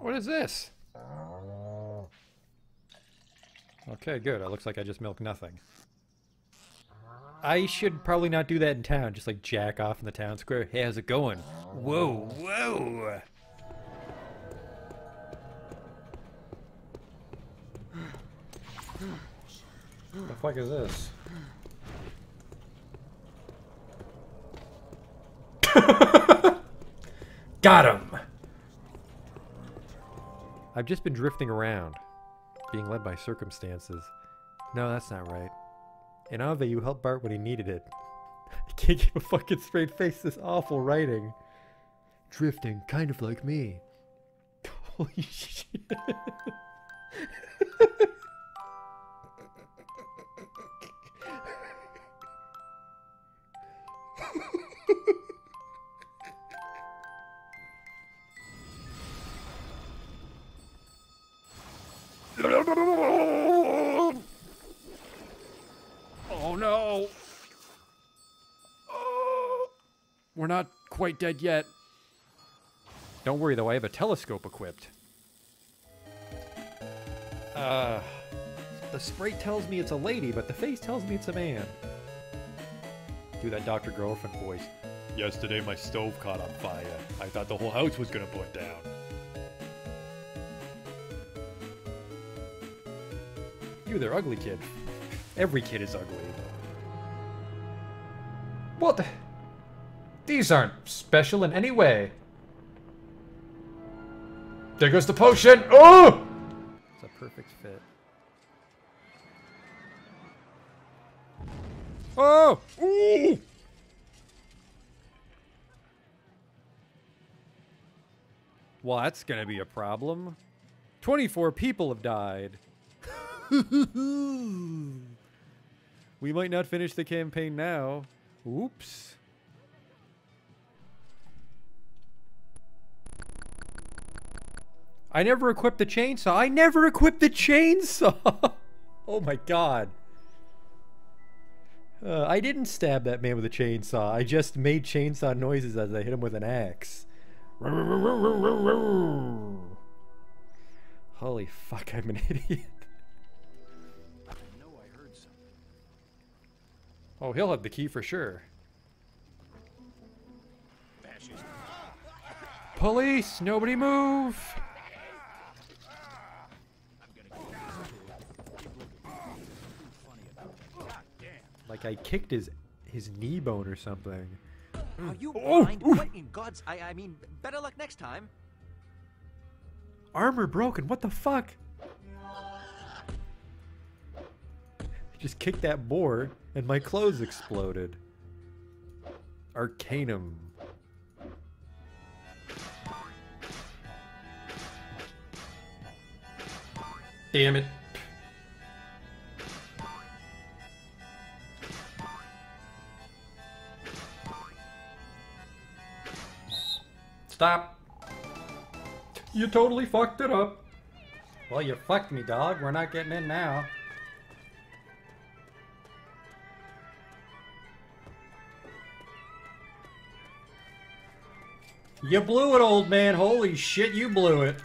What is this? Okay, good. It looks like I just milked nothing. I should probably not do that in town. Just like jack off in the town square. Hey, how's it going? Whoa, whoa! What the fuck is this? Got him! I've just been drifting around, being led by circumstances. No, that's not right. In Ave, you helped Bart when he needed it. I can't keep a fucking straight face this awful writing. Drifting, kind of like me. Holy shit. Oh no! Oh, we're not quite dead yet. Don't worry though, I have a telescope equipped. Uh, the sprite tells me it's a lady, but the face tells me it's a man. Do that Dr. Girlfriend voice. Yesterday my stove caught on fire. I thought the whole house was gonna burn down. You there, ugly kid. Every kid is ugly. What? the- These aren't special in any way. There goes the potion. Oh! It's a perfect fit. Oh! Ooh! Well, that's gonna be a problem. 24 people have died. We might not finish the campaign now. Oops. I never equipped the chainsaw. I never equipped the chainsaw. oh my god. Uh, I didn't stab that man with a chainsaw. I just made chainsaw noises as I hit him with an axe. Holy fuck, I'm an idiot. Oh, he'll have the key for sure. Police! Nobody move! Like I kicked his his knee bone or something. Are you Oh, blind? oof. What in God's... I, I mean, better luck next time. Armor broken. What the fuck? Just kicked that boar and my clothes exploded. Arcanum. Damn it. Stop. You totally fucked it up. Well, you fucked me, dog. We're not getting in now. You blew it, old man. Holy shit, you blew it.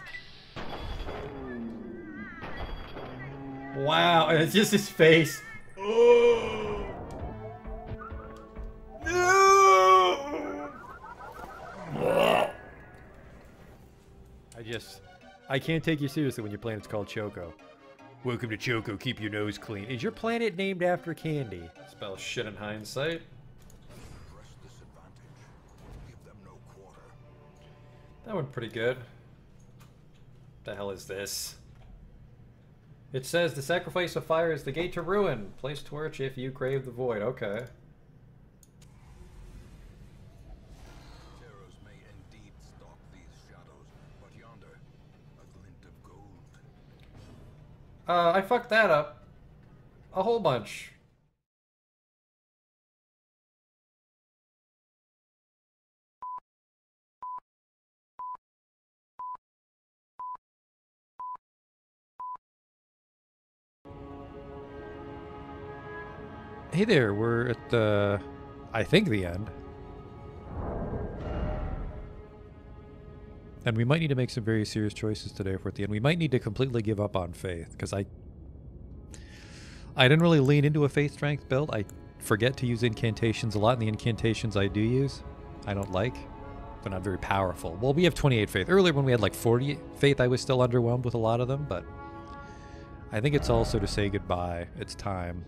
Wow, and it's just his face. Oh. No! I just, I can't take you seriously when your planet's called Choco. Welcome to Choco, keep your nose clean. Is your planet named after candy? Spell shit in hindsight. That went pretty good. What The hell is this? It says the sacrifice of fire is the gate to ruin. Place torch if you crave the void. Okay. Terrors may indeed stalk these shadows, but yonder, a glint of gold. Uh, I fucked that up. A whole bunch. Hey there, we're at the, I think the end. And we might need to make some very serious choices today if we're at the end. We might need to completely give up on faith because I I didn't really lean into a faith strength build. I forget to use incantations a lot, and the incantations I do use, I don't like. They're not very powerful. Well, we have 28 faith. Earlier when we had like 40 faith, I was still underwhelmed with a lot of them, but I think it's also to say goodbye. It's time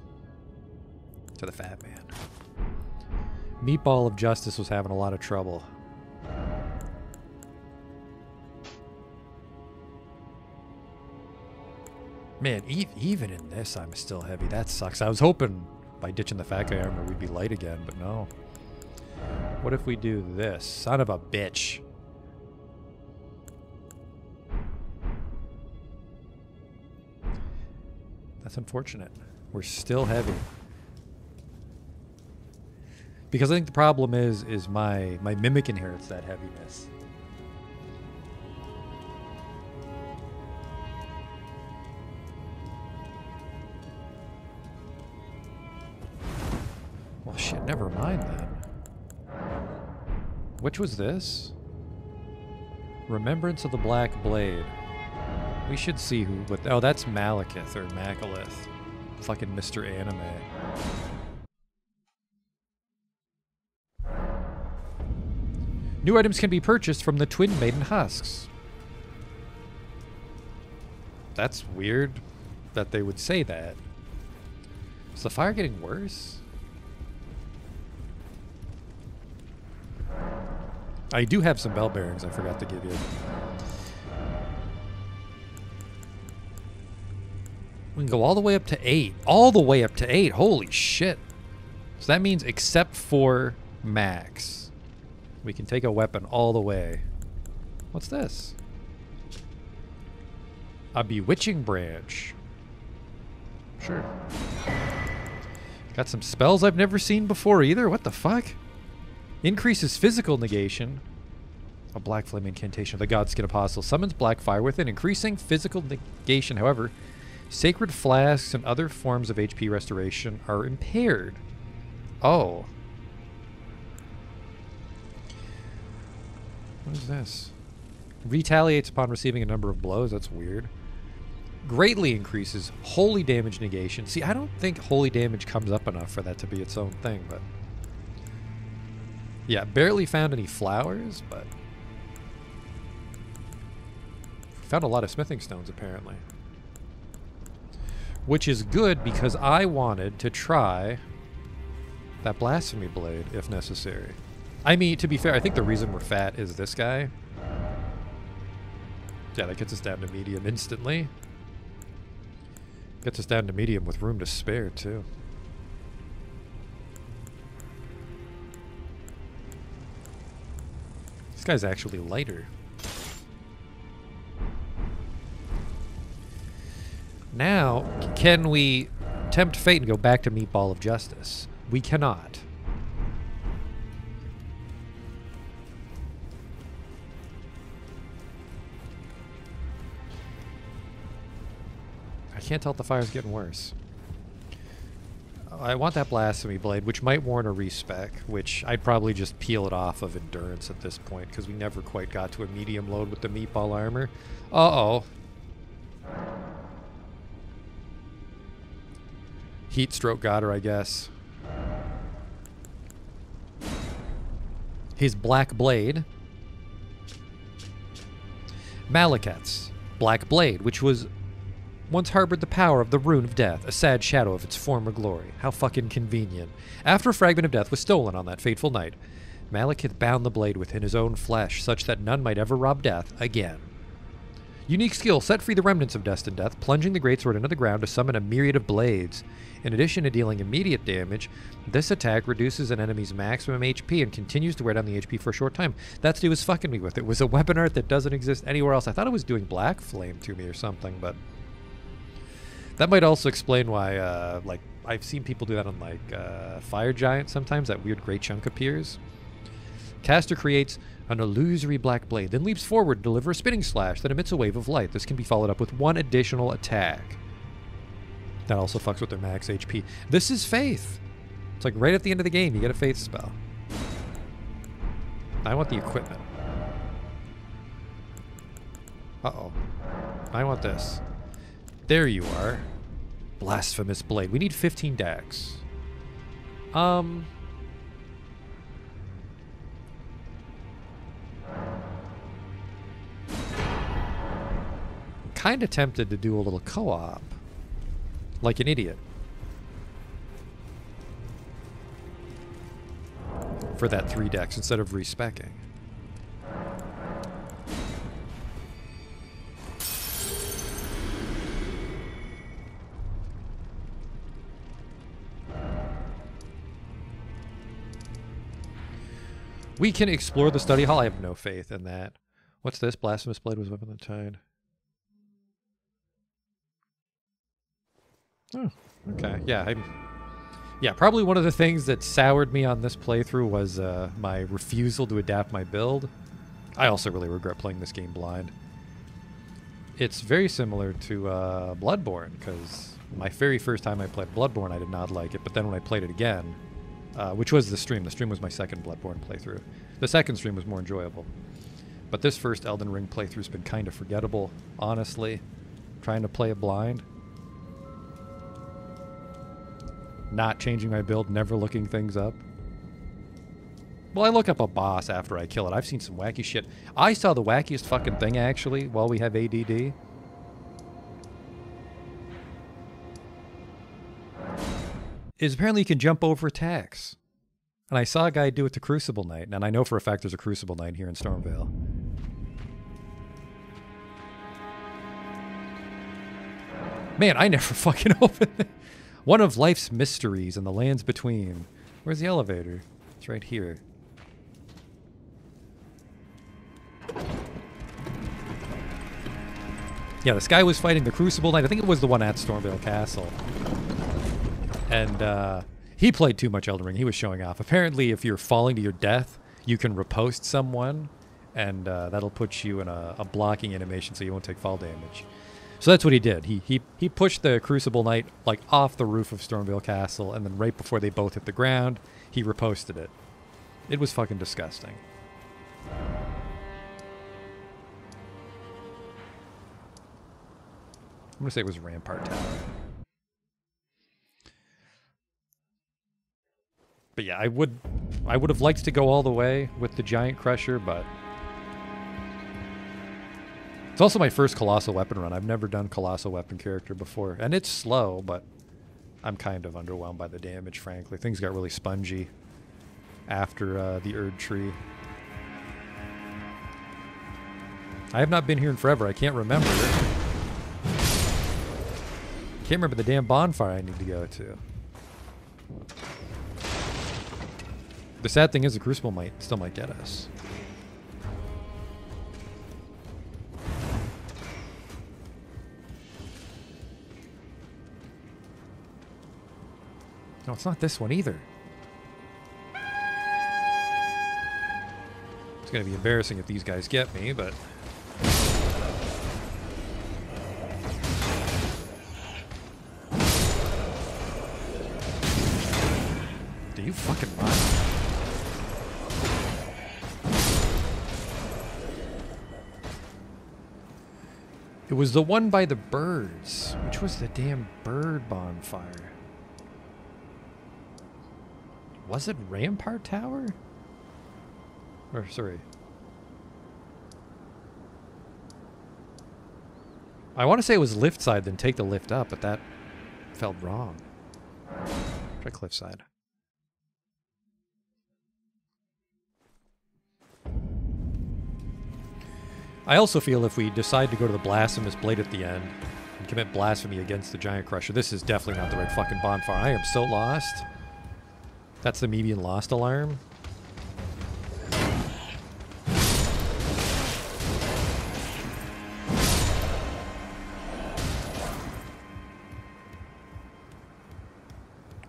to the fat man. Meatball of Justice was having a lot of trouble. Man, e- even in this, I'm still heavy. That sucks. I was hoping by ditching the fat guy armor, we'd be light again, but no. What if we do this? Son of a bitch. That's unfortunate. We're still heavy. Because I think the problem is is my my mimic inherits that heaviness. Well shit, never mind then. Which was this? Remembrance of the Black Blade. We should see who but oh that's Malekith or Makalith. Fucking Mr. Anime. New items can be purchased from the Twin Maiden husks. That's weird that they would say that. Is the fire getting worse? I do have some bell bearings I forgot to give you. We can go all the way up to 8. All the way up to 8. Holy shit. So that means except for max. We can take a weapon all the way. What's this? A bewitching branch. Sure. Got some spells I've never seen before either. What the fuck? Increases physical negation. A black flame incantation of the Godskin Apostle summons black fire within, increasing physical negation. However, sacred flasks and other forms of HP restoration are impaired. Oh. What is this? Retaliates upon receiving a number of blows. That's weird. Greatly increases holy damage negation. See, I don't think holy damage comes up enough for that to be its own thing, but. Yeah, barely found any flowers, but. Found a lot of smithing stones, apparently. Which is good because I wanted to try that blasphemy blade if necessary. I mean, to be fair, I think the reason we're fat is this guy. Yeah, that gets us down to medium instantly. Gets us down to medium with room to spare, too. This guy's actually lighter. Now, can we tempt fate and go back to Meatball of Justice? We cannot. Can't tell if the fire's getting worse. I want that Blasphemy Blade, which might warrant a respec, which I'd probably just peel it off of Endurance at this point, because we never quite got to a medium load with the Meatball armor. Uh-oh. Heat stroke got her, I guess. His Black Blade. Maliketh's Black Blade, which was once harbored the power of the Rune of Death, a sad shadow of its former glory. How fucking convenient. After a fragment of death was stolen on that fateful night, Maliketh bound the blade within his own flesh, such that none might ever rob death again. Unique skill set free the remnants of destined death, plunging the greatsword into the ground to summon a myriad of blades. In addition to dealing immediate damage, this attack reduces an enemy's maximum HP and continues to wear down the HP for a short time. That's what he was fucking me with. It was a weapon art that doesn't exist anywhere else. I thought it was doing black flame to me or something, but that might also explain why, uh, like, I've seen people do that on, like, uh, Fire Giant sometimes. That weird gray chunk appears. Caster creates an illusory black blade, then leaps forward to deliver a spinning slash that emits a wave of light. This can be followed up with one additional attack. That also fucks with their max HP. This is Faith. It's like right at the end of the game, you get a Faith spell. I want the equipment. Uh-oh. I want this. There you are. Blasphemous Blade. We need 15 dex. Um... kind of tempted to do a little co-op. Like an idiot. For that three dex instead of respecking. We can explore the study hall. I have no faith in that. What's this? Blasphemous Blade was weapon of the tide. Oh, okay. Yeah, I'm. Yeah, probably one of the things that soured me on this playthrough was uh, my refusal to adapt my build. I also really regret playing this game blind. It's very similar to uh, Bloodborne, because my very first time I played Bloodborne, I did not like it, but then when I played it again, uh, which was the stream, the stream was my second Bloodborne playthrough. The second stream was more enjoyable. But this first Elden Ring playthrough's been kind of forgettable, honestly. Trying to play it blind. Not changing my build, never looking things up. Well, I look up a boss after I kill it. I've seen some wacky shit. I saw the wackiest fucking thing, actually, while we have ADD. Is apparently you can jump over attacks. And I saw a guy do it to Crucible Knight, and I know for a fact there's a Crucible Knight here in Stormveil. Man, I never fucking opened it. One of life's mysteries and the lands between. Where's the elevator? It's right here. Yeah, this guy was fighting the Crucible Knight. I think it was the one at Stormveil Castle. And uh, he played too much Elden Ring. He was showing off. Apparently, if you're falling to your death, you can riposte someone, and uh, that'll put you in a, a blocking animation so you won't take fall damage. So that's what he did. He he he pushed the Crucible Knight like off the roof of Stormveil Castle, and then right before they both hit the ground, he riposted it. It was fucking disgusting. I'm gonna say it was Rampart Tower. But yeah, I would I would have liked to go all the way with the Giant Crusher, but it's also my first Colossal Weapon run. I've never done Colossal Weapon character before. And it's slow, but I'm kind of underwhelmed by the damage, frankly. Things got really spongy after uh, the Erd Tree. I have not been here in forever. I can't remember. Can't remember the damn bonfire I need to go to. The sad thing is the Crucible might still might get us. No, it's not this one either. It's going to be embarrassing if these guys get me, but... was the one by the birds. Which was the damn bird bonfire? Was it Rampart Tower? Or, sorry. I want to say it was lift side, then take the lift up, but that felt wrong. Try cliffside. I also feel if we decide to go to the Blasphemous Blade at the end and commit blasphemy against the Giant Crusher, this is definitely not the right fucking bonfire. I am so lost. That's the me lost alarm.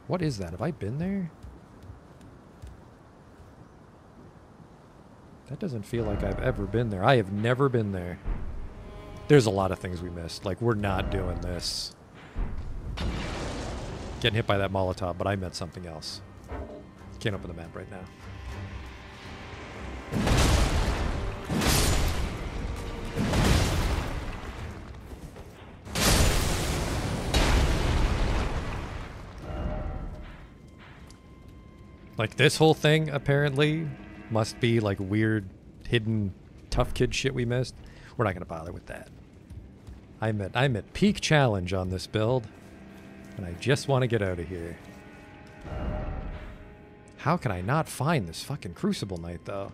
What is that? Have I been there? That doesn't feel like I've ever been there. I have never been there. There's a lot of things we missed. Like, we're not doing this. Getting hit by that Molotov, but I meant something else. Can't open the map right now. Like this whole thing, apparently, must be like weird hidden tough kid shit we missed. We're not gonna bother with that. I'm at I'm at peak challenge on this build, and I just want to get out of here. How can I not find this fucking Crucible Knight though?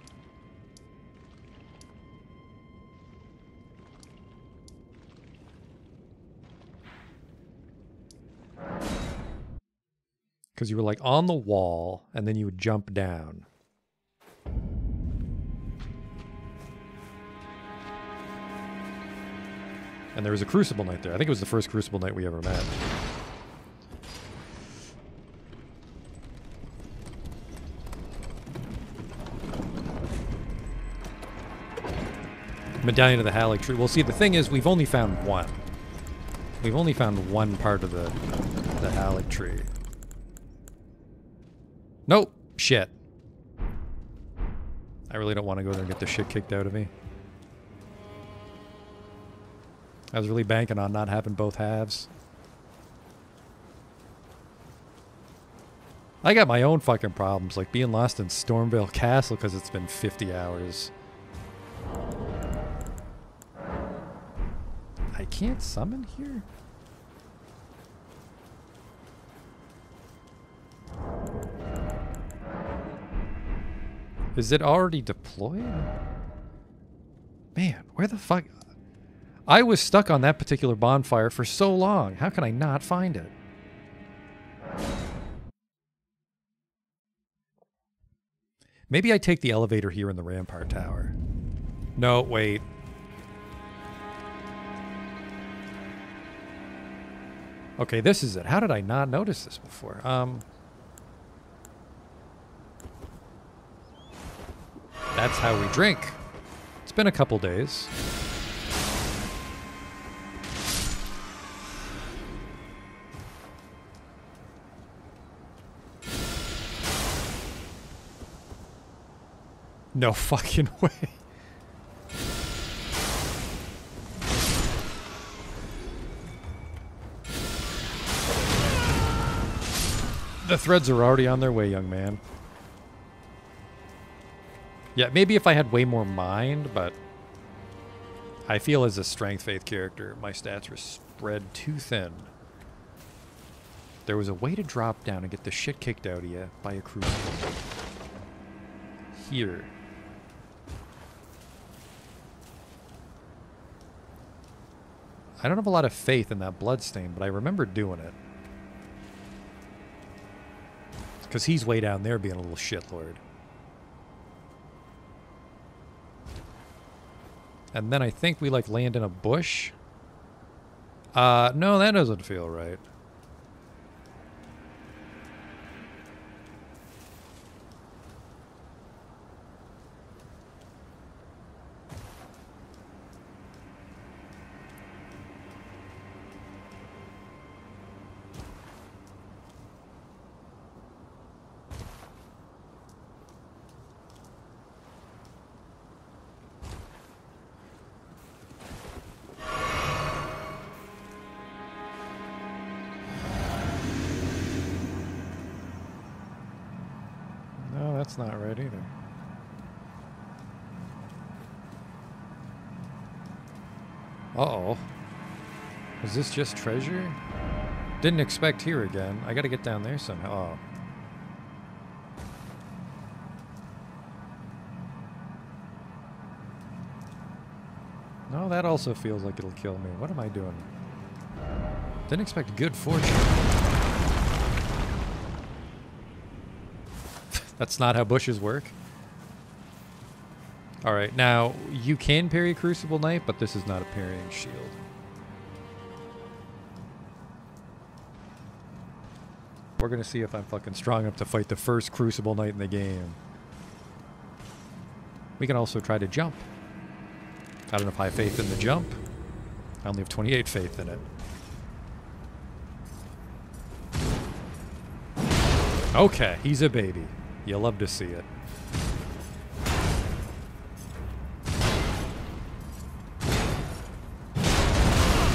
Because you were like on the wall, and then you would jump down. And there was a Crucible Knight there. I think it was the first Crucible Knight we ever met. Medallion of the Haligtree. Well, see, the thing is, we've only found one. We've only found one part of the the Haligtree. Nope. Shit. I really don't want to go there and get the shit kicked out of me. I was really banking on not having both halves. I got my own fucking problems, like being lost in Stormveil Castle because it's been 50 hours. I can't summon here? Is it already deployed? Man, where the fuck? I was stuck on that particular bonfire for so long. How can I not find it? Maybe I take the elevator here in the Rampart Tower. No, wait. Okay, this is it. How did I not notice this before? Um... That's how we drink. It's been a couple days. No fucking way. The threads are already on their way, young man. Yeah, maybe if I had way more mind, but I feel as a strength faith character, my stats were spread too thin. There was a way to drop down and get the shit kicked out of you by a crucible. Here. I don't have a lot of faith in that bloodstain, but I remember doing it. Because he's way down there being a little shitlord. And then I think we like land in a bush. Uh, no, that doesn't feel right. Was this just treasure? Didn't expect here again. I gotta get down there somehow. Oh. No, that also feels like it'll kill me. What am I doing? Didn't expect good fortune. That's not how bushes work. Alright, now, you can parry Crucible Knight, but this is not a parrying shield. We're gonna see if I'm fucking strong enough to fight the first Crucible Knight in the game. We can also try to jump. I don't have high faith in the jump. I only have 28 faith in it. Okay, he's a baby. You love to see it.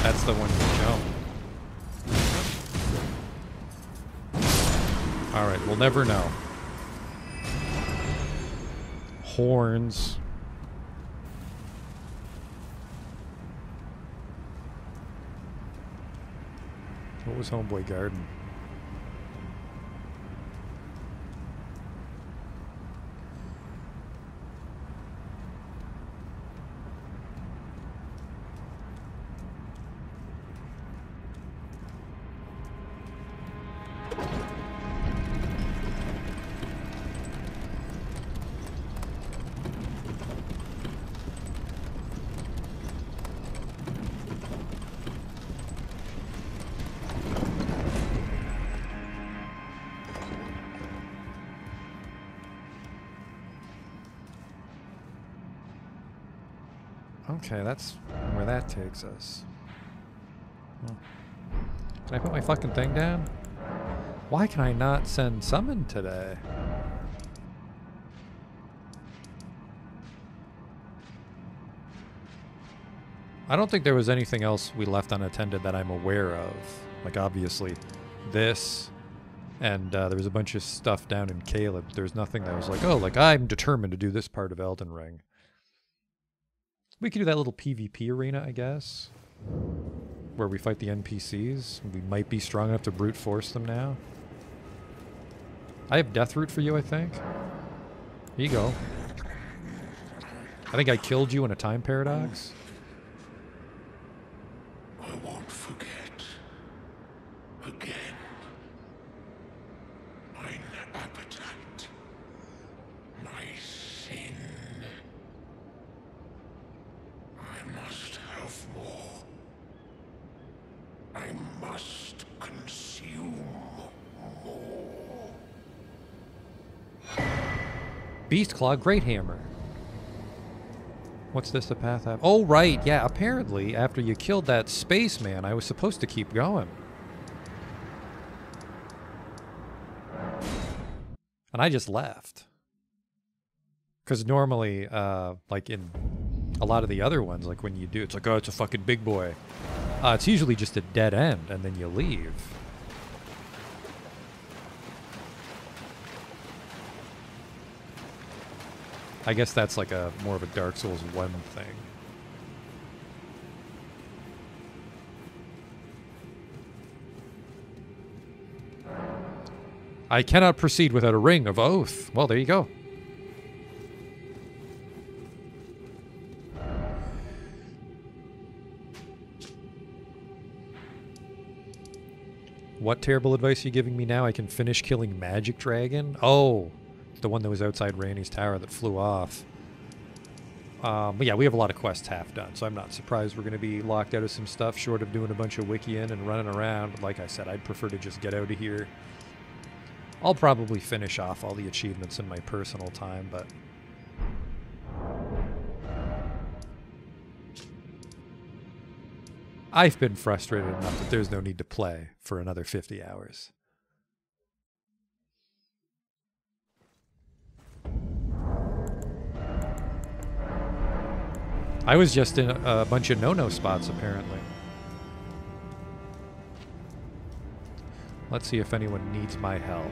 That's the one you jump. Alright, we'll never know. Horns. What was Homeboy Garden? Okay, that's where that takes us. Can I put my fucking thing down? Why can I not send summon today? I don't think there was anything else we left unattended that I'm aware of. Like, obviously, this, and uh, there was a bunch of stuff down in Caelid. There's nothing that was like, oh, like, I'm determined to do this part of Elden Ring. We could do that little PvP arena, I guess. Where we fight the NPCs. We might be strong enough to brute force them now. I have Death Root for you, I think. Here you go. I think I killed you in a time paradox. I won't forget. Again. Mine appetite. My sin. I must have more. I must consume more. Beast Claw Great Hammer. What's this the path have? Oh, right. Yeah, apparently, after you killed that spaceman, I was supposed to keep going. And I just left. Because normally, uh, like in a lot of the other ones, like when you do, it's like, oh, it's a fucking big boy. Uh, it's usually just a dead end, and then you leave. I guess that's like a more of a Dark Souls 1 thing. I cannot proceed without a ring of oath. Well, there you go. What terrible advice are you giving me now? I can finish killing Magic Dragon? Oh, the one that was outside Ranni's tower that flew off. Um, but yeah, we have a lot of quests half done, so I'm not surprised we're going to be locked out of some stuff, short of doing a bunch of Wikian and running around. But like I said, I'd prefer to just get out of here. I'll probably finish off all the achievements in my personal time, but... I've been frustrated enough that there's no need to play for another 50 hours. I was just in a, bunch of no-no spots, apparently. Let's see if anyone needs my help.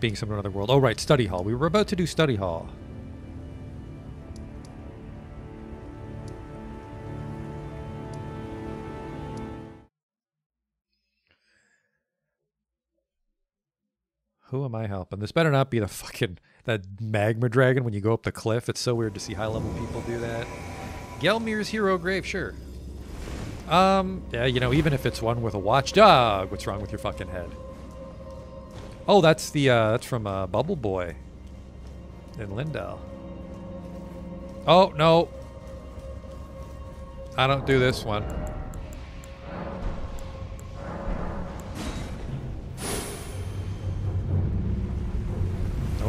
Being some another world. Oh, right, study hall. We were about to do study hall. Who am I helping? This better not be the fucking that magma dragon when you go up the cliff. It's so weird to see high level people do that. Gelmir's hero grave, sure. Um, yeah, you know, even if it's one with a watchdog, what's wrong with your fucking head? Oh, that's the uh that's from uh Bubble Boy in Leyndell. Oh no. I don't do this one.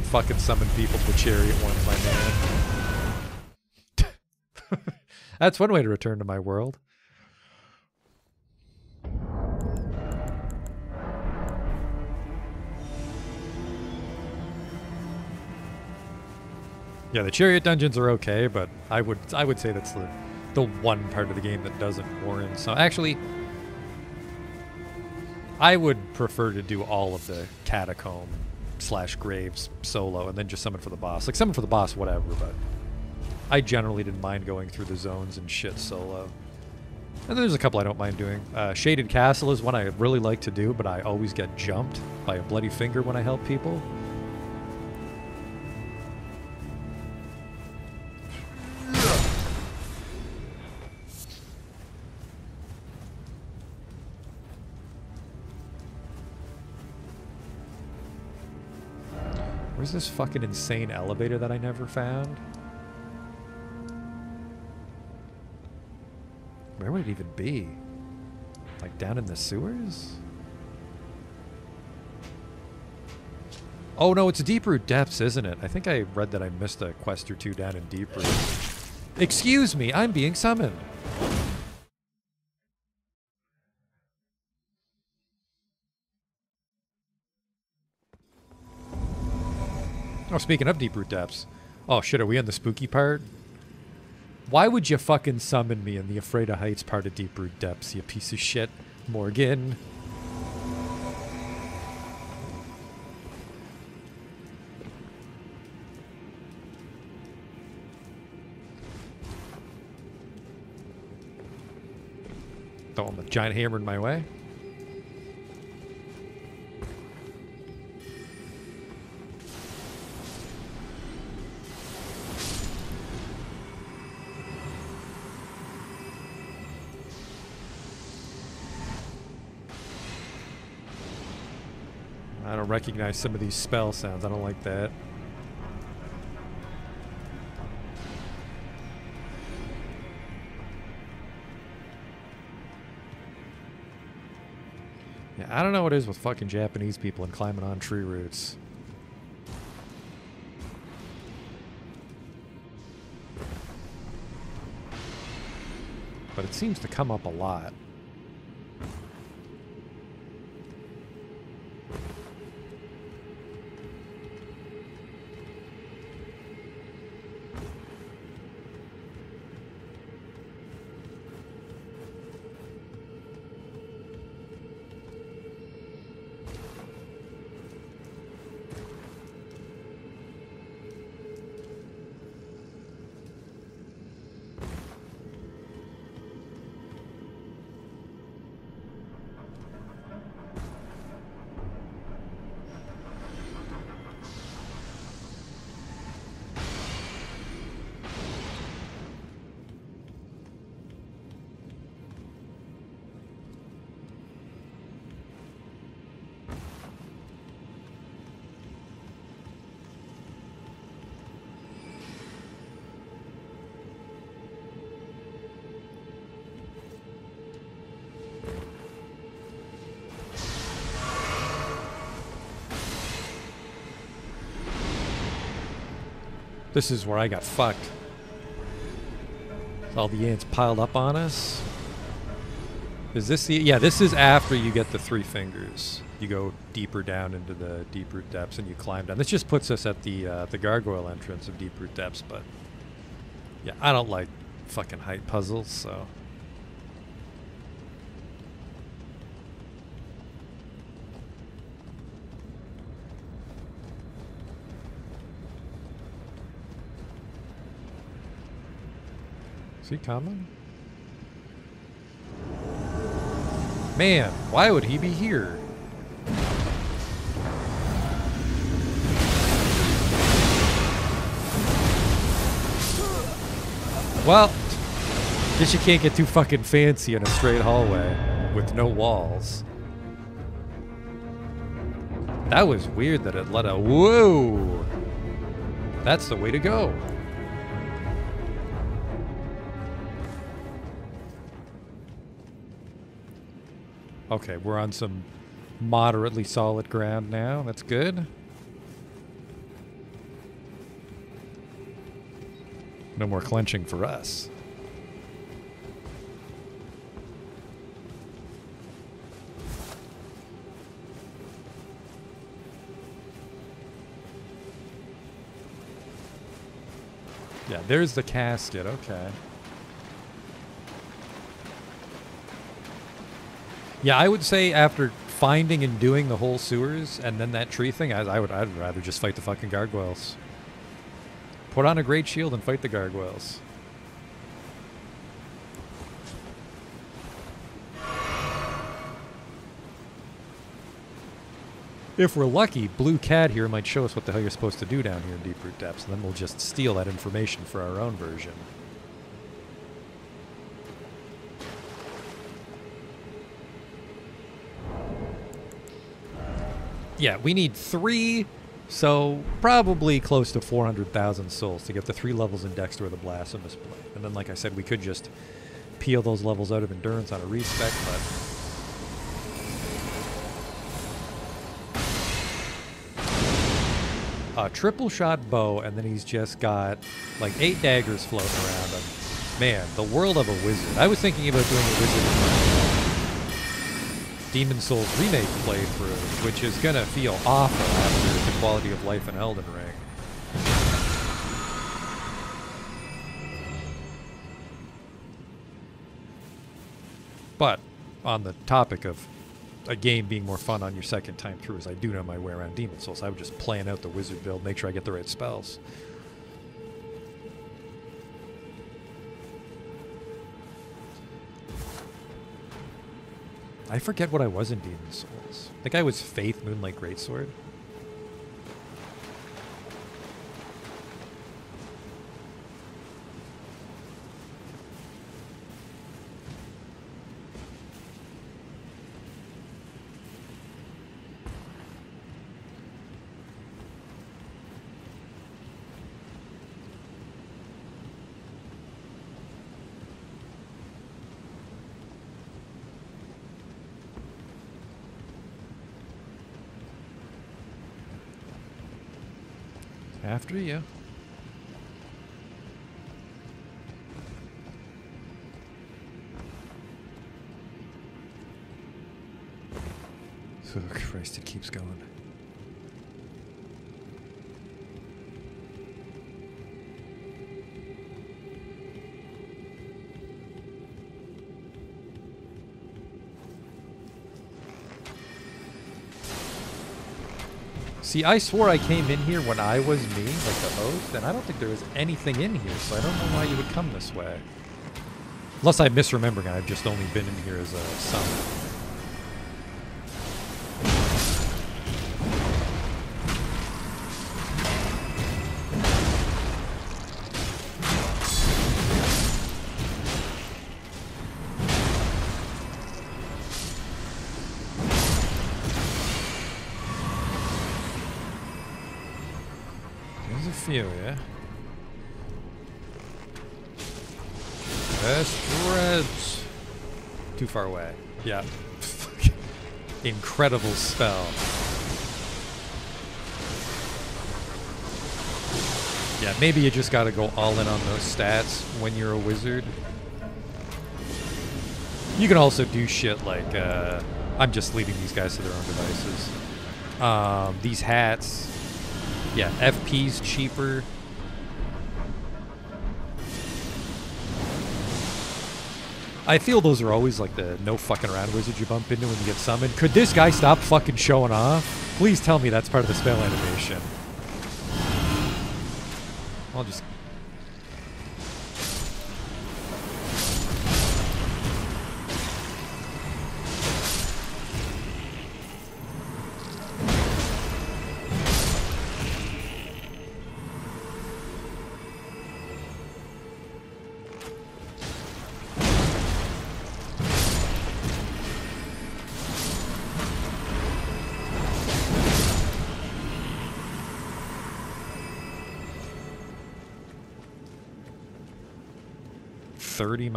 Fucking summon people to chariot ones, my man. That's one way to return to my world. Yeah, the chariot dungeons are okay, but I would I would say that's the the one part of the game that doesn't warrant. So actually, I would prefer to do all of the catacomb slash graves solo, and then just summon for the boss. Like summon for the boss, whatever. But I generally didn't mind going through the zones and shit solo. And there's a couple I don't mind doing. Uh, Shaded Castle is one I really like to do, but I always get jumped by a bloody finger when I help people. Where's this fucking insane elevator that I never found? Where would it even be? Like down in the sewers? Oh no, it's Deep Root Depths, isn't it? I think I read that I missed a quest or two down in Deep Root. Excuse me, I'm being summoned. Oh, speaking of Deep Root Depths. Oh shit, are we on the spooky part? Why would you fucking summon me in the Afraid of Heights part of Deep Root Depths, you piece of shit, Morgan? Oh, Throwing the giant hammer in my way. Don't recognize some of these spell sounds. I don't like that. Yeah, I don't know what it is with fucking Japanese people and climbing on tree roots. But it seems to come up a lot. This is where I got fucked. All the ants piled up on us. Is this the... Yeah, this is after you get the three fingers. You go deeper down into the deep root depths and you climb down. This just puts us at the uh, the gargoyle entrance of deep root depths, but... Yeah, I don't like fucking height puzzles, so... Is he coming? Man, why would he be here? Well, guess you can't get too fucking fancy in a straight hallway with no walls. That was weird that it let a whoa. That's the way to go. Okay, we're on some moderately solid ground now. That's good. No more clenching for us. Yeah, there's the casket. Okay. Yeah, I would say after finding and doing the whole sewers and then that tree thing, I, I would I'd rather just fight the fucking gargoyles. Put on a great shield and fight the gargoyles. If we're lucky, Blue Cat here might show us what the hell you're supposed to do down here in Deep Root Depths, and then we'll just steal that information for our own version. Yeah, we need three, so probably close to 400,000 souls to get the three levels in Dexter of the Blasphemous Blade. And then, like I said, we could just peel those levels out of Endurance on a respec, but a triple shot bow, and then he's just got like eight daggers floating around him. Man, the world of a wizard. I was thinking about doing a wizard Demon's Souls remake playthrough, which is gonna feel awful after the quality of life in Elden Ring. But on the topic of a game being more fun on your second time through, as I do know my way around Demon's Souls, I would just plan out the wizard build, make sure I get the right spells. I forget what I was in Demon's Souls. I think I was Faith Moonlight Greatsword. After you. See, I swore I came in here when I was me, like the host, and I don't think there was anything in here, so I don't know why you would come this way. Unless I'm misremembering, I've just only been in here as a summon. Incredible spell. Yeah, maybe you just gotta go all in on those stats when you're a wizard. You can also do shit like, uh, I'm just leaving these guys to their own devices. Um, these hats, yeah, FP's cheaper. I feel those are always like the no fucking around wizard you bump into when you get summoned. Could this guy stop fucking showing off? Please tell me that's part of the spell animation. I'll just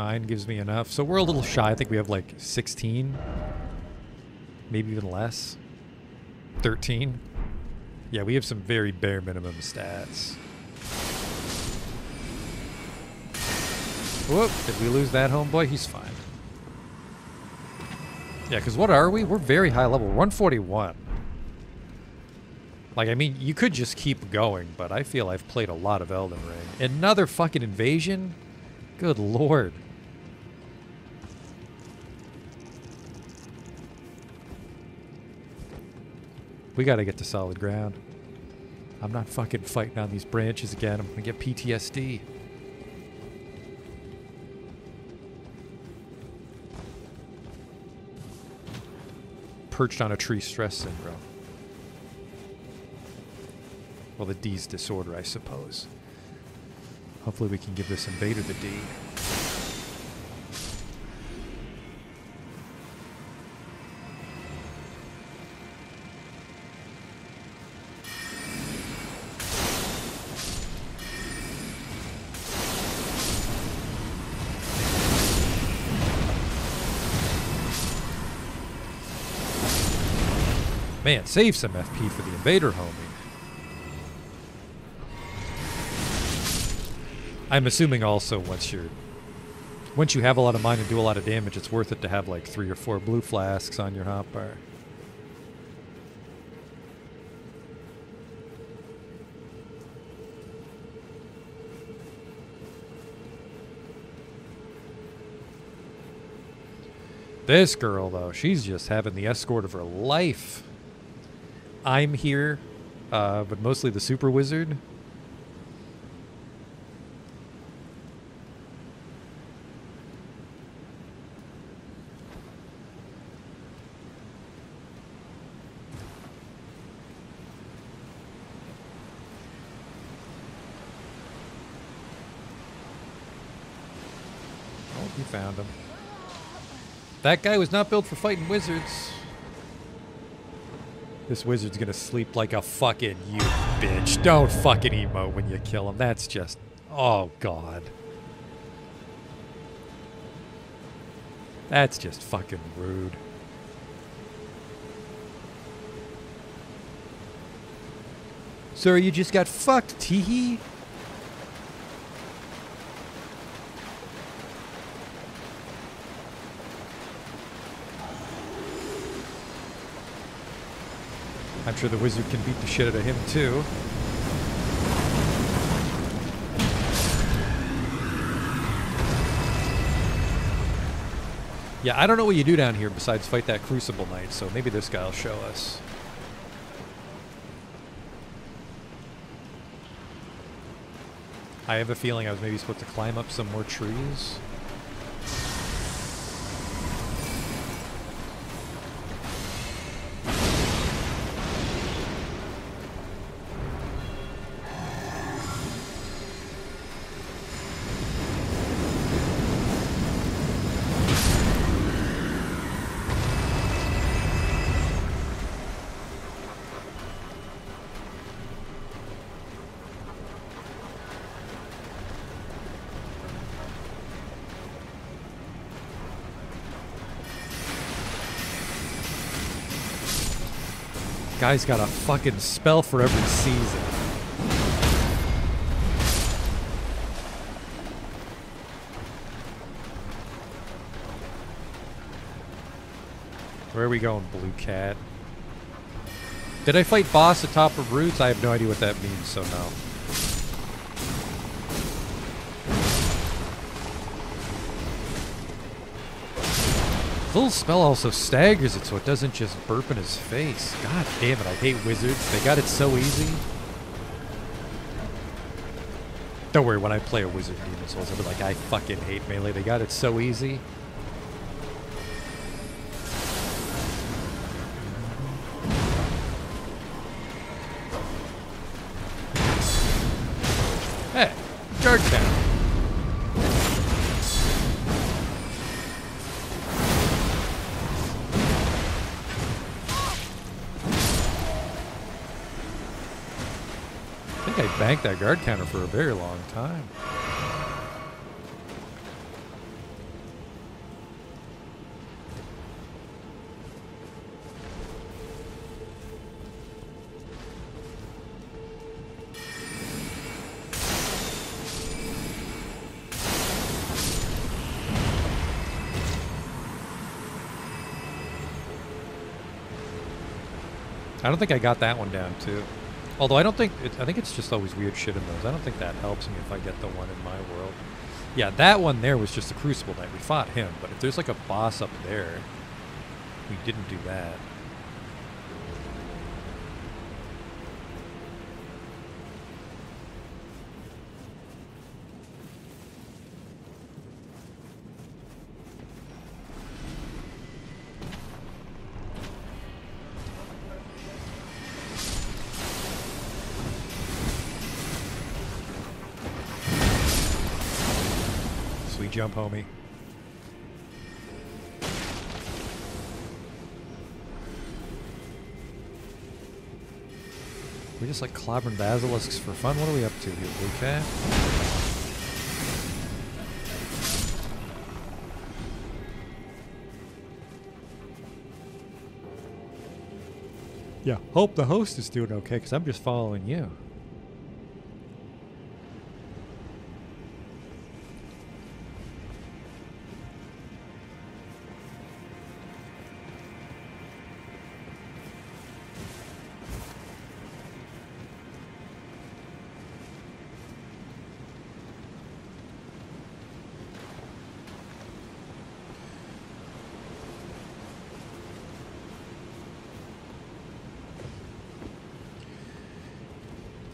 mine gives me enough. So we're a little shy. I think we have like sixteen, maybe even less. Thirteen. Yeah, we have some very bare minimum stats. Whoop! Did we lose that homeboy? He's fine. Yeah, because what are we? We're very high level. 141. Like, I mean, you could just keep going, but I feel I've played a lot of Elden Ring. Another fucking invasion? Good lord. We gotta get to solid ground. I'm not fucking fighting on these branches again. I'm gonna get PTSD. Perched on a tree stress syndrome. Well, the D's disorder, I suppose. Hopefully, we can give this invader the D. Man, save some FP for the invader, homie. I'm assuming also once you're once you have a lot of mine and do a lot of damage, it's worth it to have like three or four blue flasks on your hotbar. This girl, though, she's just having the escort of her life. I'm here, uh, but mostly the super wizard. Oh, you found him. That guy was not built for fighting wizards. This wizard's gonna sleep like a fucking you bitch. Don't fucking emote when you kill him. That's just. Oh, God. That's just fucking rude. Sir, you just got fucked, teehee. I'm sure the wizard can beat the shit out of him too. Yeah, I don't know what you do down here besides fight that Crucible Knight, so maybe this guy will show us. I have a feeling I was maybe supposed to climb up some more trees. Guy's got a fucking spell for every season. Where are we going, Blue Cat? Did I fight boss atop of roots? I have no idea what that means, so no. Little spell also staggers it so it doesn't just burp in his face. God damn it, I hate wizards. They got it so easy. Don't worry, when I play a wizard Demon's Souls, I'll be like, I fucking hate melee. They got it so easy. Guard counter for a very long time. I don't think I got that one down too. Although I don't think it, I think it's just always weird shit in those. I don't think that helps me if I get the one in my world. Yeah, that one there was just a Crucible Knight. We fought him, but if there's like a boss up there, we didn't do that. Jump, homie. We just like clobbering basilisks for fun. What are we up to here, Blue Cat? Yeah, hope the host is doing okay because I'm just following you.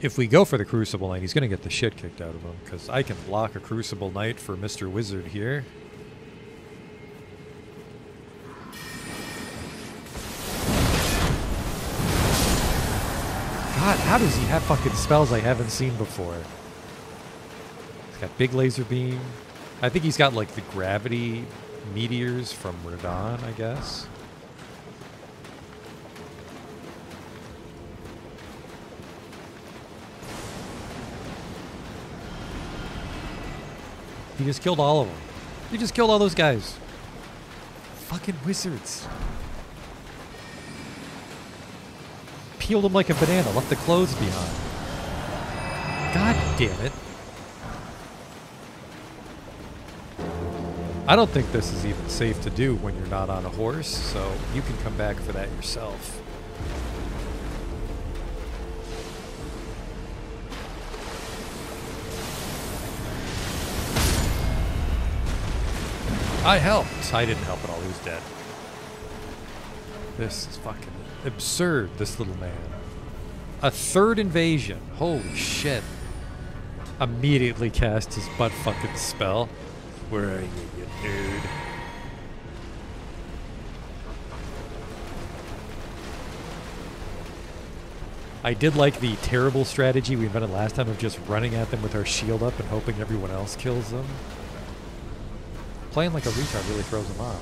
If we go for the Crucible Knight, he's going to get the shit kicked out of him because I can block a Crucible Knight for Mr. Wizard here. God, how does he have fucking spells I haven't seen before? He's got big laser beam. I think he's got like the gravity meteors from Radahn, I guess. He just killed all of them. He just killed all those guys. Fucking wizards. Peeled them like a banana, left the clothes behind. God damn it. I don't think this is even safe to do when you're not on a horse, so you can come back for that yourself. I helped. I didn't help at all. He was dead. This is fucking absurd, this little man. A third invasion. Holy shit. Immediately cast his butt fucking spell. Where are you, you nerd? I did like the terrible strategy we invented last time of just running at them with our shield up and hoping everyone else kills them. Playing like a retard really throws him off.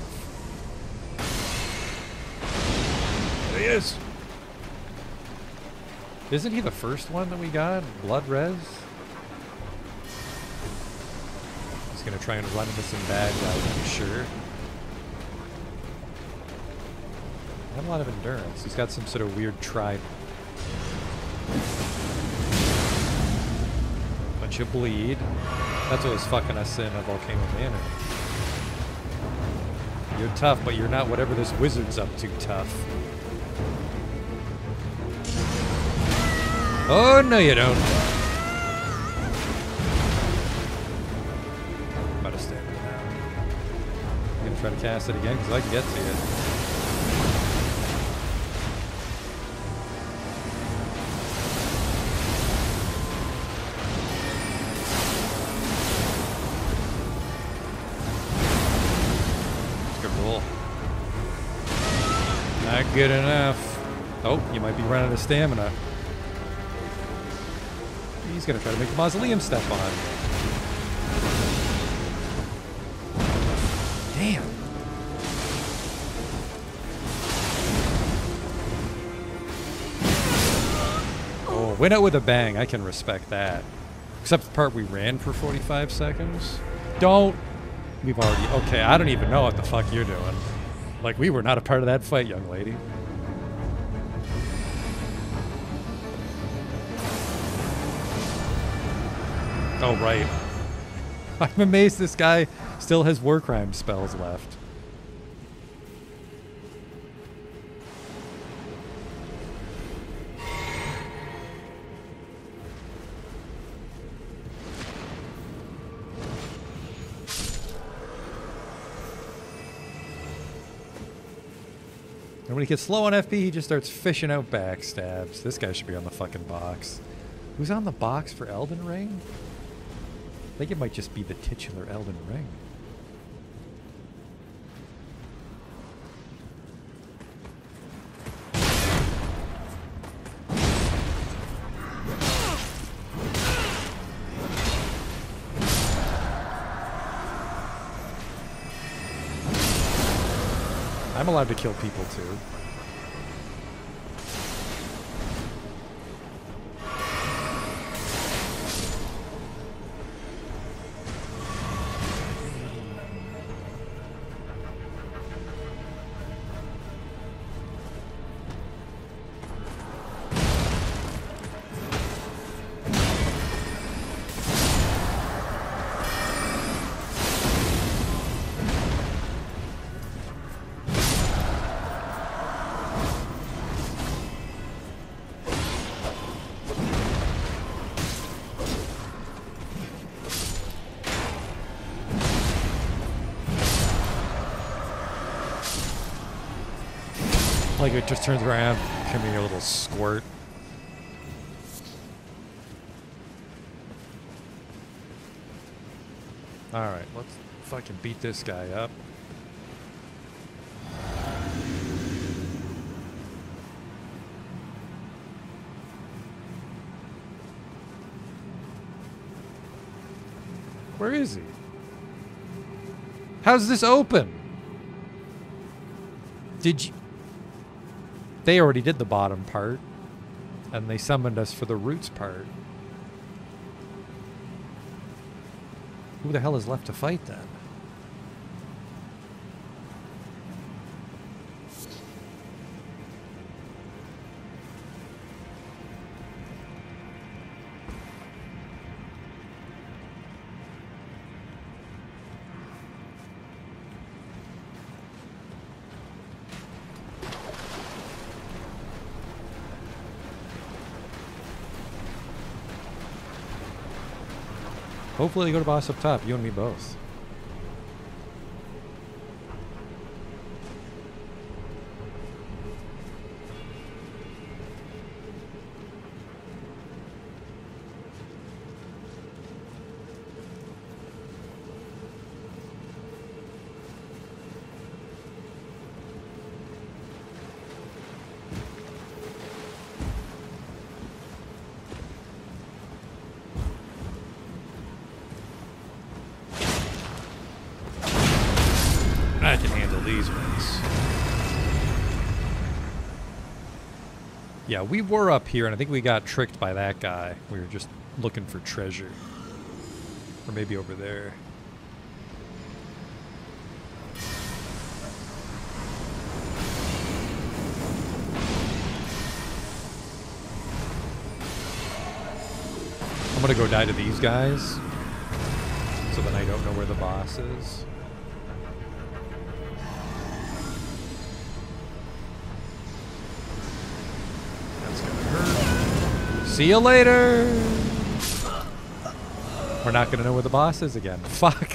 There he is. Isn't he the first one that we got? Blood Res? He's gonna try and run into some bad guys, I'm sure. Not a lot of endurance. He's got some sort of weird tribe. Bunch of bleed. That's what was fucking us in a Volcano Manor. You're tough, but you're not whatever this wizard's up to tough. Oh, no you don't. About to stand. I'm gonna try to cast it again because I can get to it. Of stamina. He's gonna try to make the mausoleum step on. Damn. Oh, went out with a bang. I can respect that. Except the part we ran for 45 seconds. Don't. We've already. Okay, I don't even know what the fuck you're doing. Like, we were not a part of that fight, young lady. Oh, right. I'm amazed this guy still has war crime spells left. And when he gets slow on FP, he just starts fishing out backstabs. This guy should be on the fucking box. Who's on the box for Elden Ring? I think it might just be the titular Elden Ring. I'm allowed to kill people too. It just turns around, give me a little squirt. Alright, let's fucking beat this guy up. Where is he? How's this open? Did you... They already did the bottom part. And they summoned us for the roots part. Who the hell is left to fight then? Hopefully, they go to boss up top. You and me both. Yeah, we were up here, and I think we got tricked by that guy. We were just looking for treasure. Or maybe over there. I'm gonna go die to these guys. So then I don't know where the boss is. See you later. We're not gonna know where the boss is again. Fuck.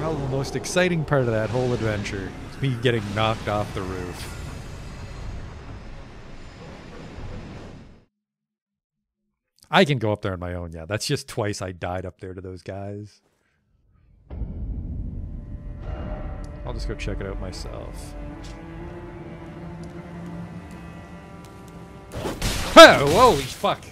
Probably the most exciting part of that whole adventure is me getting knocked off the roof. I can go up there on my own. Yeah, that's just twice I died up there to those guys. I'll just go check it out myself. Holy fuck.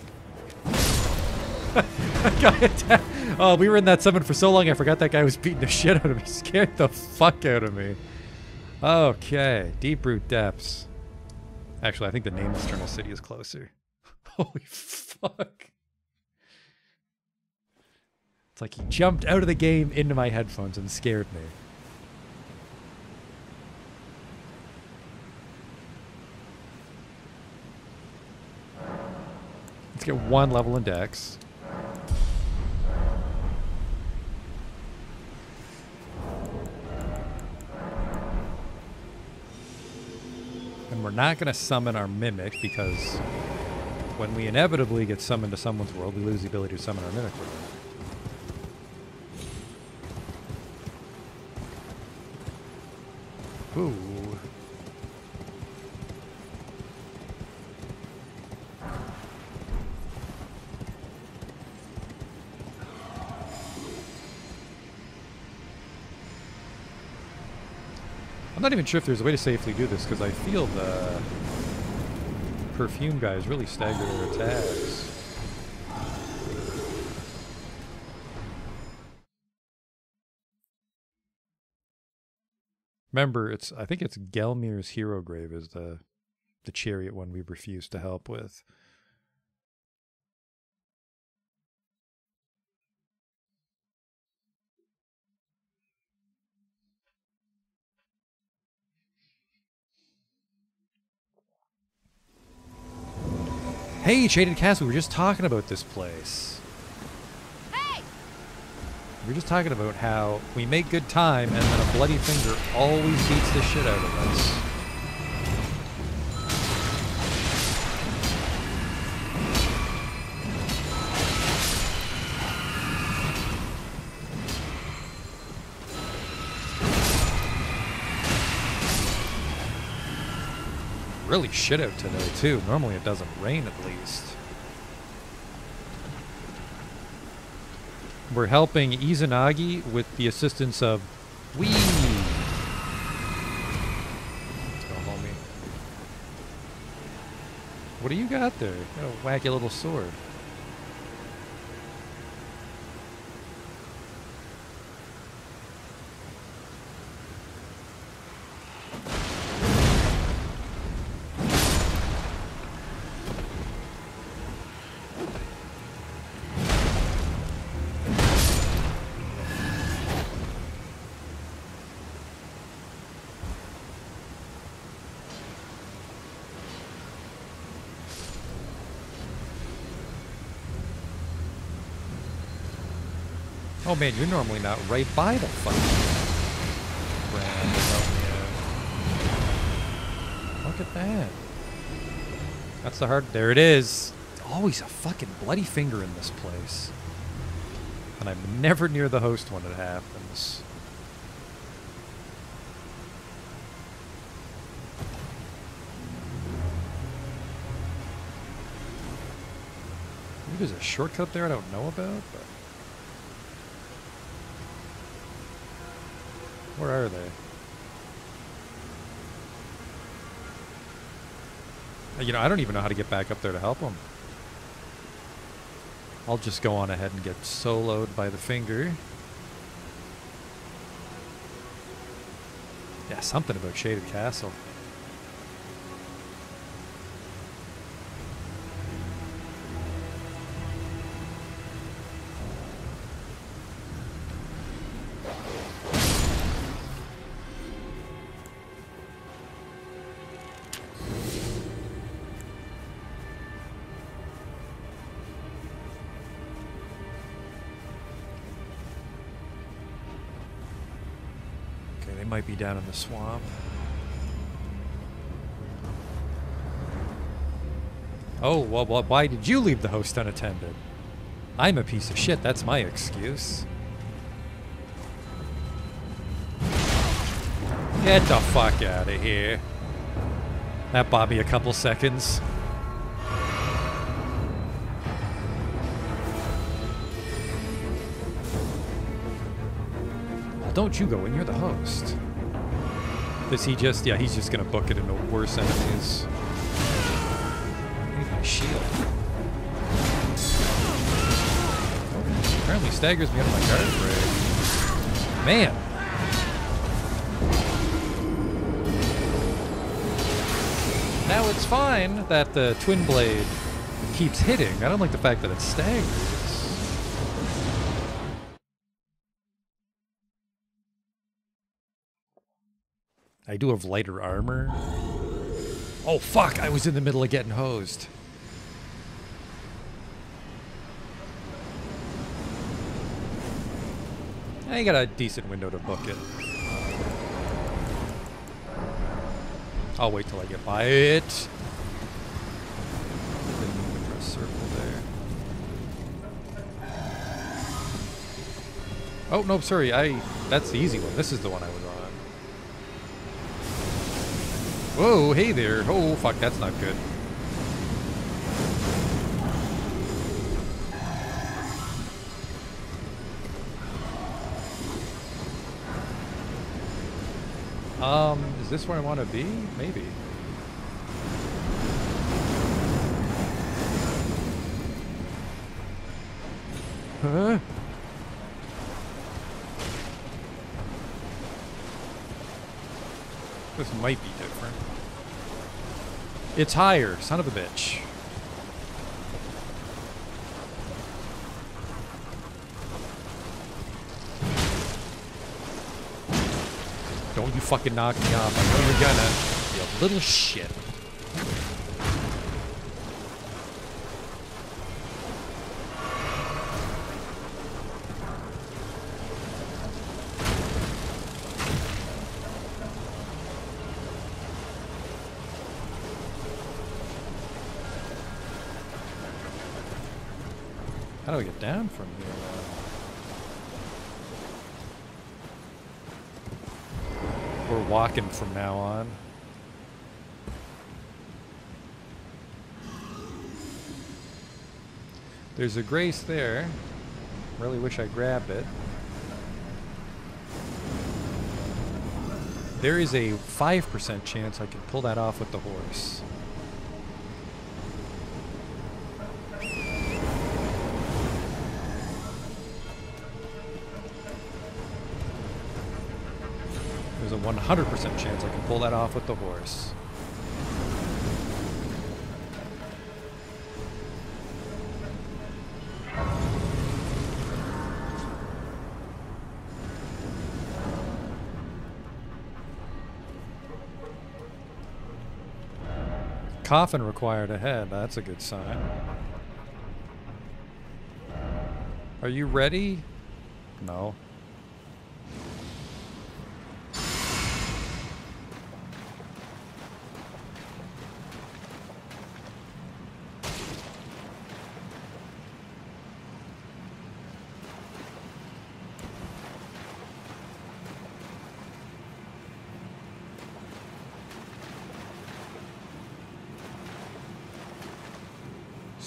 Oh, we were in that summon for so long I forgot that guy was beating the shit out of me. Scared the fuck out of me. Okay, Deep Root Depths. Actually, I think the Nameless Eternal City is closer. Holy fuck. It's like he jumped out of the game into my headphones and scared me. Let's get one level in Dex. And we're not going to summon our Mimic because when we inevitably get summoned to someone's world, we lose the ability to summon our Mimic world. Ooh. I'm not even sure if there's a way to safely do this because I feel the perfume guys really stagger their attacks. Remember, it's I think it's Gelmir's hero grave is the the chariot one we refused to help with. Hey, Shaded Castle, we were just talking about this place. Hey! We were just talking about how we make good time and then a bloody finger always beats the shit out of us. Really shit out today too. Normally it doesn't rain at least. We're helping Izanagi with the assistance of Wee. Let's go, homie. What do you got there? Got a wacky little sword. Man, you're normally not right by the fucking. Oh. Look at that. That's the hard. There it is. Always a fucking bloody finger in this place. And I'm never near the host when it happens. Maybe there's a shortcut there I don't know about, but. Where are they? Uh, You know, I don't even know how to get back up there to help them. I'll just go on ahead and get soloed by the finger. Yeah, something about Shaded Castle. Down in the swamp. Oh, well, well, why did you leave the host unattended? I'm a piece of shit, that's my excuse. Get the fuck out of here. That bought me a couple seconds. Well, don't you go in, you're the host. Does he just, yeah, he's just gonna book it into worse enemies. I need my shield. Oh, apparently staggers me out of my guard break. Man! Now it's fine that the twin blade keeps hitting. I don't like the fact that it staggers. Do have lighter armor. Oh fuck, I was in the middle of getting hosed. I got a decent window to book it. I'll wait till I get by it. Oh, no, sorry. I. That's the easy one. This is the one I was on. Whoa, hey there. Oh, fuck, that's not good. Um, is this where I want to be? Maybe. Huh? This might be different. It's higher, son of a bitch. Don't you fucking knock me off. I know you're gonna. You little shit. How do I get down from here? We're walking from now on. There's a grace there. Really wish I grabbed it. There is a 5% chance I can pull that off with the horse. 100% chance I can pull that off with the horse. Coffin required ahead. That's a good sign. Are you ready? No.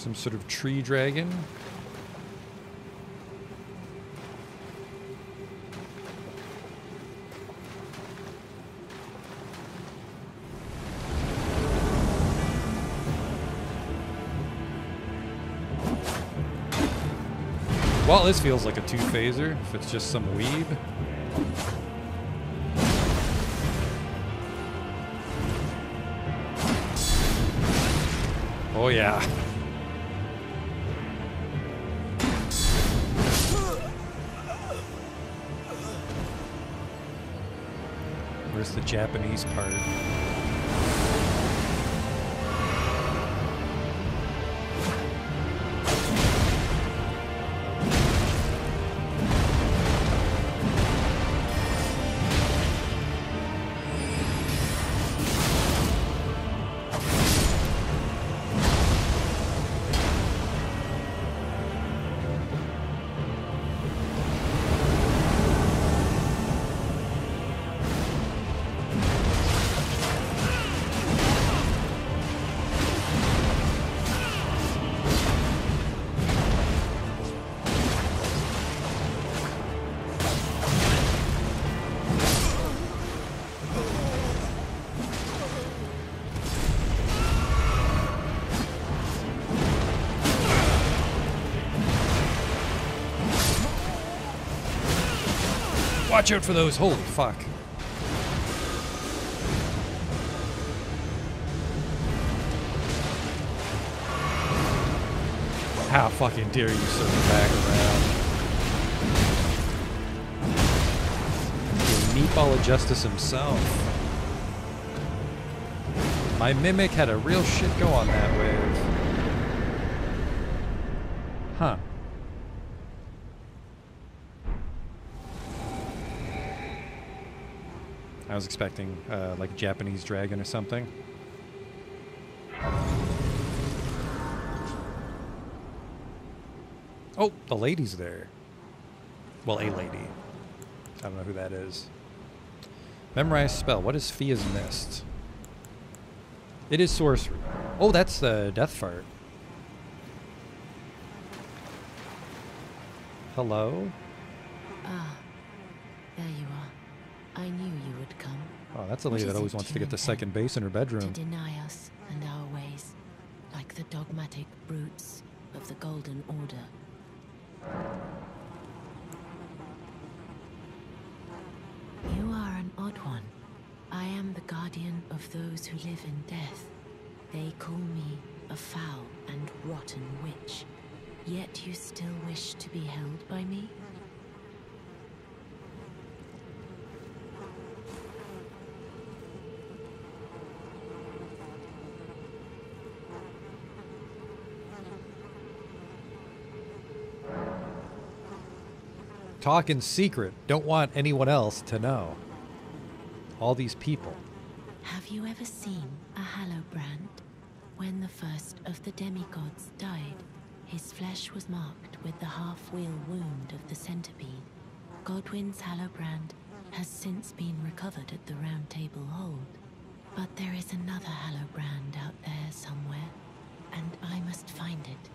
Some sort of tree dragon. Well, this feels like a two-phaser, if it's just some weeb. Oh yeah. The Japanese part? Watch out for those. Holy fuck. How fucking dare you circle back around? The meatball of justice himself. My mimic had a real shit go on that wave. Huh. I was expecting uh, like a Japanese dragon or something. Oh, the lady's there. Well, a lady. I don't know who that is. Memorize spell. What is Fia's Mist? It is sorcery. Oh, that's the death fart. Hello? That's a lady that always wants to get to intend second base in her bedroom. to deny us and our ways, like the dogmatic brutes of the Golden Order. You are an odd one. I am the guardian of those who live in death. Talk in secret. Don't want anyone else to know. All these people. Have you ever seen a Hallowbrand? When the first of the demigods died, his flesh was marked with the half-wheel wound of the centipede. Godwyn's Hallowbrand has since been recovered at the Round Table Hold. But there is another Hallowbrand out there somewhere, and I must find it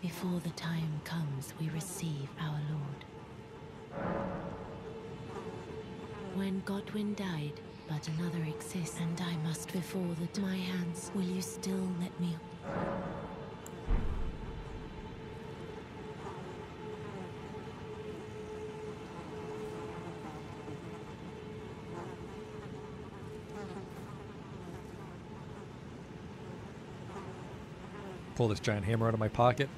before the time comes we receive our Lord. When Godwyn died, but another exists, and I must before the my hands. Will you still let me? Pull this giant hammer out of my pocket.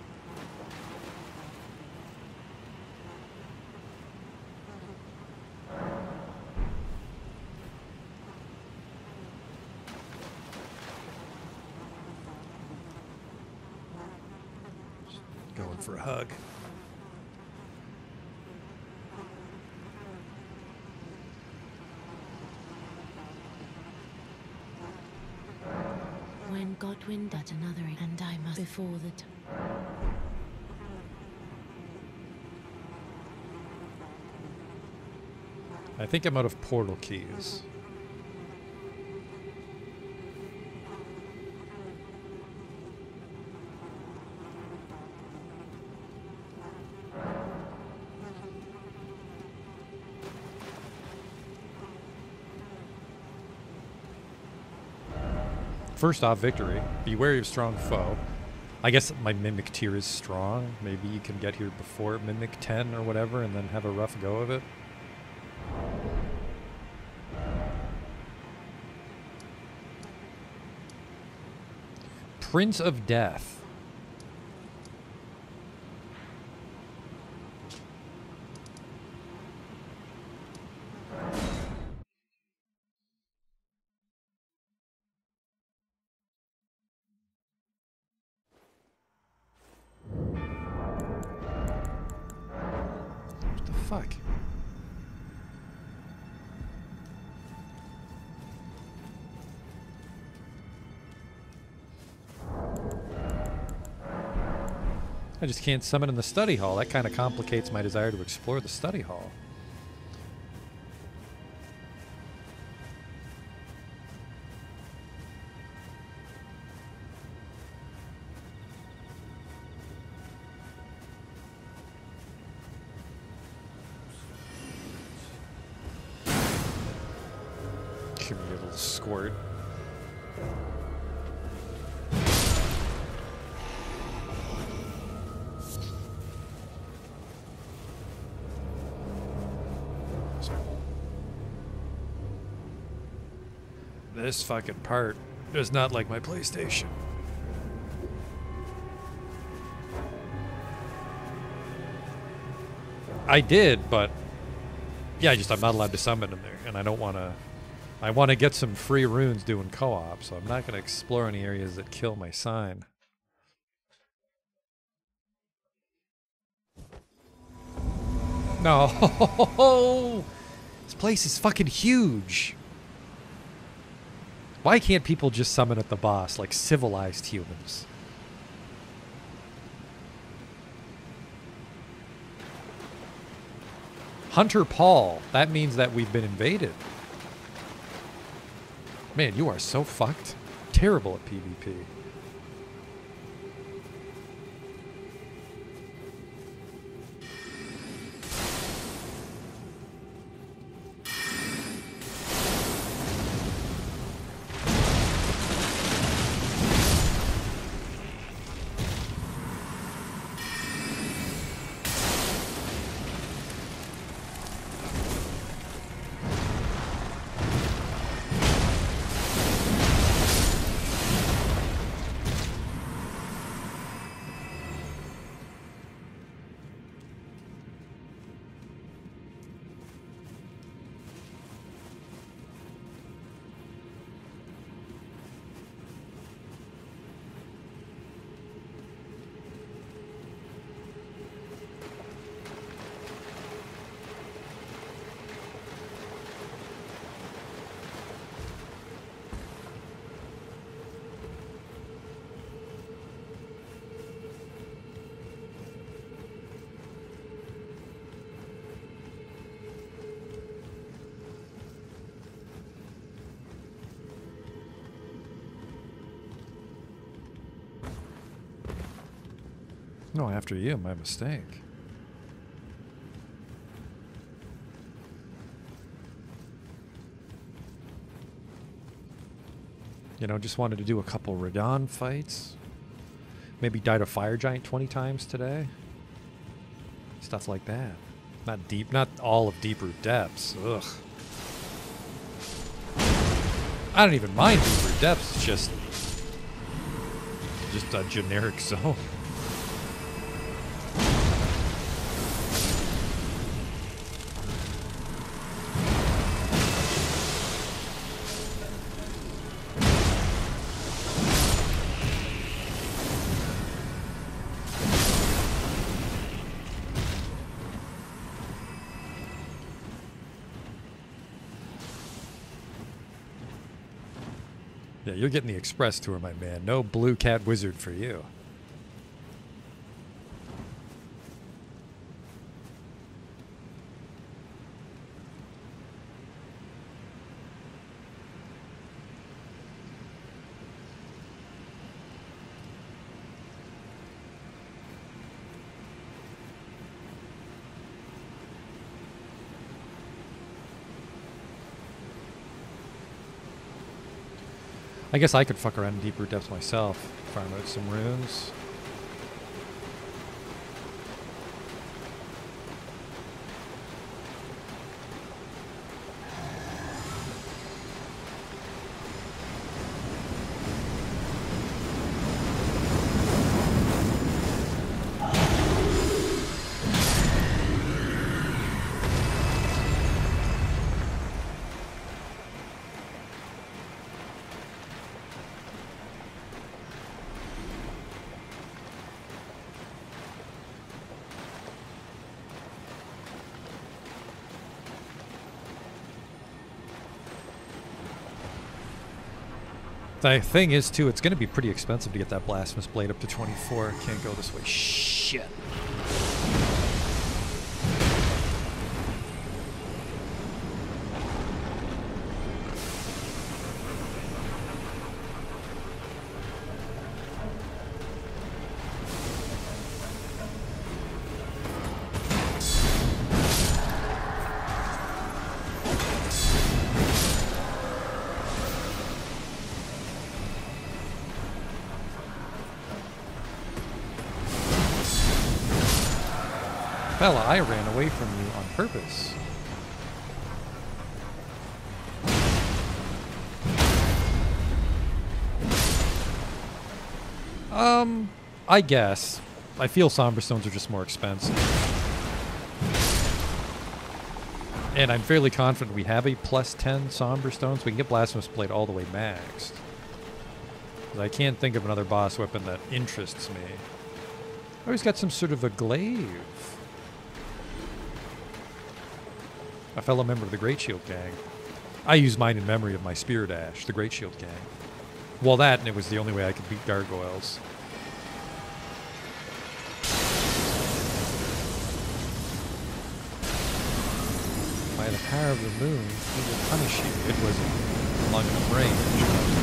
Hug. When Godwyn another, and I must before the. I think I'm out of portal keys. First off, victory. Be wary of strong foe. I guess my Mimic Tear is strong. Maybe you can get here before mimic 10 or whatever and then have a rough go of it. Prince of Death. I just can't summon in the study hall. That kind of complicates my desire to explore the study hall. This fucking part is not like my PlayStation. I did, but yeah, I just I'm not allowed to summon in there, and I don't want to. I want to get some free runes doing co-op, so I'm not going to explore any areas that kill my sign. No, this place is fucking huge. Why can't people just summon at the boss like civilized humans? Hunter Paul. That means that we've been invaded. Man, you are so fucked. terrible at PvP. After you, my mistake. You know, just wanted to do a couple Radahn fights. Maybe died a fire giant 20 times today. Stuff like that. Not deep, not all of Deep Root Depths. Ugh. I don't even mind Deep Root Depths, it's just just a generic zone. Express tour, my man. No blue cat wizard for you. I guess I could fuck around in deep root depths myself, farm out some runes. The thing is, too, it's going to be pretty expensive to get that Blasphemous Blade up to 24. Can't go this way. Shit. I guess. I feel Somber Stones are just more expensive. And I'm fairly confident we have a plus 10 Somber Stones. We can get Blasphemous Blade all the way maxed. I can't think of another boss weapon that interests me. Oh, he's got some sort of a glaive. A fellow member of the Great Shield Gang. I use mine in memory of my Spirit Ash, the Great Shield Gang. Well, that, and it was the only way I could beat gargoyles. power of the moon, he would punish you. It was long enough range.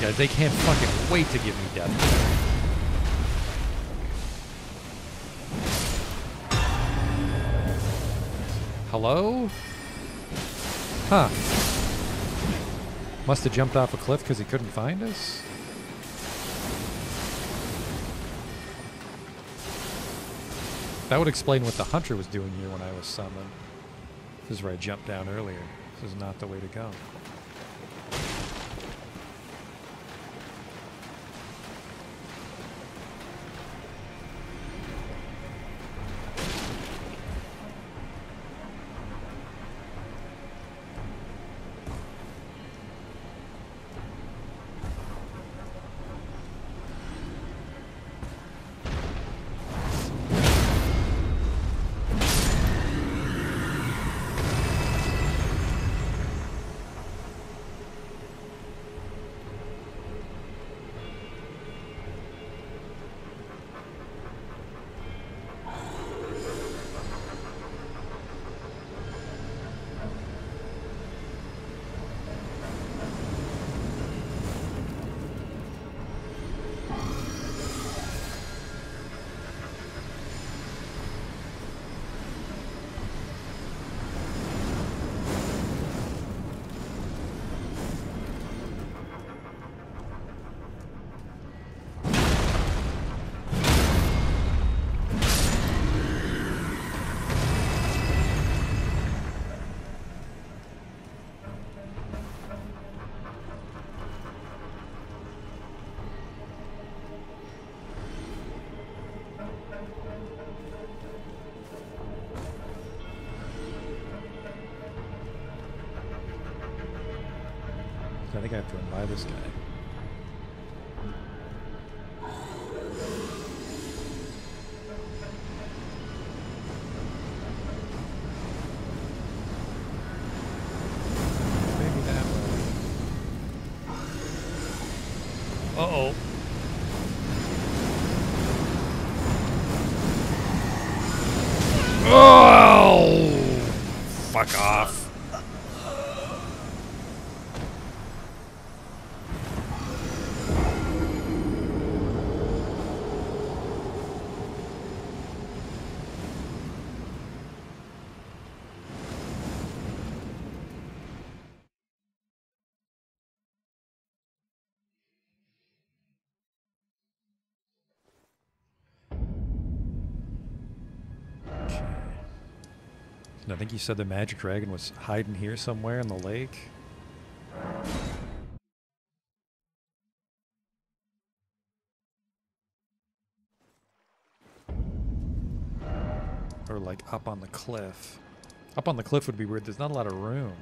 guys. They can't fucking wait to give me death. Hello? Huh. Must have jumped off a cliff because he couldn't find us? That would explain what the hunter was doing here when I was summoned. This is where I jumped down earlier. This is not the way to go. By this guy. And I think you said the magic dragon was hiding here somewhere in the lake. Or like up on the cliff. Up on the cliff would be weird. There's not a lot of room.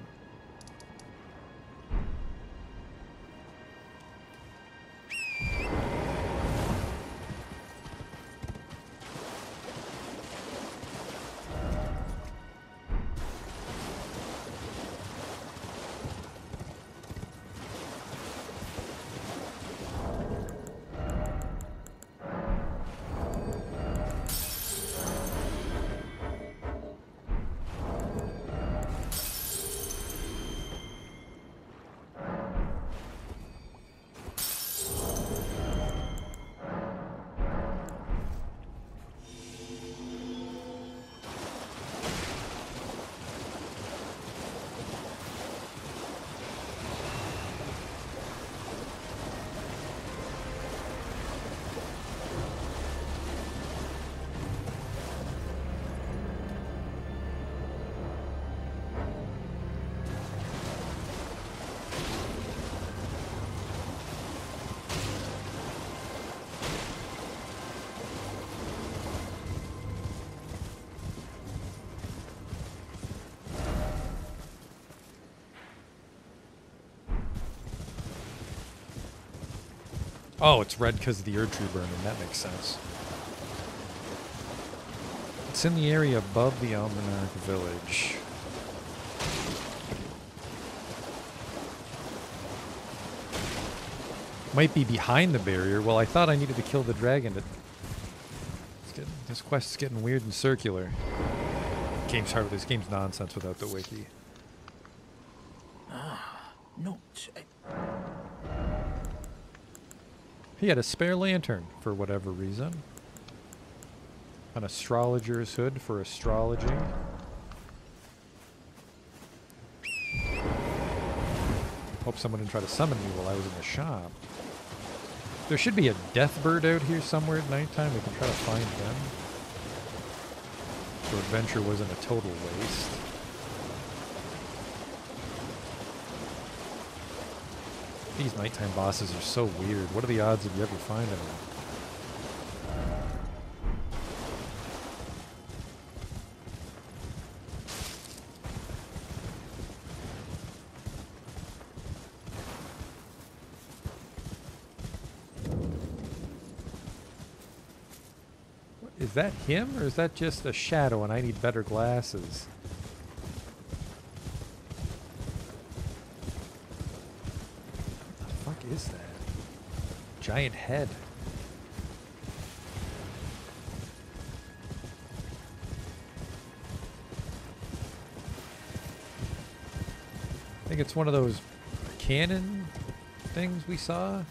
Oh, it's red because of the Erd tree burning. That makes sense. It's in the area above the Almanarch village. Might be behind the barrier. Well, I thought I needed to kill the dragon. To... Getting, this quest is getting weird and circular. Game's hard. This game's nonsense without the wiki. He had a spare lantern for whatever reason. An astrologer's hood for astrology. Hope someone didn't try to summon me while I was in the shop. There should be a death bird out here somewhere at nighttime. We can try to find them. So adventure wasn't a total waste. These nighttime bosses are so weird. What are the odds of you ever finding them? Is that him, or is that just a shadow and I need better glasses? What the fuck is that? Giant head. I think it's one of those cannon things we saw.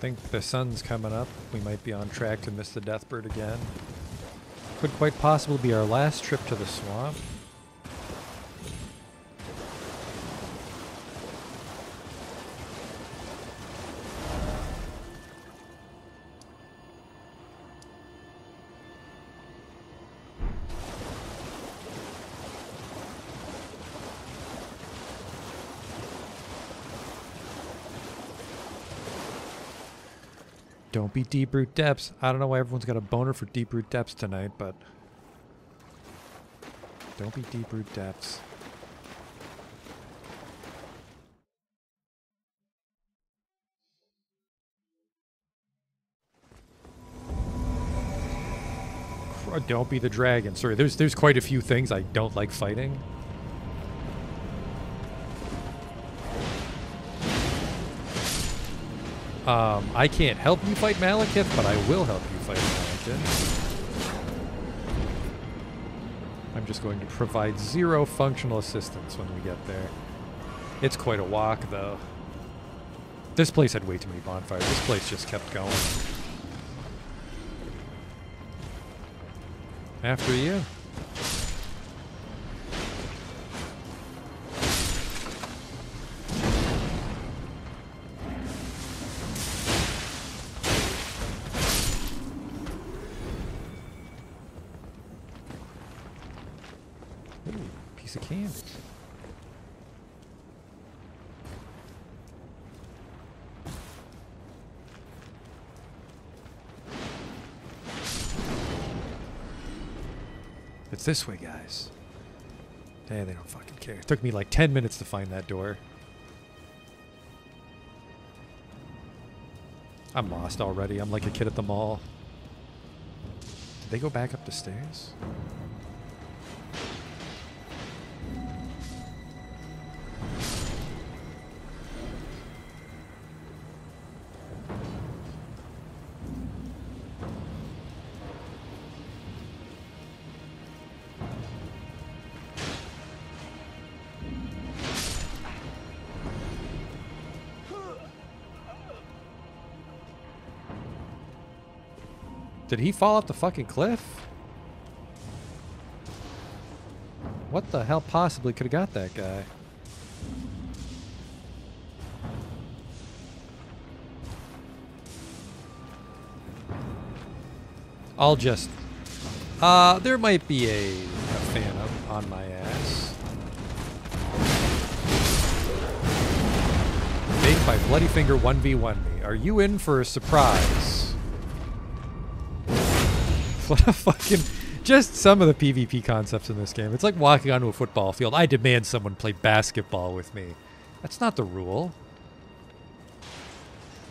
Think the sun's coming up. We might be on track to miss the Deathbird again. Could quite possibly be our last trip to the swamp. Be Deep Root Depths. I don't know why everyone's got a boner for Deep Root Depths tonight, but... Don't be Deep Root Depths. Don't be the dragon. Sorry, there's there's quite a few things I don't like fighting. Um, I can't help you fight Maliketh, but I will help you fight Maliketh. I'm just going to provide zero functional assistance when we get there. It's quite a walk, though. This place had way too many bonfires. This place just kept going. After you. This way, guys. Hey, they don't fucking care. It took me like 10 minutes to find that door. I'm lost already. I'm like a kid at the mall. Did they go back up the stairs? Did he fall off the fucking cliff? What the hell possibly could have got that guy? I'll just... Uh, there might be a, a phantom on my ass. Baked by Bloody Finger 1v1 me. Are you in for a surprise? What a fucking... Just some of the PvP concepts in this game. It's like walking onto a football field. I demand someone play basketball with me. That's not the rule.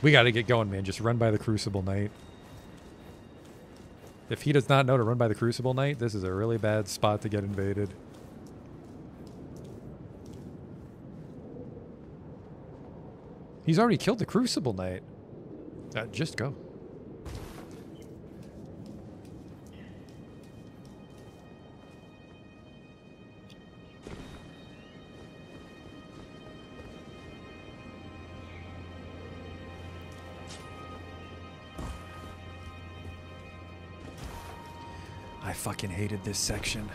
We gotta get going, man. Just run by the Crucible Knight. If he does not know to run by the Crucible Knight, this is a really bad spot to get invaded. He's already killed the Crucible Knight. Uh, just go. Fucking hated this section.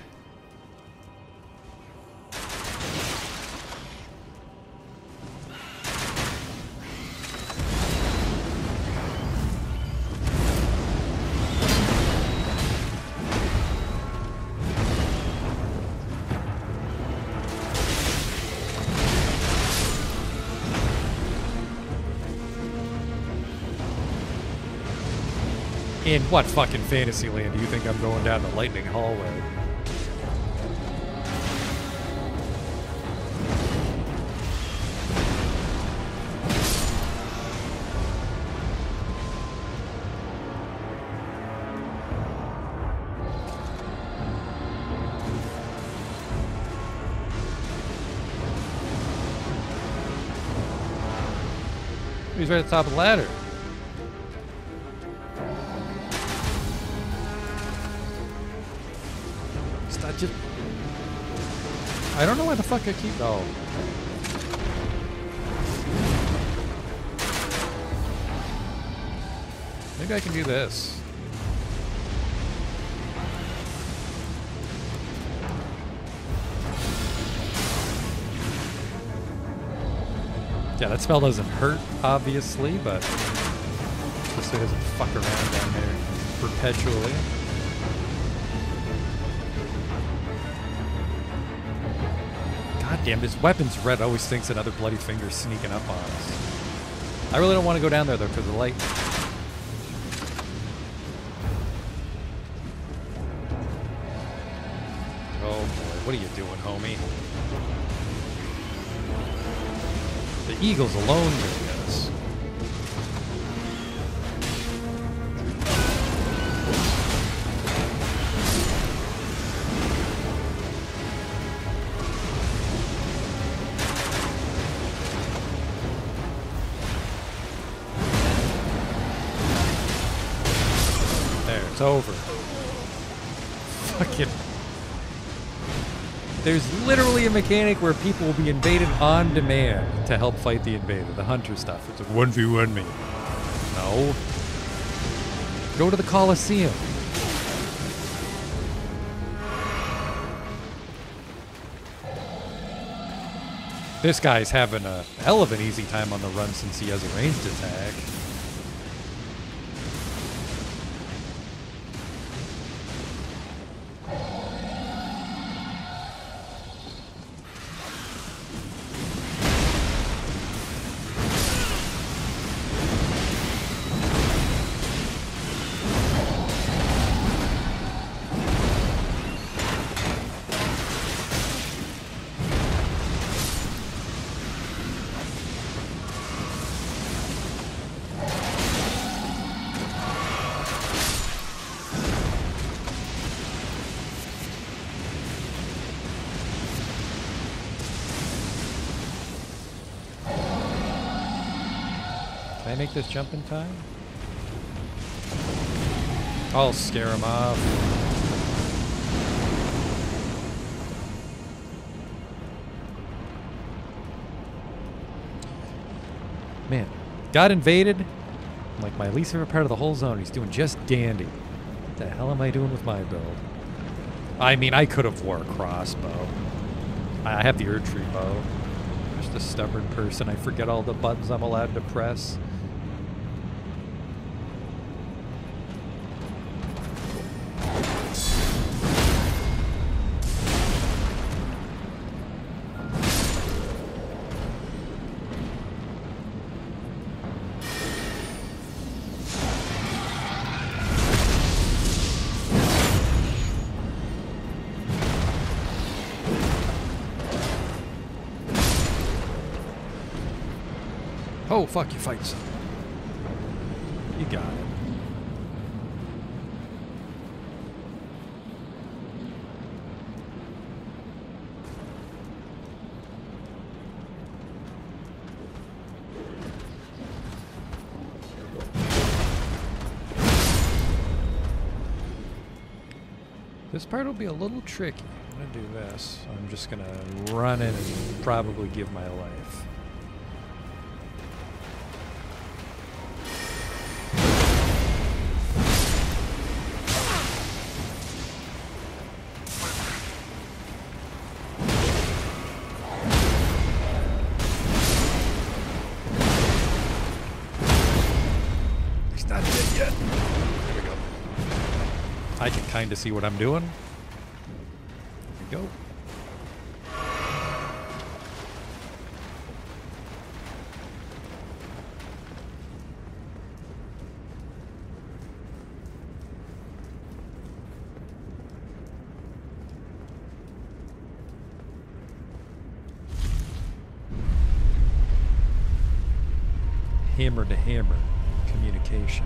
What fucking fantasy land do you think I'm going down the lightning hallway? He's right at the top of the ladder. Don't know why the fuck I keep. Oh. Maybe I can do this. Yeah, that spell doesn't hurt, obviously, but just so it doesn't fuck around down there perpetually. Damn, this weapons red always thinks another bloody finger's sneaking up on us. I really don't want to go down there though because the light. Oh boy, what are you doing, homie? The eagle's alone mechanic where people will be invaded on demand to help fight the invader, the hunter stuff. It's a 1v1 me. No. Go to the Coliseum. This guy's having a hell of an easy time on the run since he has a ranged attack. I make this jump in time? I'll scare him off. Man, got invaded. Like my least favorite part of the whole zone. He's doing just dandy. What the hell am I doing with my build? I mean, I could have wore a crossbow. I have the Erdtree bow. I'm Just a stubborn person. I forget all the buttons I'm allowed to press. fuck, you fight some. You got it. This part will be a little tricky. I'm going to do this. I'm just going to run in and probably give my life. Of see what I'm doing. There we go. Hammer to hammer communication.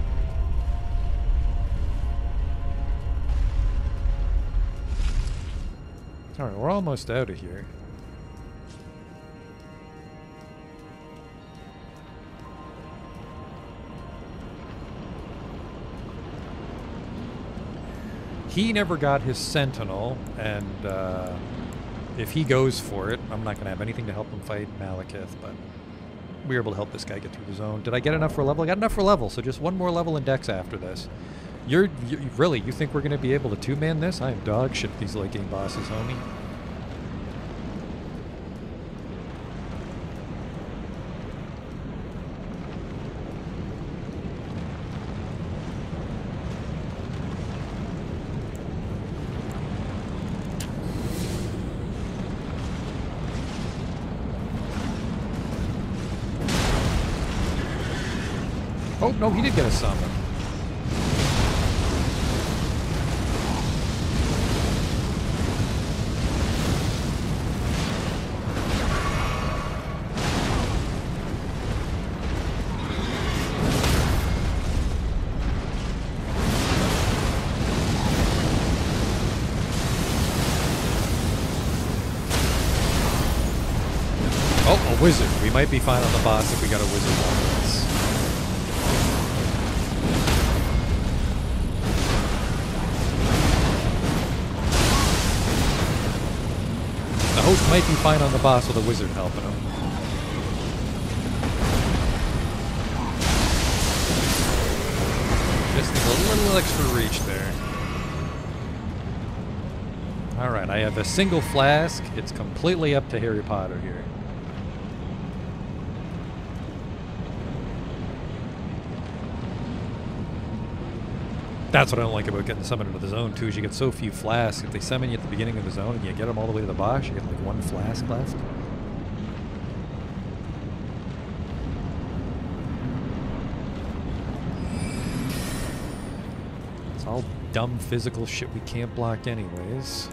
Almost out of here. He never got his Sentinel, and uh, if he goes for it, I'm not going to have anything to help him fight Maliketh, but we were able to help this guy get through the zone. Did I get enough for a level? I got enough for level, so just one more level in Dex after this. You're, you really, you think we're going to be able to two-man this? I am dog shit these late game bosses, homie. Oh, no, he did get a summon. Oh, a wizard. We might be fine on the boss if we got a wizard might be fine on the boss with a wizard helping him. Just a little extra reach there. Alright, I have a single flask. It's completely up to Harry Potter here. That's what I don't like about getting summoned into the zone too. Is you get so few flasks. If they summon you at the beginning of the zone and you get them all the way to the boss, you get like one flask left. It's all dumb physical shit we can't block anyways.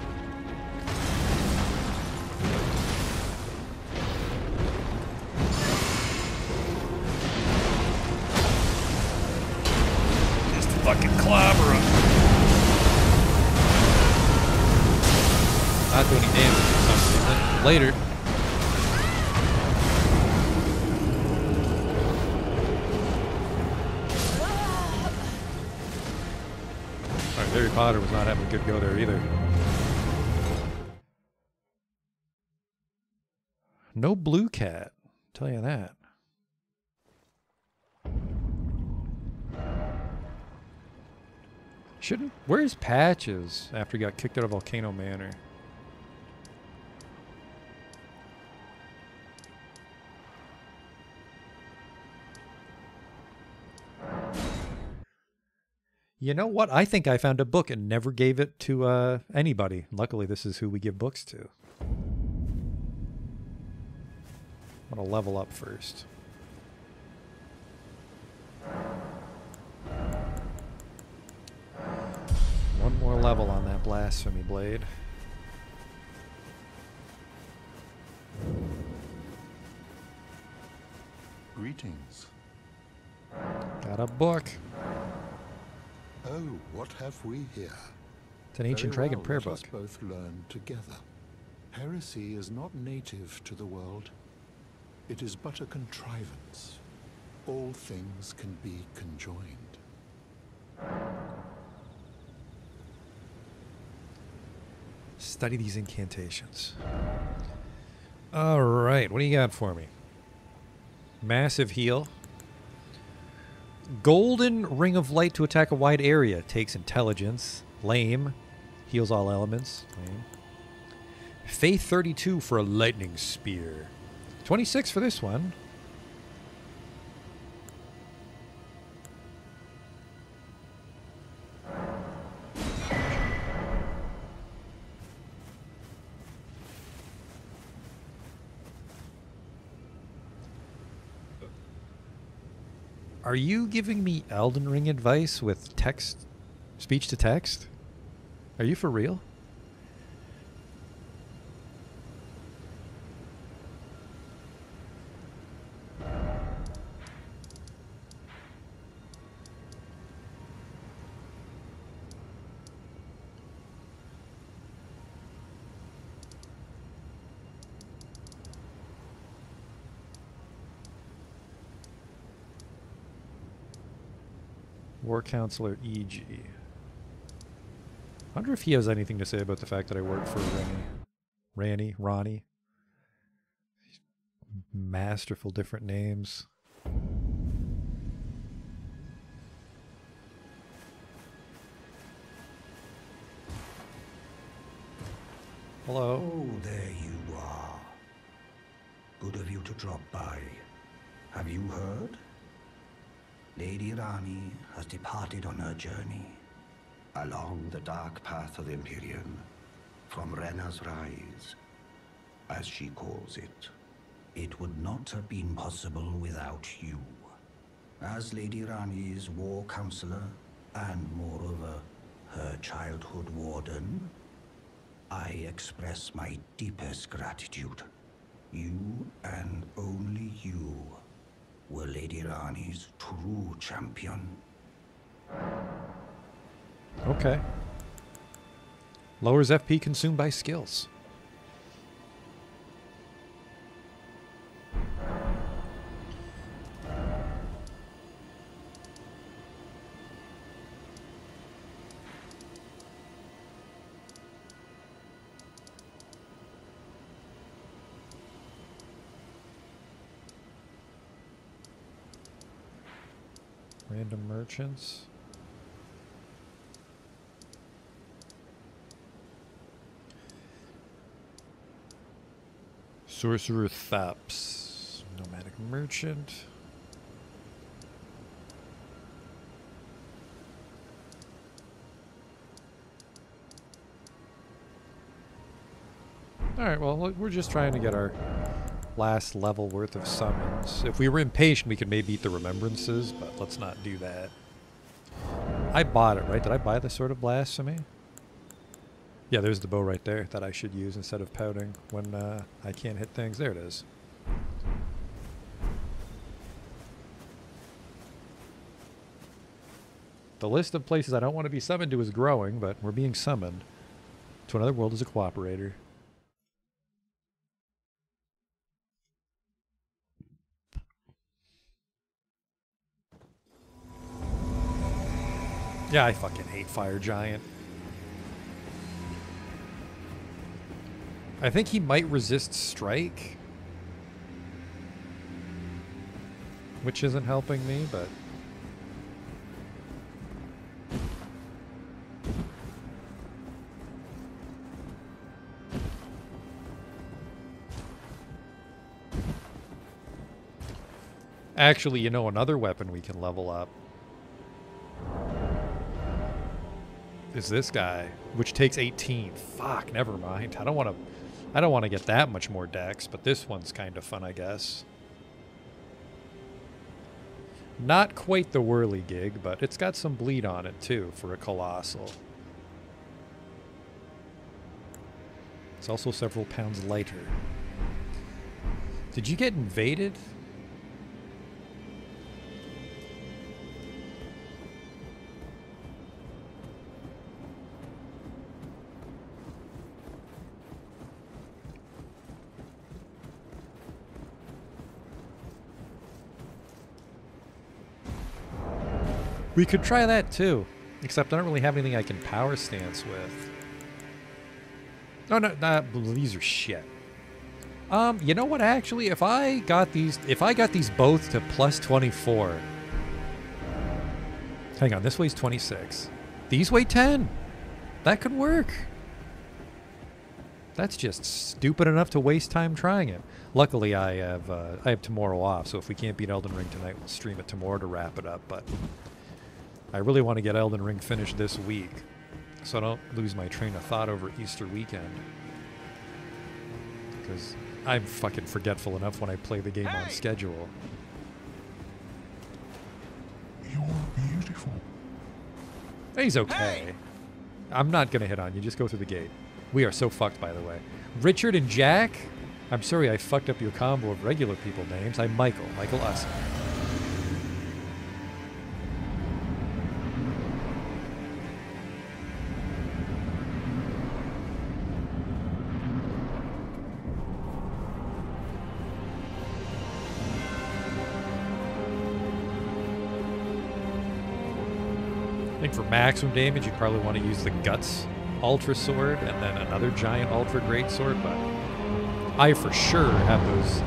Patches after he got kicked out of Volcano Manor? You know what? I think I found a book and never gave it to uh, anybody. Luckily, this is who we give books to. I'm going to level up first. Level on that blasphemy blade. Greetings. Got a book. Oh, what have we here? It's an ancient Very dragon well, prayer let us book. both learn together. Heresy is not native to the world. It is but a contrivance. All things can be conjoined. Study these incantations. All right, what do you got for me? Massive heal. Golden Ring of Light to attack a wide area. Takes intelligence. Lame. Heals all elements. Lame. Faith 32 for a lightning spear. 26 for this one. Are you giving me Elden Ring advice with text, speech to text? Are you for real? Counselor Iji. I wonder if he has anything to say about the fact that I work for Ranny. Ranny, Ronnie. Masterful different names. Hello. Oh, there you are. Good of you to drop by. Have you heard? Lady Ranni has departed on her journey along the dark path of Empyrean, from Renna's Rise, as she calls it. It would not have been possible without you. As Lady Ranni's war counselor, and moreover, her childhood warden, I express my deepest gratitude. You and only you were Lady Ranni's true champion. Okay. Lowers FP consumed by skills. Random merchants. Sorcerer Thops. Nomadic merchant. Alright, well, we're just trying to get our last level worth of summons. If we were impatient, we could maybe eat the remembrances, but let's not do that. I bought it, right? Did I buy the Sword of Blasphemy? Yeah, there's the bow right there that I should use instead of pouting when uh, I can't hit things. There it is. The list of places I don't want to be summoned to is growing, but we're being summoned to another world as a cooperator. Yeah, I fucking hate Fire Giant. I think he might resist strike. Which isn't helping me, but... Actually, you know another weapon we can level up. Is this guy, which takes 18. Fuck, never mind. I don't want to I don't want to get that much more dex, but this one's kind of fun, I guess. Not quite the whirly gig, but it's got some bleed on it too for a colossal. It's also several pounds lighter. Did you get invaded? We could try that too. Except I don't really have anything I can power stance with. Oh no, nah, these are shit. Um, you know what? Actually, if I got these, if I got these both to plus 24. Hang on, this weighs 26. These weigh 10. That could work. That's just stupid enough to waste time trying it. Luckily, I have uh, I have tomorrow off, so if we can't beat Elden Ring tonight, we'll stream it tomorrow to wrap it up. But I really want to get Elden Ring finished this week, so I don't lose my train of thought over Easter weekend. Because I'm fucking forgetful enough when I play the game on schedule. You're beautiful. He's okay. I'm not gonna hit on you. Just go through the gate. We are so fucked, by the way. Richard and Jack. I'm sorry I fucked up your combo of regular people names. I'm Michael. Michael Usman. Maximum damage, you'd probably want to use the Guts Ultra Sword and then another giant Ultra Great Sword, but I for sure have those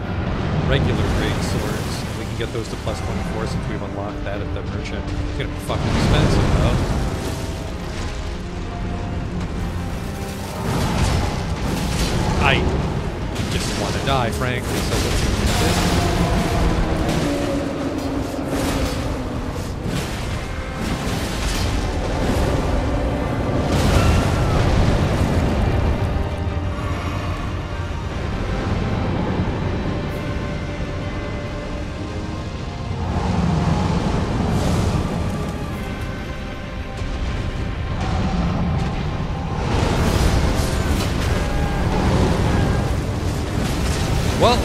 regular Great Swords. We can get those to plus 24 since we've unlocked that at the merchant. It's gonna be fucking expensive though. I just want to die, frankly, so let's do this.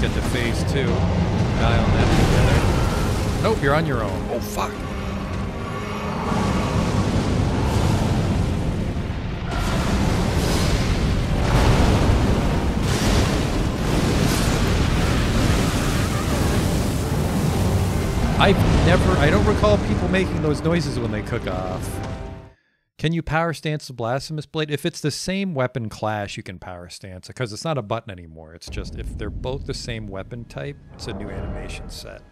Let's get to phase two. Die on that together. Nope, you're on your own. Oh fuck. I've never, I don't recall people making those noises when they cook off. Can you power stance the Blasphemous Blade? If it's the same weapon class, you can power stance because it's not a button anymore. It's just if they're both the same weapon type, it's a new animation set.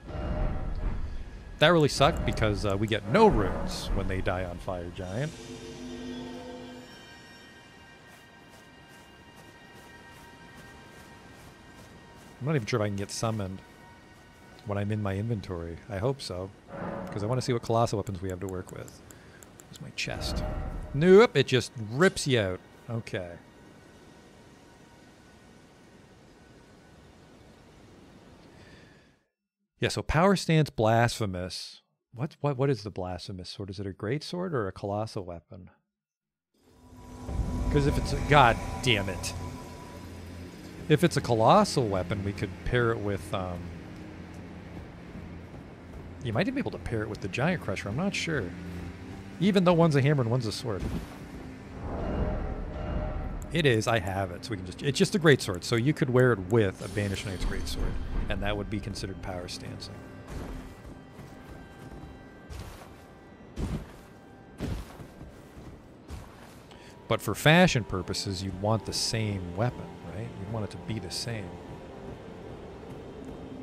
That really sucked because uh, we get no runes when they die on Fire Giant. I'm not even sure if I can get summoned when I'm in my inventory. I hope so, because I want to see what colossal weapons we have to work with. Where's my chest? Nope, it just rips you out. Okay. Yeah, so power stance blasphemous. What what what is the blasphemous sword? Is it a great sword or a colossal weapon? Because if it's a, god damn it. If it's a colossal weapon, we could pair it with um You might even be able to pair it with the giant crusher, I'm not sure. Even though one's a hammer and one's a sword. It is, I have it, so we can just it's just a great sword, so you could wear it with a Banished Knight's great sword, and that would be considered power stancing. But for fashion purposes, you'd want the same weapon, right? You'd want it to be the same.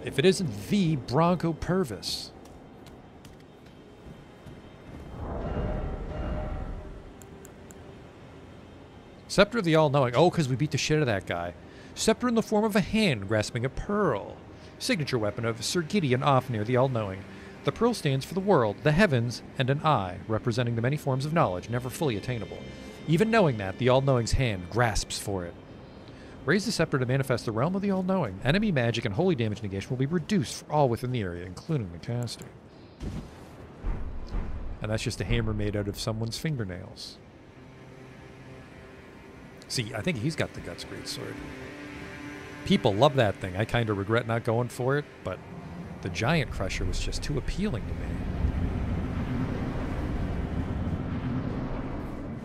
If it isn't the Bronco Purvis. Scepter of the All-Knowing. Oh, because we beat the shit out of that guy. Scepter in the form of a hand grasping a pearl. Signature weapon of Sir Gideon Ofnir the All-Knowing. The pearl stands for the world, the heavens, and an eye, representing the many forms of knowledge never fully attainable. Even knowing that, the All-Knowing's hand grasps for it. Raise the scepter to manifest the realm of the All-Knowing. Enemy magic and holy damage negation will be reduced for all within the area, including the caster. And that's just a hammer made out of someone's fingernails. See, I think he's got the Guts Greatsword. People love that thing. I kind of regret not going for it, but the Giant Crusher was just too appealing to me.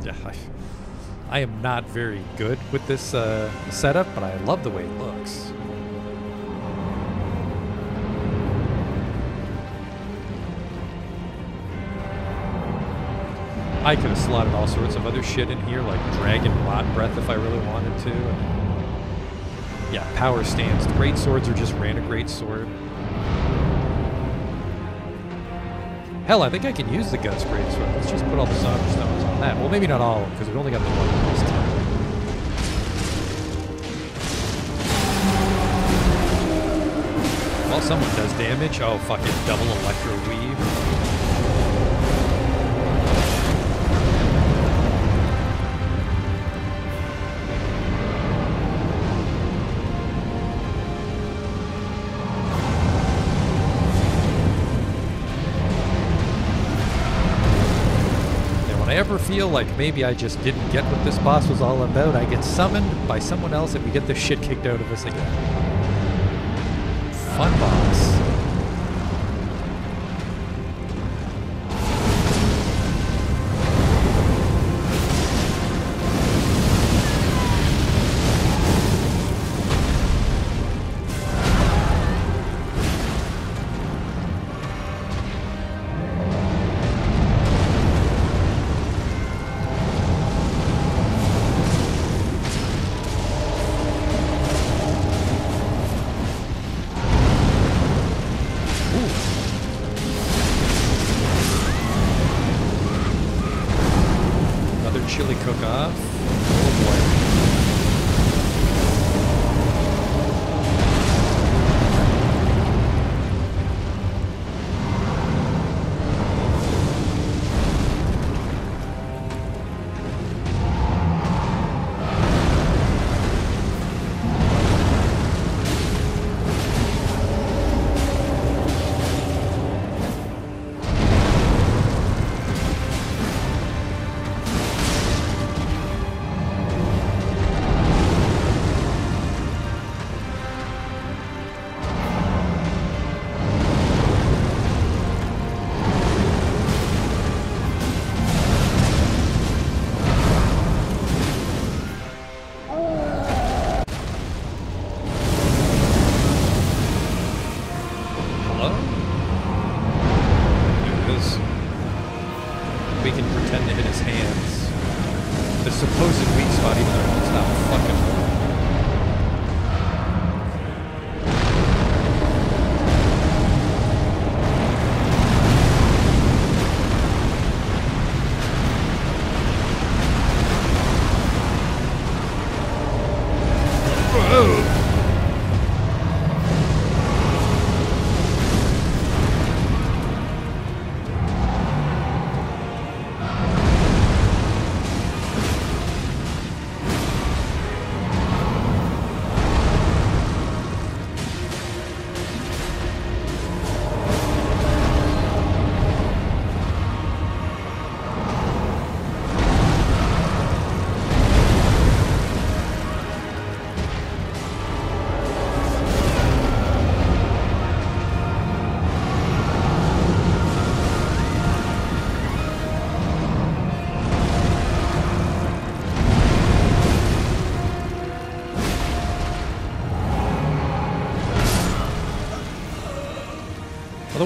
Yeah, I, I am not very good with this uh, setup, but I love the way it looks. I could have slotted all sorts of other shit in here, like Dragon Rot Breath if I really wanted to. And yeah, power stands. Great swords are just ran a great sword. Hell, I think I can use the Guts Great Sword. Let's just put all the Somber Stones on that. Well, maybe not all, because we've only got the one this time. Well, someone does damage. Oh, fucking double Electro Weave. Feel like maybe I just didn't get what this boss was all about, I get summoned by someone else and we get the shit kicked out of us again. Fun boss.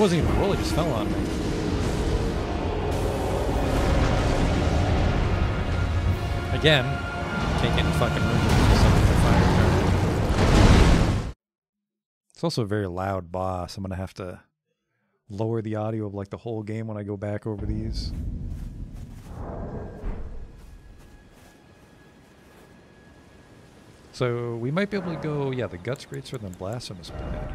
Wasn't even a roll, it just fell on me. Again, get fucking room with something for fire. It's also a very loud boss. I'm gonna have to lower the audio of like the whole game when I go back over these. So we might be able to go, yeah, the Guts Greatsword and then Blasphemous Blade.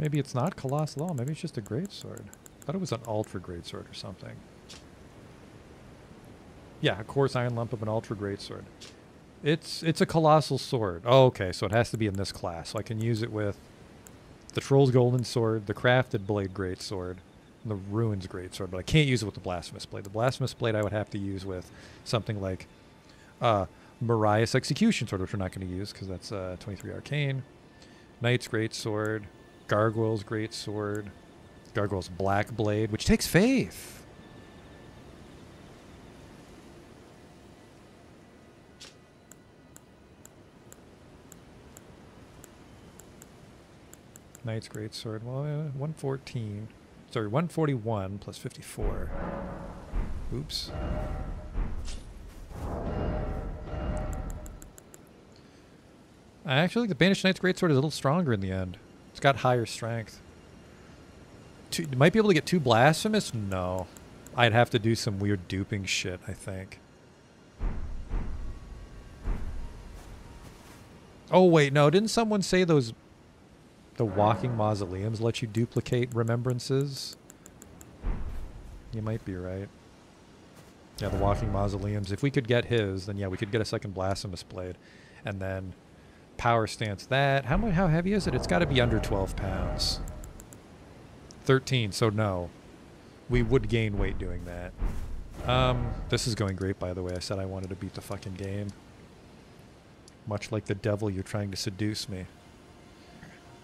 Maybe it's not colossal. Maybe it's just a great sword. thought it was an ultra great sword or something. Yeah, a coarse iron lump of an ultra great sword. It's it's a colossal sword. Oh, okay, so it has to be in this class. So I can use it with the Troll's Golden Sword, the Grafted Blade Great Sword, and the Ruins Great Sword, but I can't use it with the Blasphemous Blade. The Blasphemous Blade I would have to use with something like uh, Execution Sword, which we're not going to use because that's uh, 23 Arcane. Knight's Great Sword, Gargoyle's Great Sword, Gargoyle's Black Blade, which takes faith. Knight's Great Sword. Well, uh, 114. Sorry, 141 plus 54. Oops. I actually think the Banished Knight's Great Sword is a little stronger in the end. It's got higher strength. Two, might be able to get two Blasphemous? No. I'd have to do some weird duping shit, I think. Oh, wait, no. Didn't someone say those the walking mausoleums let you duplicate remembrances? You might be right. Yeah, the walking mausoleums. If we could get his, then yeah, we could get a second blasphemous blade, and then power stance that. How much? How heavy is it? It's got to be under 12 pounds. 13. So no, we would gain weight doing that. Um, this is going great, by the way. I said I wanted to beat the fucking game. Much like the devil, you're trying to seduce me.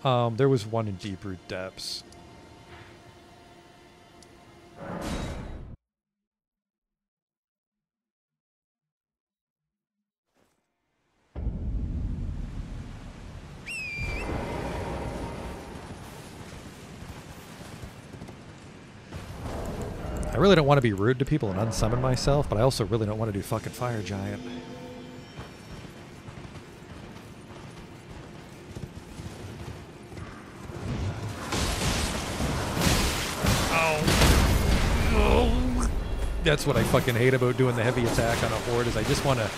Um, there was one in Deep Root Depths. I really don't want to be rude to people and unsummon myself, but I also really don't want to do fucking Fire Giant. Oh. that's what I fucking hate about doing the heavy attack on a horde is I just want to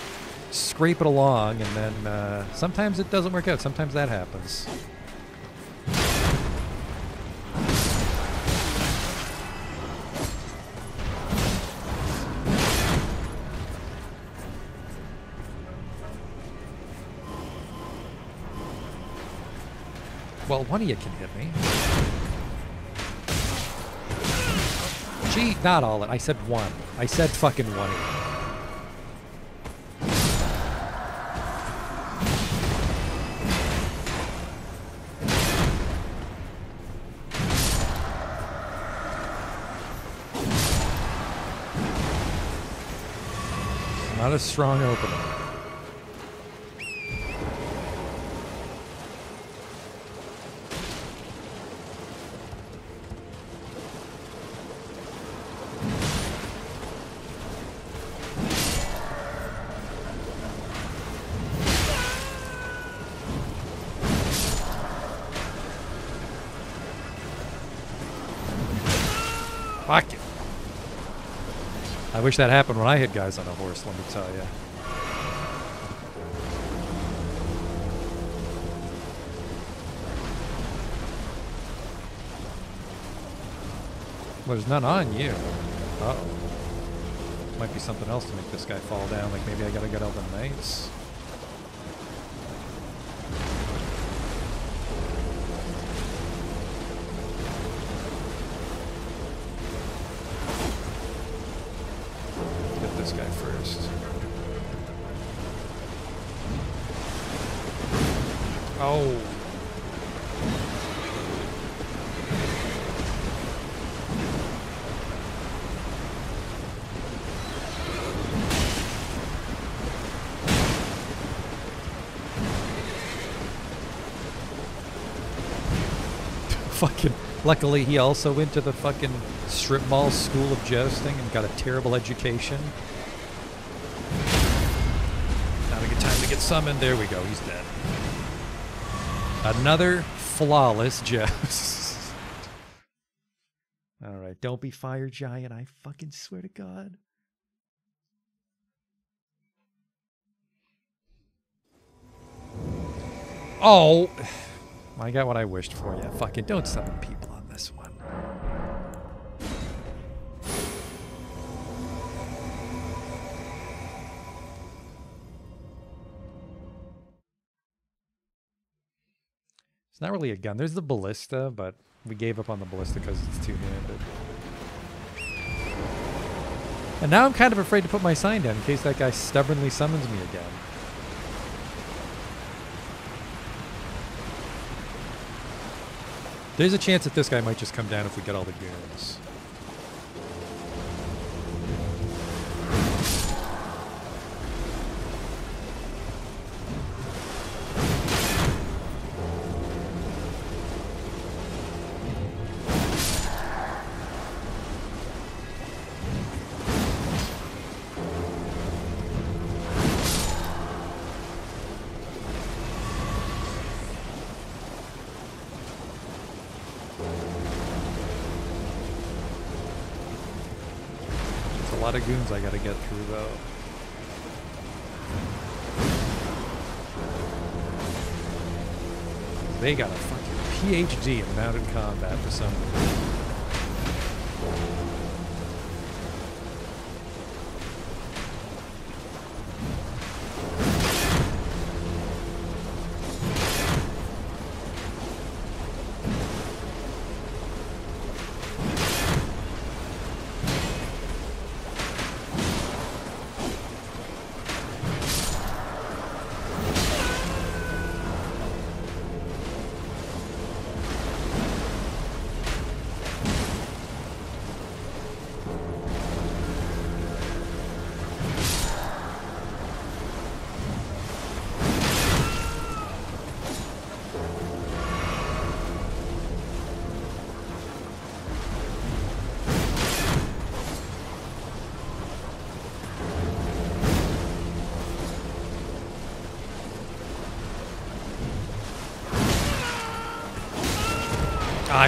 scrape it along and then uh, sometimes it doesn't work out. Sometimes that happens. Well, one of you can hit me. Gee, not all it. I said one. I said fucking one. Not a strong opener. Wish that happened when I hit guys on a horse, let me tell you. Well, there's none on you. Uh oh Might be something else to make this guy fall down, like maybe I gotta get all the knights. Luckily, he also went to the fucking strip mall school of jousting and got a terrible education. Now a good time to get summoned. There we go. He's dead. Another flawless joust. All right, don't be fire giant. I fucking swear to God. Oh. I got what I wished for. Yeah, fucking don't summon people It's not really a gun. There's the ballista, but we gave up on the ballista because it's two-handed. And now I'm kind of afraid to put my sign down in case that guy stubbornly summons me again. There's a chance that this guy might just come down if we get all the goons.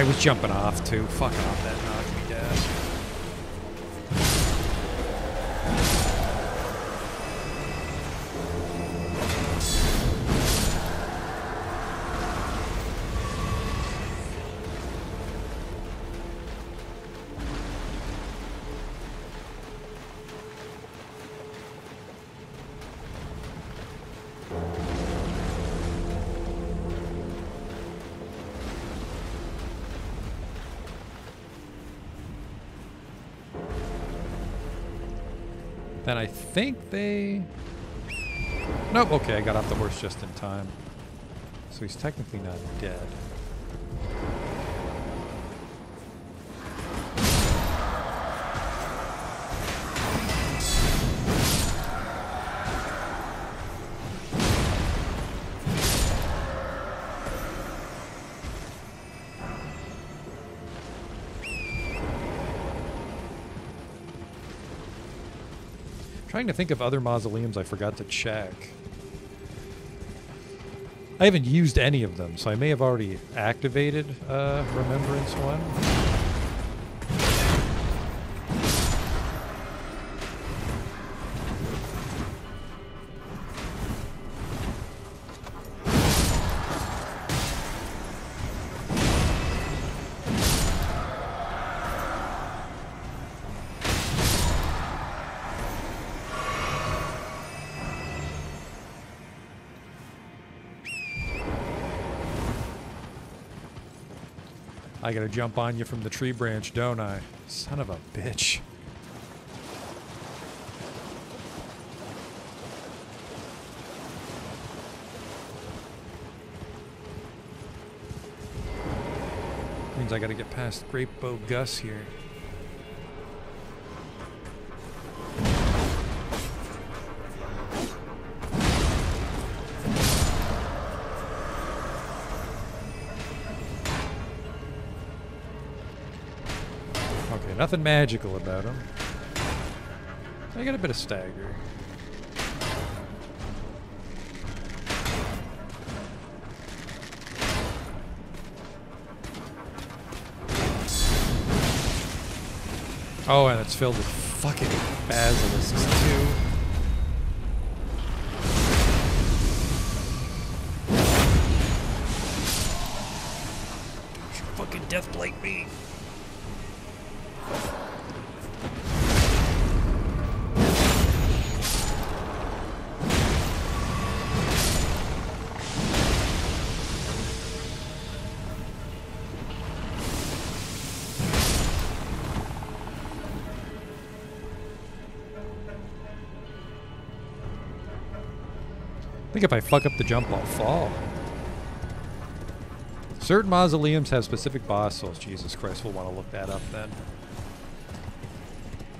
I was jumping off too. Fuck off, that they... Nope, okay, I got off the horse just in time. So he's technically not dead. Trying to think of other mausoleums I forgot to check. I haven't used any of them, so I may have already activated uh, Remembrance one. I gotta jump on you from the tree branch, don't I? Son of a bitch. Means I gotta get past Great Bow Gus here. Nothing magical about him. I got a bit of stagger. Oh, and it's filled with fucking basilisks too. Think if I fuck up the jump, I'll fall. Certain mausoleums have specific boss souls. Jesus Christ, we'll want to look that up then.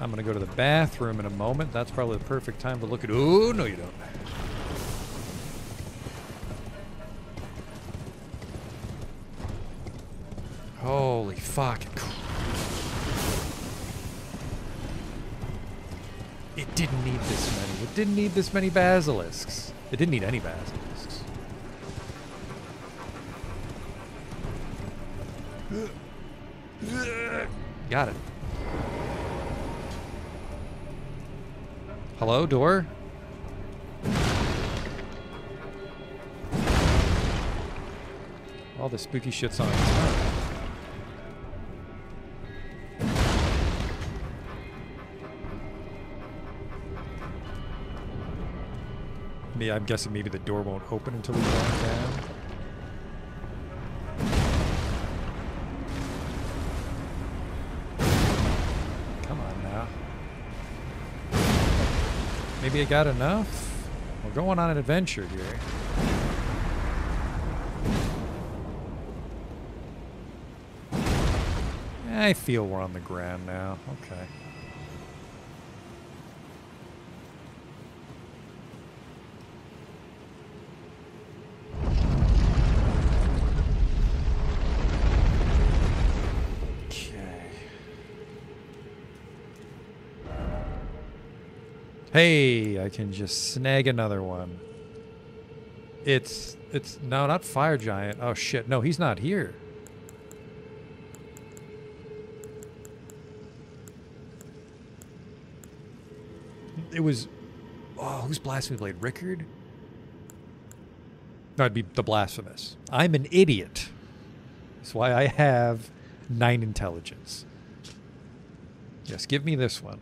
I'm going to go to the bathroom in a moment. That's probably the perfect time to look at... Oh, no you don't. Holy fuck. It didn't need this many. It didn't need this many basilisks. It didn't need any basilisks. Got it. Hello, door? All the spooky shit's on its own. Me, I'm guessing maybe the door won't open until we go down. Come on now. Maybe I got enough? We're going on an adventure here. I feel we're on the ground now. Okay. Hey, I can just snag another one. It's it's no, not fire giant. Oh shit, no, he's not here. It was oh, who's blasphemy blade? Rykard? It'd be the blasphemous. I'm an idiot. That's why I have nine intelligence. Yes, give me this one.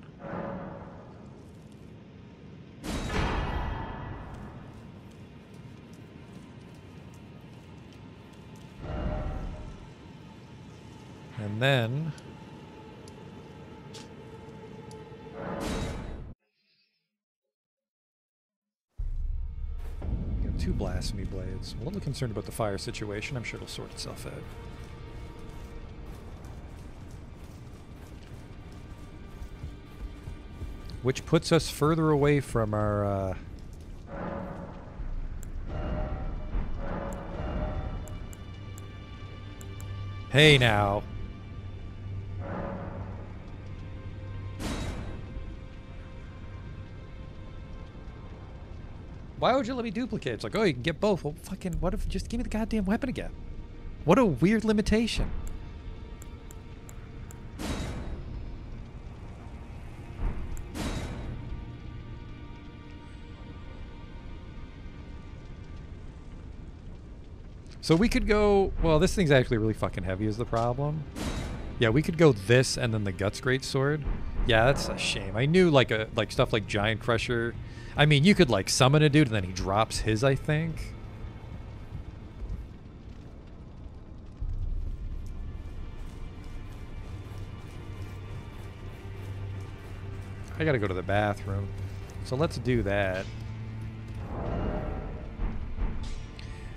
A little concerned about the fire situation. I'm sure it'll sort itself out. Which puts us further away from our uh, Hey now. Why would you let me duplicate? It's like, oh, you can get both. Well, fucking, what if just give me the goddamn weapon again? What a weird limitation. So we could go, well, this thing's actually really fucking heavy is the problem. Yeah, we could go this and then the Guts Great Sword. Yeah, that's a shame. I knew like a like stuff like Giant Crusher. I mean, you could like summon a dude and then he drops his, I think. I gotta go to the bathroom. So let's do that.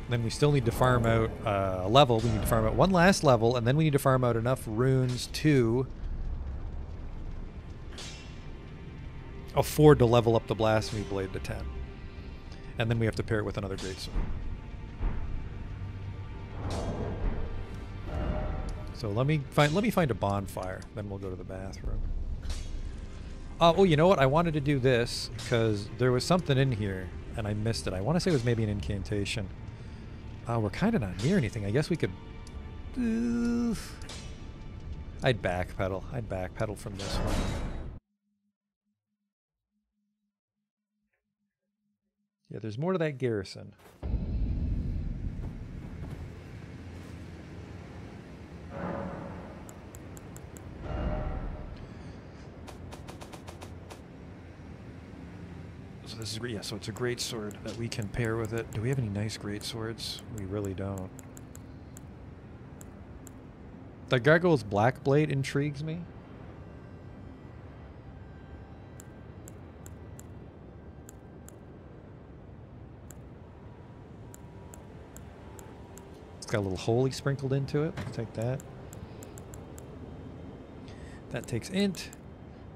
Then we still need to farm out uh, a level. We need to farm out one last level, and then we need to farm out enough runes to afford to level up the Blasphemy Blade to 10. And then we have to pair it with another Great Sword. So let me find let me find a bonfire, then we'll go to the bathroom. Uh, oh, you know what? I wanted to do this because there was something in here and I missed it. I want to say it was maybe an incantation. Uh, we're kind of not near anything. I guess we could... I'd backpedal. I'd backpedal from this one. Yeah, there's more to that garrison. So this is yeah. So it's a great sword that we can pair with it. Do we have any nice great swords? We really don't. The gargoyle's black blade intrigues me. Got a little holy sprinkled into it. Take that. That takes int.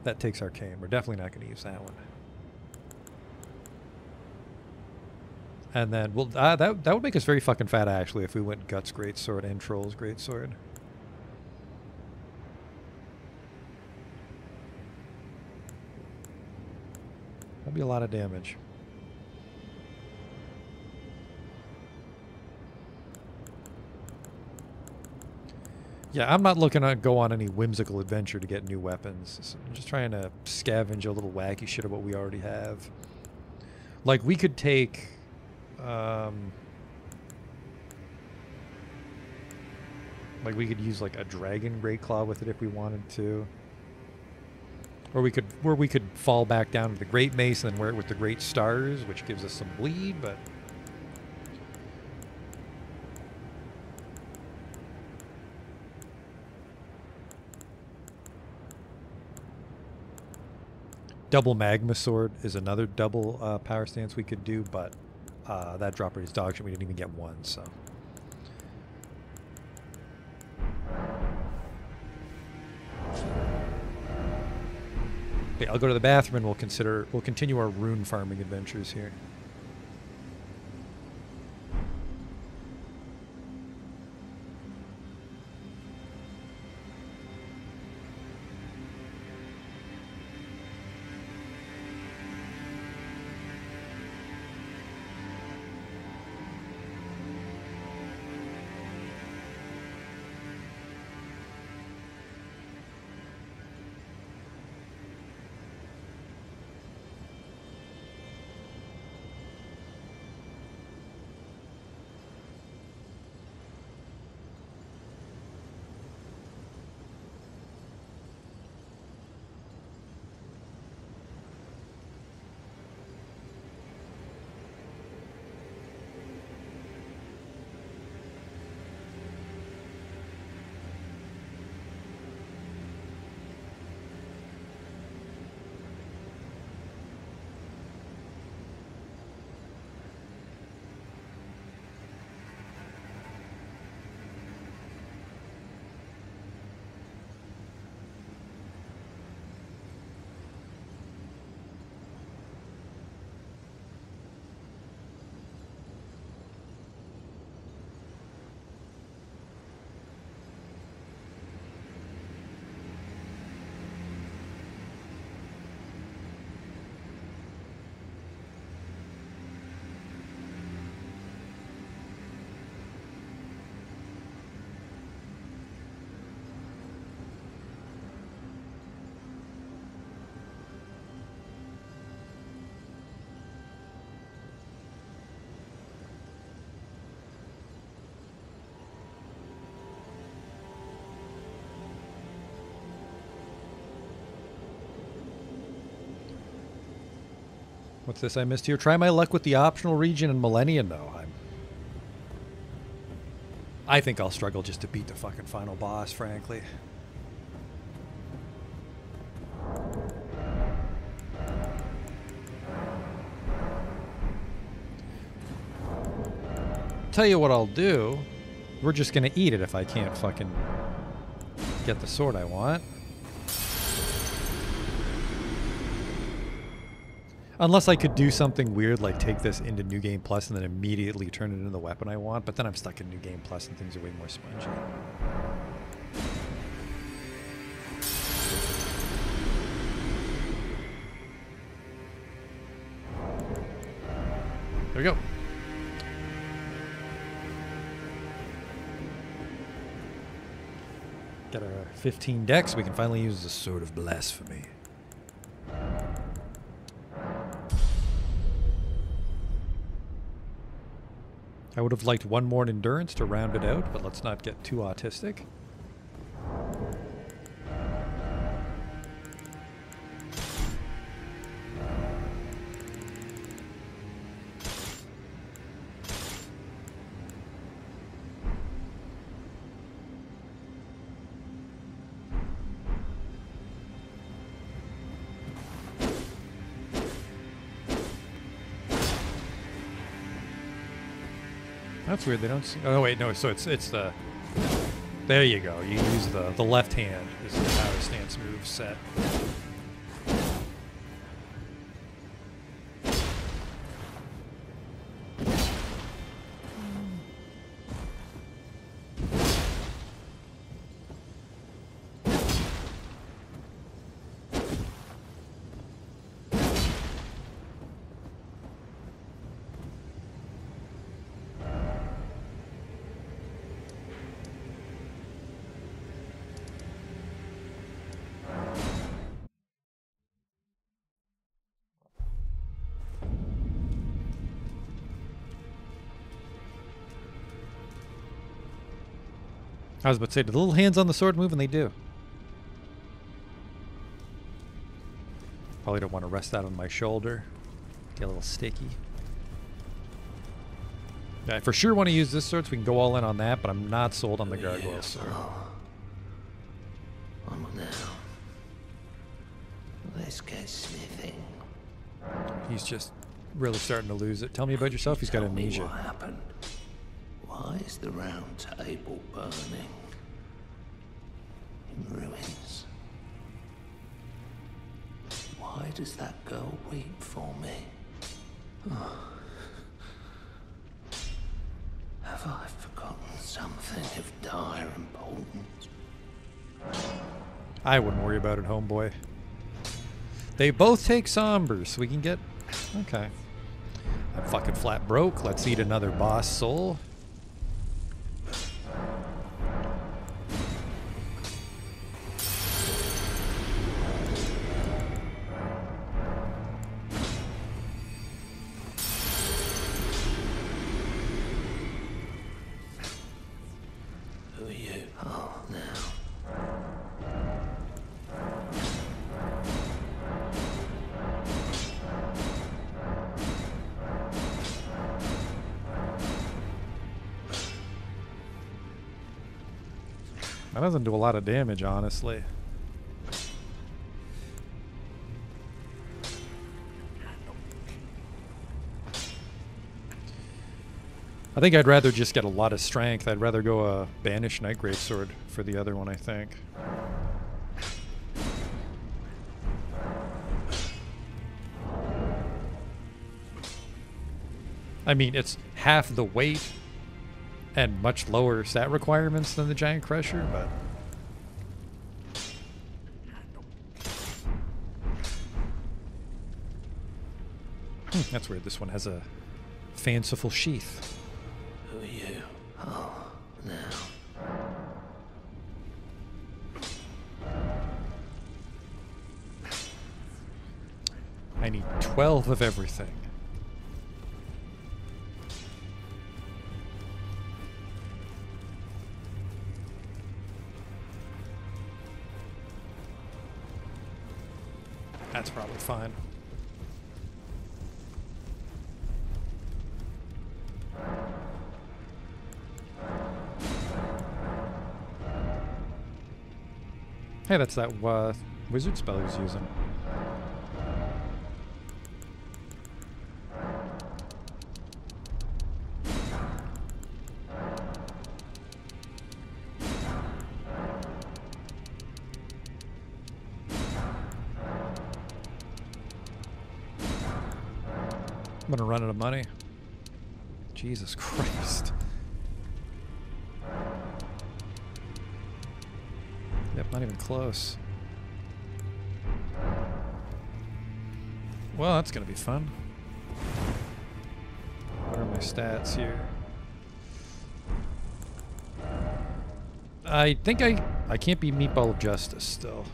That takes arcane. We're definitely not going to use that one. And then, well, uh, that that would make us very fucking fat actually if we went guts great sword and trolls great sword. That'd be a lot of damage. Yeah, I'm not looking to go on any whimsical adventure to get new weapons. So I'm just trying to scavenge a little wacky shit of what we already have. Like, we could take... Um, like, we could use, like, a dragon great claw with it if we wanted to. Or we could, or we could fall back down to the great mace and then wear it with the great stars, which gives us some bleed, but... Double Magma Sword is another double uh, power stance we could do, but uh, that drop rate is dog shit. We didn't even get one, so. Okay, I'll go to the bathroom and we'll consider we'll continue our rune farming adventures here. What's this I missed here? Try my luck with the optional region in Millennium, though. I'm... I think I'll struggle just to beat the fucking final boss, frankly. Tell you what I'll do. We're just gonna eat it if I can't fucking get the sword I want. Unless I could do something weird like take this into New Game Plus and then immediately turn it into the weapon I want, but then I'm stuck in New Game Plus and things are way more spongy. There we go. Got our 15 dex. We can finally use the Sword of Blasphemy. I would have liked one more in endurance to round it out, but let's not get too autistic. Weird. They don't see. Oh wait, no. So it's it's the. There you go. You use the the left hand This is the power stance move set. I was about to say, do the little hands on the sword move? And they do. Probably don't want to rest that on my shoulder. Get a little sticky. Yeah, I for sure want to use this sword so we can go all in on that, but I'm not sold on the gargoyle yes, sword. On now. Let's get sniffing. He's just really starting to lose it. Tell me about yourself. He's got amnesia. What happened? The round table burning? In ruins. Why does that girl weep for me? Have I forgotten something of dire importance? I wouldn't worry about it, homeboy. They both take sombers, so we can get. Okay. I'm fucking flat broke. Let's eat another boss soul. Do a lot of damage, honestly. I think I'd rather just get a lot of strength. I'd rather go a Banished Knight Sword for the other one, I think. I mean, it's half the weight and much lower stat requirements than the Giant Crusher, but. That's weird. This one has a fanciful sheath. Who are you? Oh, now. I need 12 of everything. That's that uh, wizard spell he's using. I'm gonna run out of money. Jesus Christ. Not even close. Well, that's gonna be fun. What are my stats here? I think I I can't be Meatball of Justice still.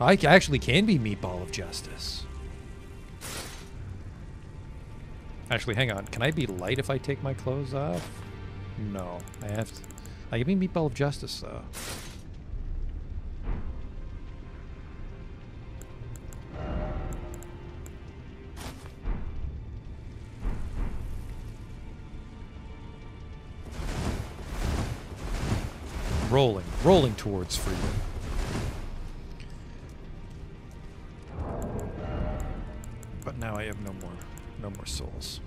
I actually can be Meatball of Justice. Actually, hang on. Can I be light if I take my clothes off? No. I have to. I can be Meatball of Justice, though. rolling, rolling towards freedom. But now I have no more, no more souls.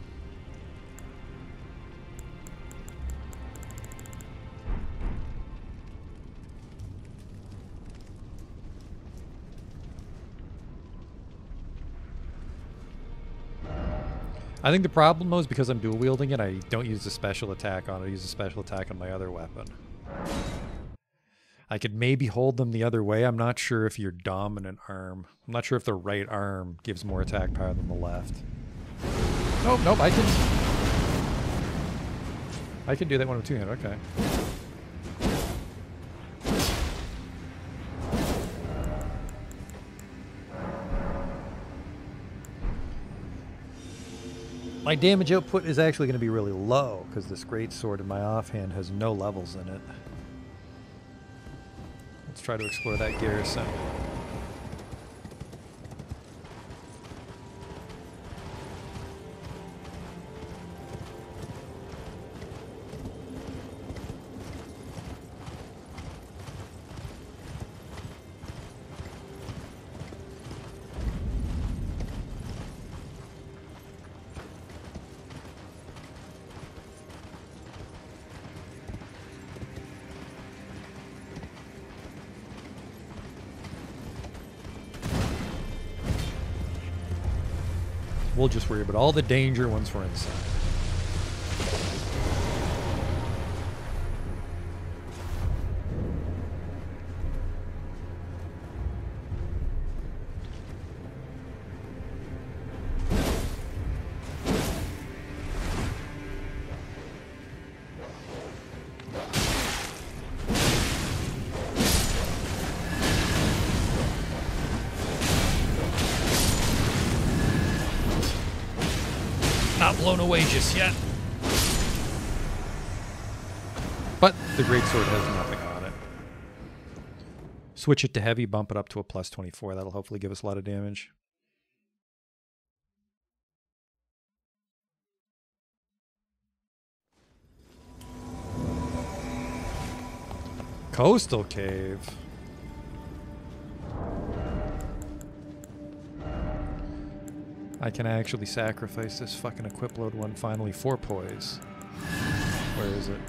I think the problem though is because I'm dual wielding it, I don't use a special attack on it, I use a special attack on my other weapon. I could maybe hold them the other way. I'm not sure if your dominant arm. I'm not sure if the right arm gives more attack power than the left. Nope, nope, I can. I can do that one with two hand. Okay. My damage output is actually going to be really low because this great sword in my offhand has no levels in it. Try to explore that garrison. About all the danger once we're inside. Greatsword has nothing on it. Switch it to heavy, bump it up to a plus 24. That'll hopefully give us a lot of damage. Coastal Cave. I can actually sacrifice this fucking equip load one finally for poise. Where is it?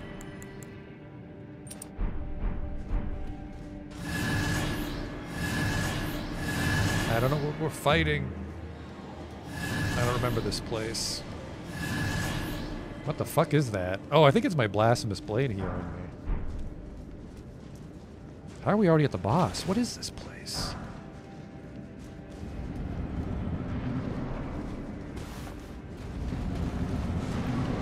Don't know what we're fighting. I don't remember this place. What the fuck is that? Oh, I think it's my blasphemous blade healing me. How are we already at the boss? What is this place?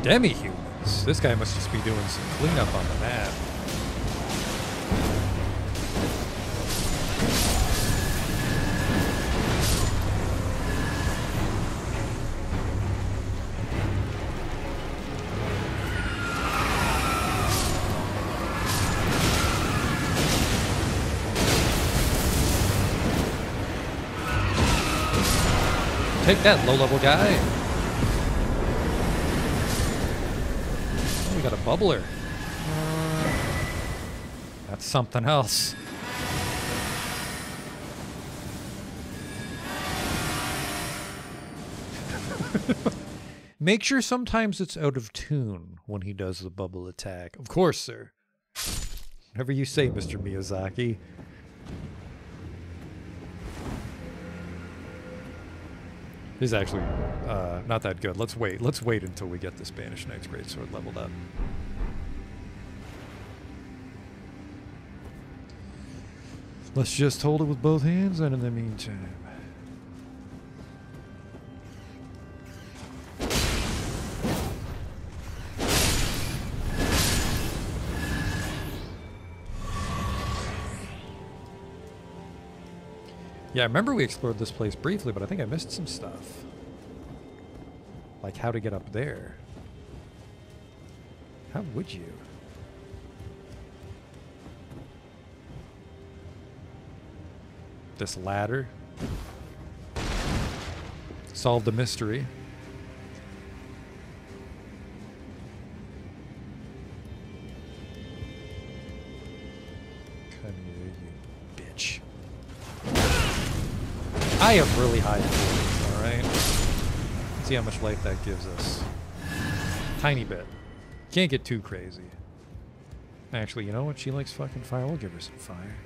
Demi-humans. This guy must just be doing some cleanup on the map. That, low-level guy. Oh, we got a bubbler. Uh, that's something else. Make sure sometimes it's out of tune when he does the bubble attack. Of course, sir. Whatever you say, Mr. Miyazaki. Is actually uh, not that good. Let's wait. Let's wait until we get the Banished Knight's Greatsword leveled up. Let's just hold it with both hands, and in the meantime. Yeah, I remember we explored this place briefly, but I think I missed some stuff. Like how to get up there. How would you? This ladder. Solve the mystery. I have really high feelings, alright? See how much life that gives us. Tiny bit. Can't get too crazy. Actually, you know what? She likes fucking fire. We'll give her some fire.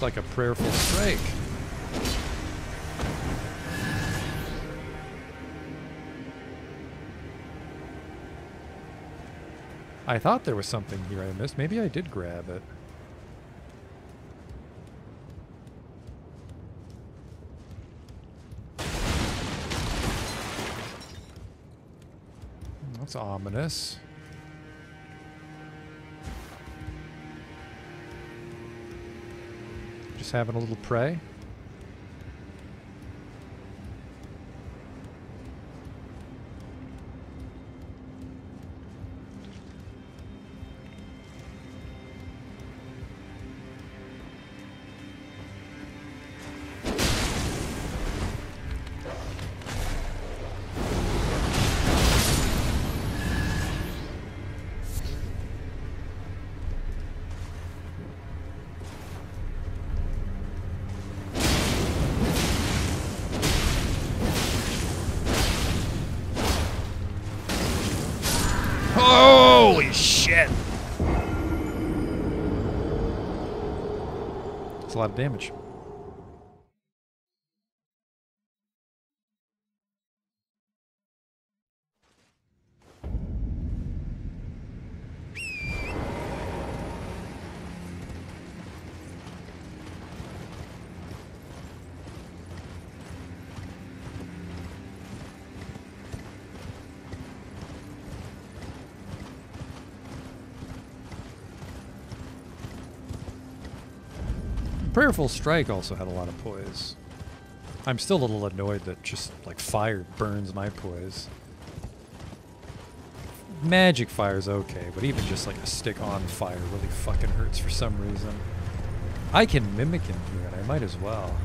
looked like a prayerful strike. I thought there was something here I missed. Maybe I did grab it. Hmm, that's ominous. Just having a little pray. Damage. Prayerful Strike also had a lot of poise. I'm still a little annoyed that just like fire burns my poise. Magic fire's okay, but even just like a stick on fire really fucking hurts for some reason. I can mimic him here, and I might as well.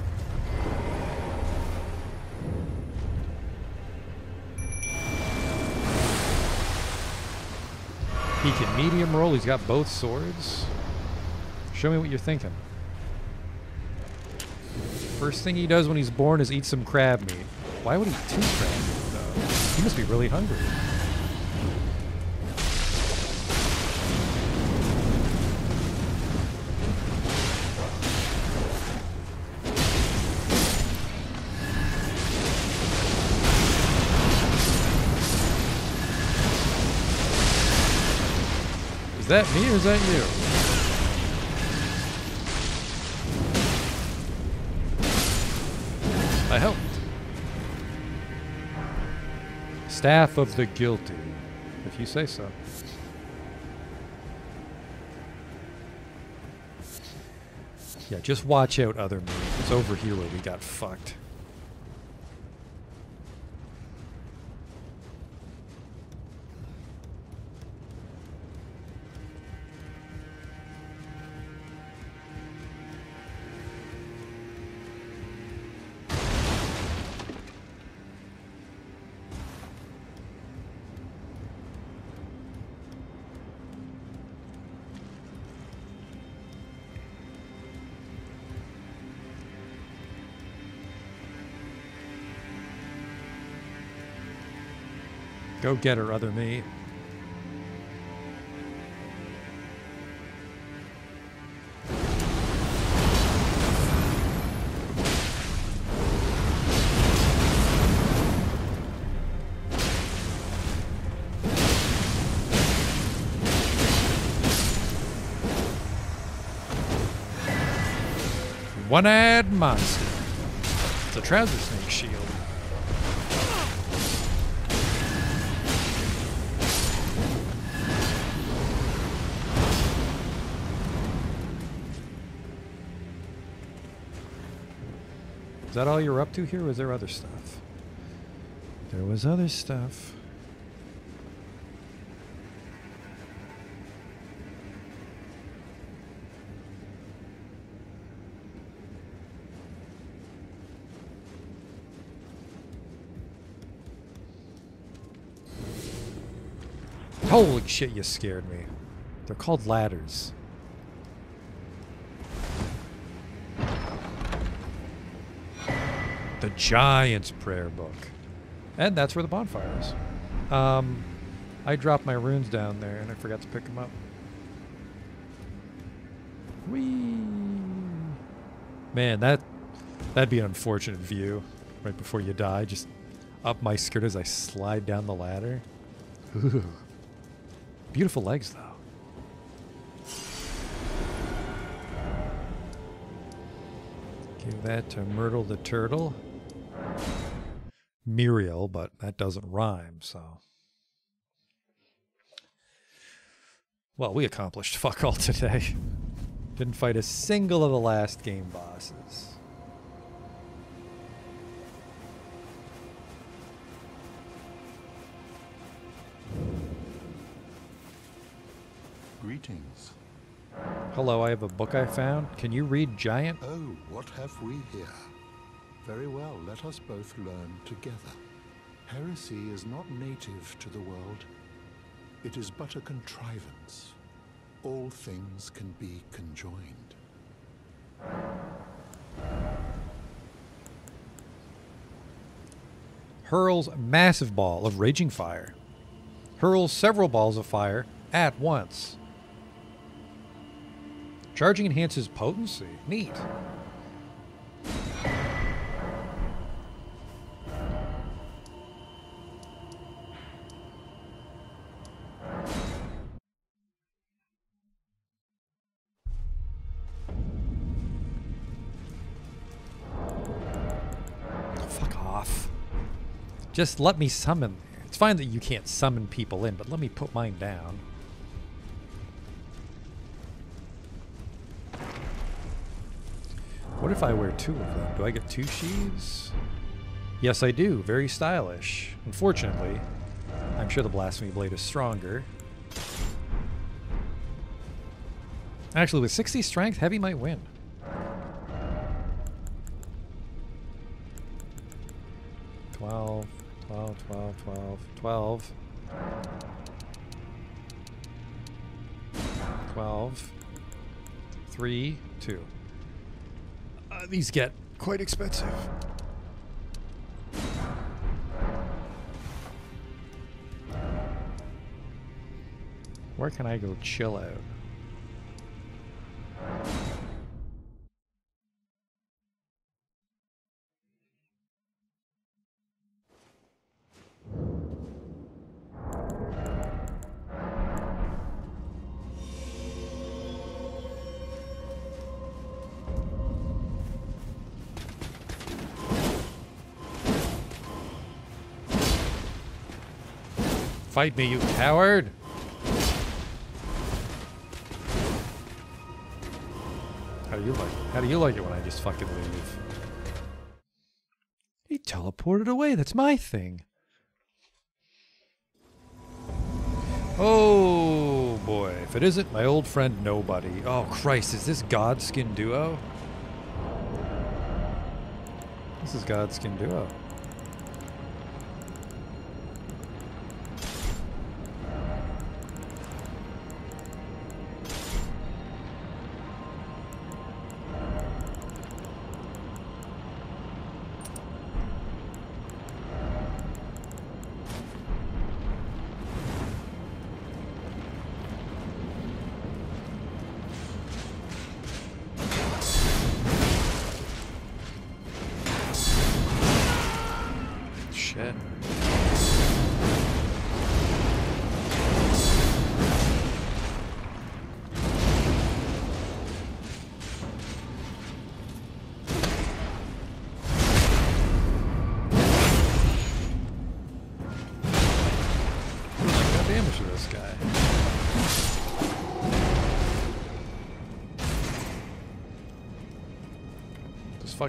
He can medium roll, he's got both swords. Show me what you're thinking. First thing he does when he's born is eat some crab meat. Why would he eat two crab meat, though? He must be really hungry. Is that me or is that you? Staff of the guilty, if you say so. Yeah, just watch out, other me. It's over here where we got fucked. Go get her, other me. One-eyed monster. It's a trouser snake shield. Is that all you're up to here, is there other stuff? There was other stuff. Holy shit, you scared me. They're called ladders. The Giant's Prayer Book. And that's where the bonfire is. Um, I dropped my runes down there and I forgot to pick them up. Whee! Man, that that'd be an unfortunate view right before you die. Just up my skirt as I slide down the ladder. Ooh. Beautiful legs, though. Give that to Myrtle the Turtle. Miriel, but that doesn't rhyme, so. Well, we accomplished fuck all today. Didn't fight a single of the last game bosses. Greetings. Hello, I have a book I found. Can you read Giant? Oh, what have we here? Very well, let us both learn together. Heresy is not native to the world. It is but a contrivance. All things can be conjoined. Hurls massive ball of raging fire. Hurls several balls of fire at once. Charging enhances potency. Neat. Just let me summon. It's fine that you can't summon people in, but let me put mine down. What if I wear two of them? Do I get two sheaths? Yes, I do. Very stylish. Unfortunately, I'm sure the Blasphemy Blade is stronger. Actually, with 60 strength, Heavy might win. Twelve, twelve, twelve, twelve, twelve. Twelve. Three, two. Uh, these get quite expensive. Where can I go chill out? Fight me, you coward! How do you like it? How do you like it when I just fucking leave? He teleported away. That's my thing. Oh boy, if it isn't my old friend Nobody. Oh Christ, is this Godskin Duo? This is Godskin Duo.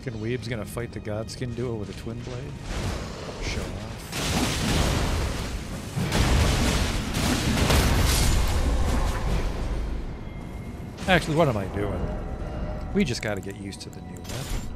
Fucking weeb's gonna fight the Godskin duo with a twin blade? Show off. Actually, what am I doing? We just gotta get used to the new weapon.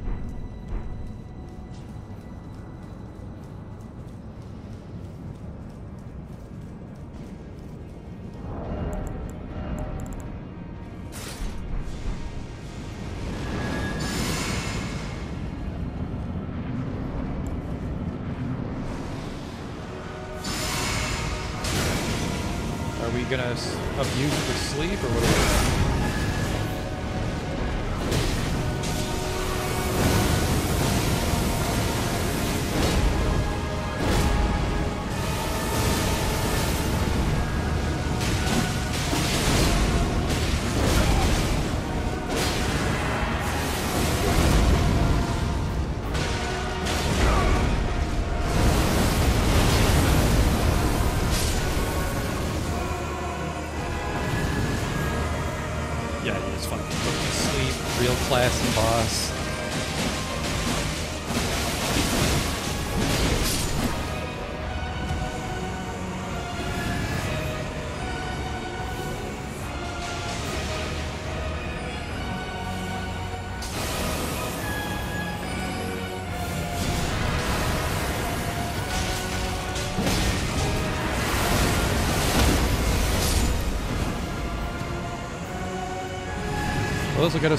Well,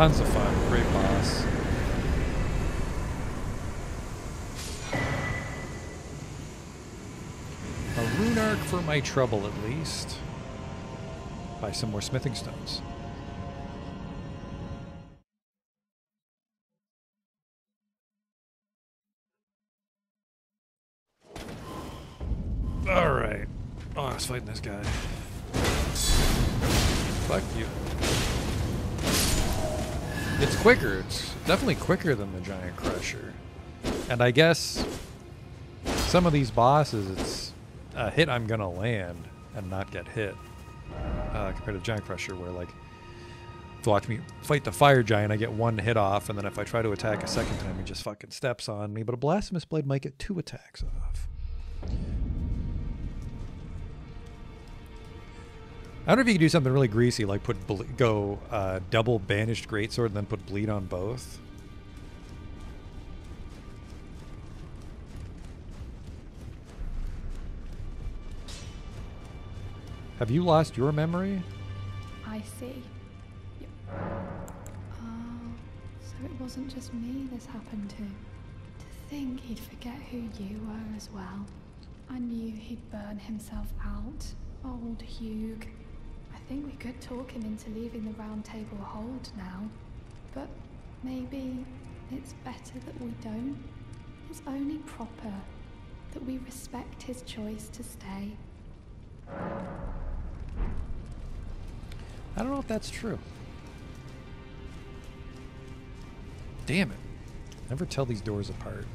Tons of fun. Great boss. A rune arc for my trouble, at least. Buy some more smithing stones. Alright. Oh, I was fighting this guy. Fuck you. It's quicker. It's definitely quicker than the Giant Crusher. And I guess some of these bosses, it's a hit I'm gonna land and not get hit. Uh, compared to Giant Crusher, where like, if you watch me fight the Fire Giant, I get one hit off, and then if I try to attack a second time, he just fucking steps on me. But a Blasphemous Blade might get two attacks off. I wonder if you could do something really greasy, like put ble- go uh, double banished greatsword and then put bleed on both. Have you lost your memory? I see. Y- Oh, so it wasn't just me this happened to. To think he'd forget who you were as well. I knew he'd burn himself out. Old Hewg. I think we could talk him into leaving the round table hold now. But maybe it's better that we don't. It's only proper that we respect his choice to stay. I don't know if that's true. Damn it. Never tell these doors apart.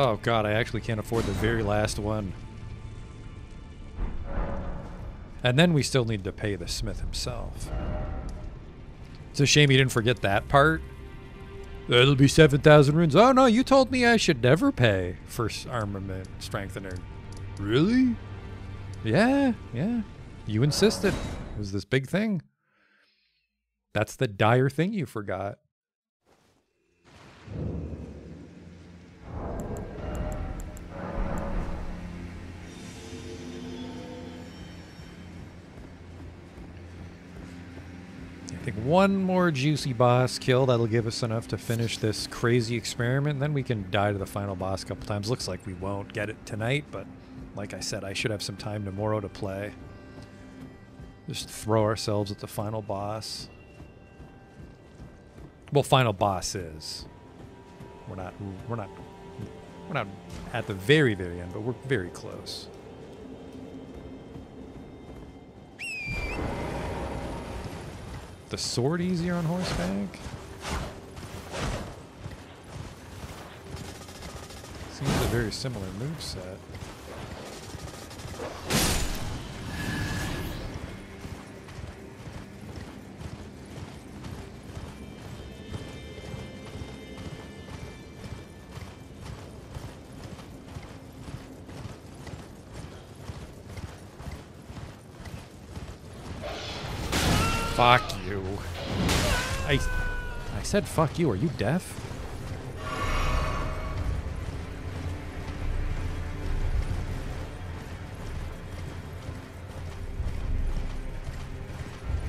Oh god, I actually can't afford the very last one. And then we still need to pay the smith himself. It's a shame you didn't forget that part. That'll be 7,000 runes. Oh no, you told me I should never pay for armament strengthener. Really? Yeah, yeah. You insisted. It was this big thing. That's the dire thing you forgot. Think one more juicy boss kill that'll give us enough to finish this crazy experiment. Then we can die to the final boss a couple times. Looks like we won't get it tonight, but like I said, I should have some time tomorrow to play. Just throw ourselves at the final boss. Well, final boss is. We're not. We're not. We're not at the very, very end, but we're very close. The sword easier on horseback? Seems a very similar move set. Fuck. I, I said fuck you. Are you deaf?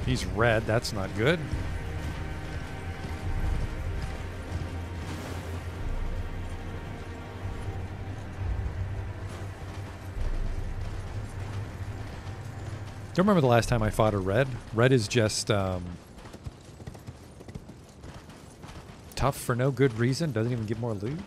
He's red. That's not good. Don't remember the last time I fought a red. Red is just um, tough for no good reason. Doesn't even give more loot.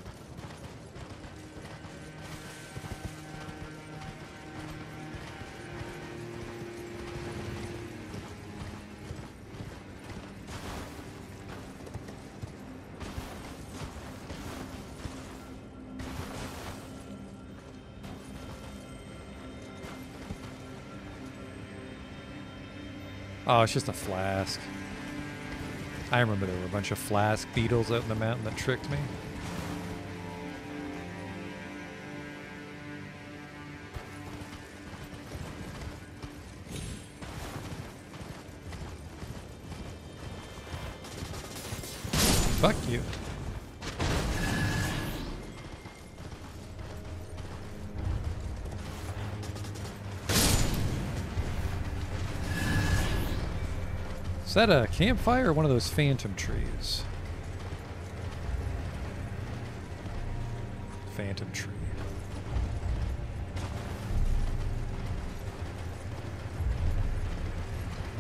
Oh, it's just a flask. I remember there were a bunch of flask beetles out in the mountain that tricked me. Fuck you. Is that a campfire or one of those phantom trees? Phantom tree.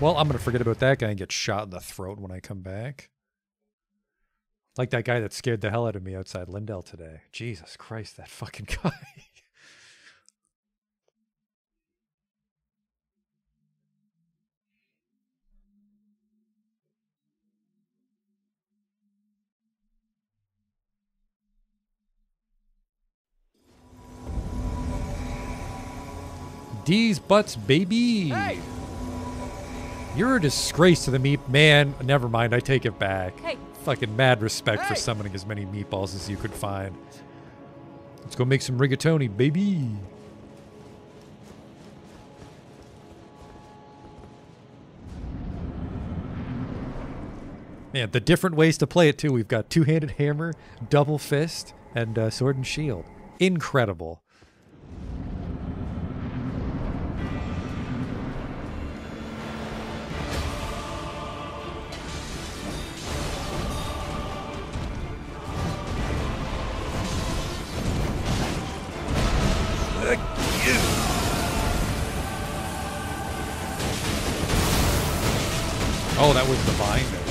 Well, I'm going to forget about that guy and get shot in the throat when I come back. Like that guy that scared the hell out of me outside Leyndell today. Jesus Christ, that fucking guy. D's butts, baby. Hey! You're a disgrace to the meat man. Never mind, I take it back. Hey. Fucking mad respect for summoning as many meatballs as you could find. Let's go make some rigatoni, baby. Man, the different ways to play it too. We've got two-handed hammer, double fist, and uh, sword and shield. Incredible. Oh, that was the binder. Oh,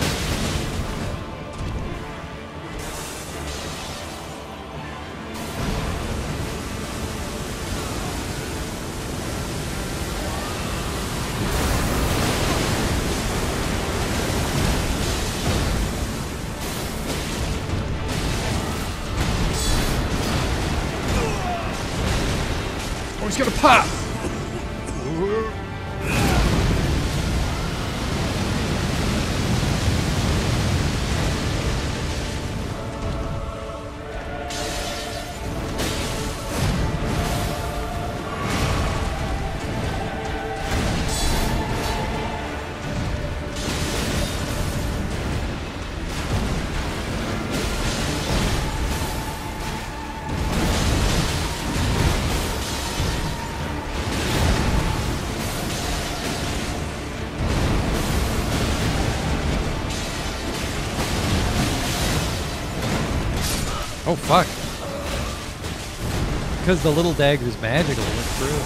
Because the little dagger's magical, it went through.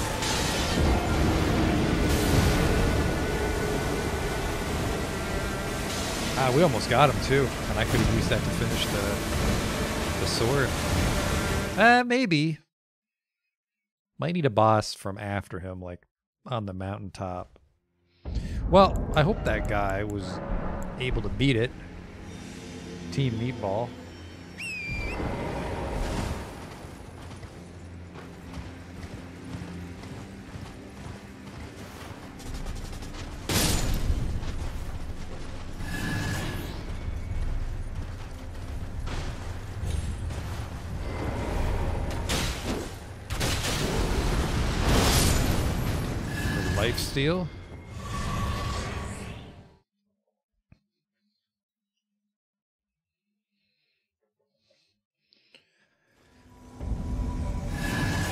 Ah, we almost got him too, and I could have used that to finish the the sword. Uh, maybe. Might need a boss from after him, like on the mountaintop. Well, I hope that guy was able to beat it. Team Meatball. Steal.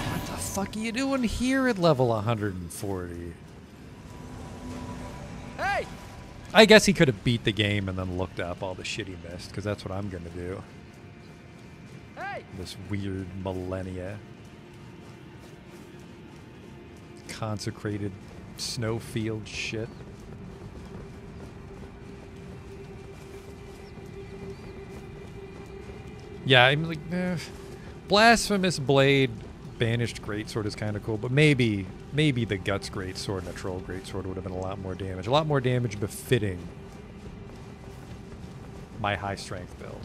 What the fuck are you doing here at level 140? Hey! I guess he could have beat the game and then looked up all the shit he missed, because that's what I'm going to do. Hey! This weird millennia. Consecrated snowfield shit. Yeah, I'm like, eh. Blasphemous Blade Banished Greatsword is kind of cool, but maybe, maybe the Guts Greatsword and the Troll Greatsword would have been a lot more damage. A lot more damage befitting my high strength build.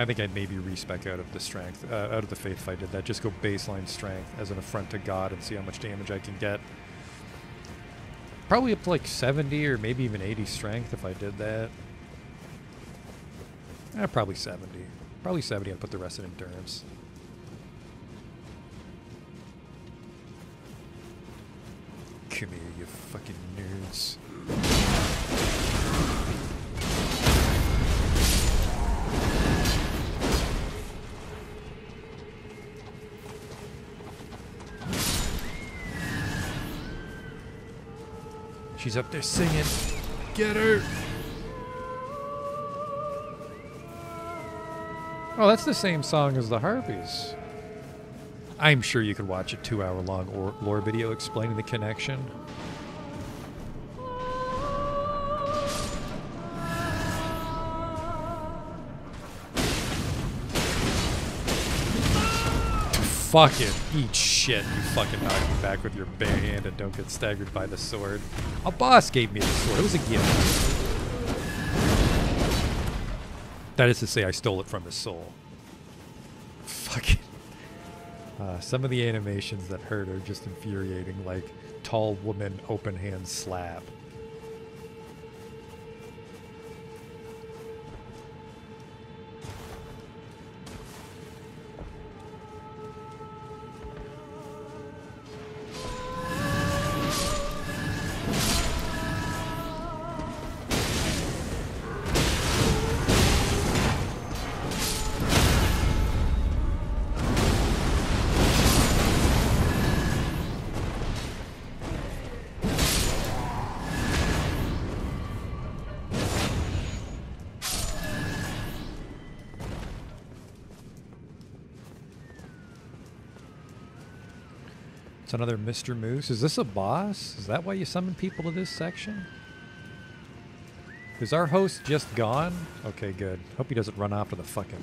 I think I'd maybe respec out of the strength, uh, out of the faith if I did that. Just go baseline strength as an affront to God and see how much damage I can get. Probably up to like 70 or maybe even 80 strength if I did that. Eh, probably 70. Probably 70 and put the rest in endurance. Come here, you fucking nerds. She's up there singing. Get her! Oh, that's the same song as the Harpies. I'm sure you could watch a two hour long lore video explaining the connection. Fuck it. Eat shit, you fucking knock me back with your bare hand and don't get staggered by the sword. A boss gave me the sword. It was a gift. That is to say, I stole it from his soul. Fucking. Uh, some of the animations that hurt are just infuriating, like tall woman open hand slap. It's another Mr. Moose. Is this a boss? Is that why you summon people to this section? Is our host just gone? Okay, good. Hope he doesn't run off to the fucking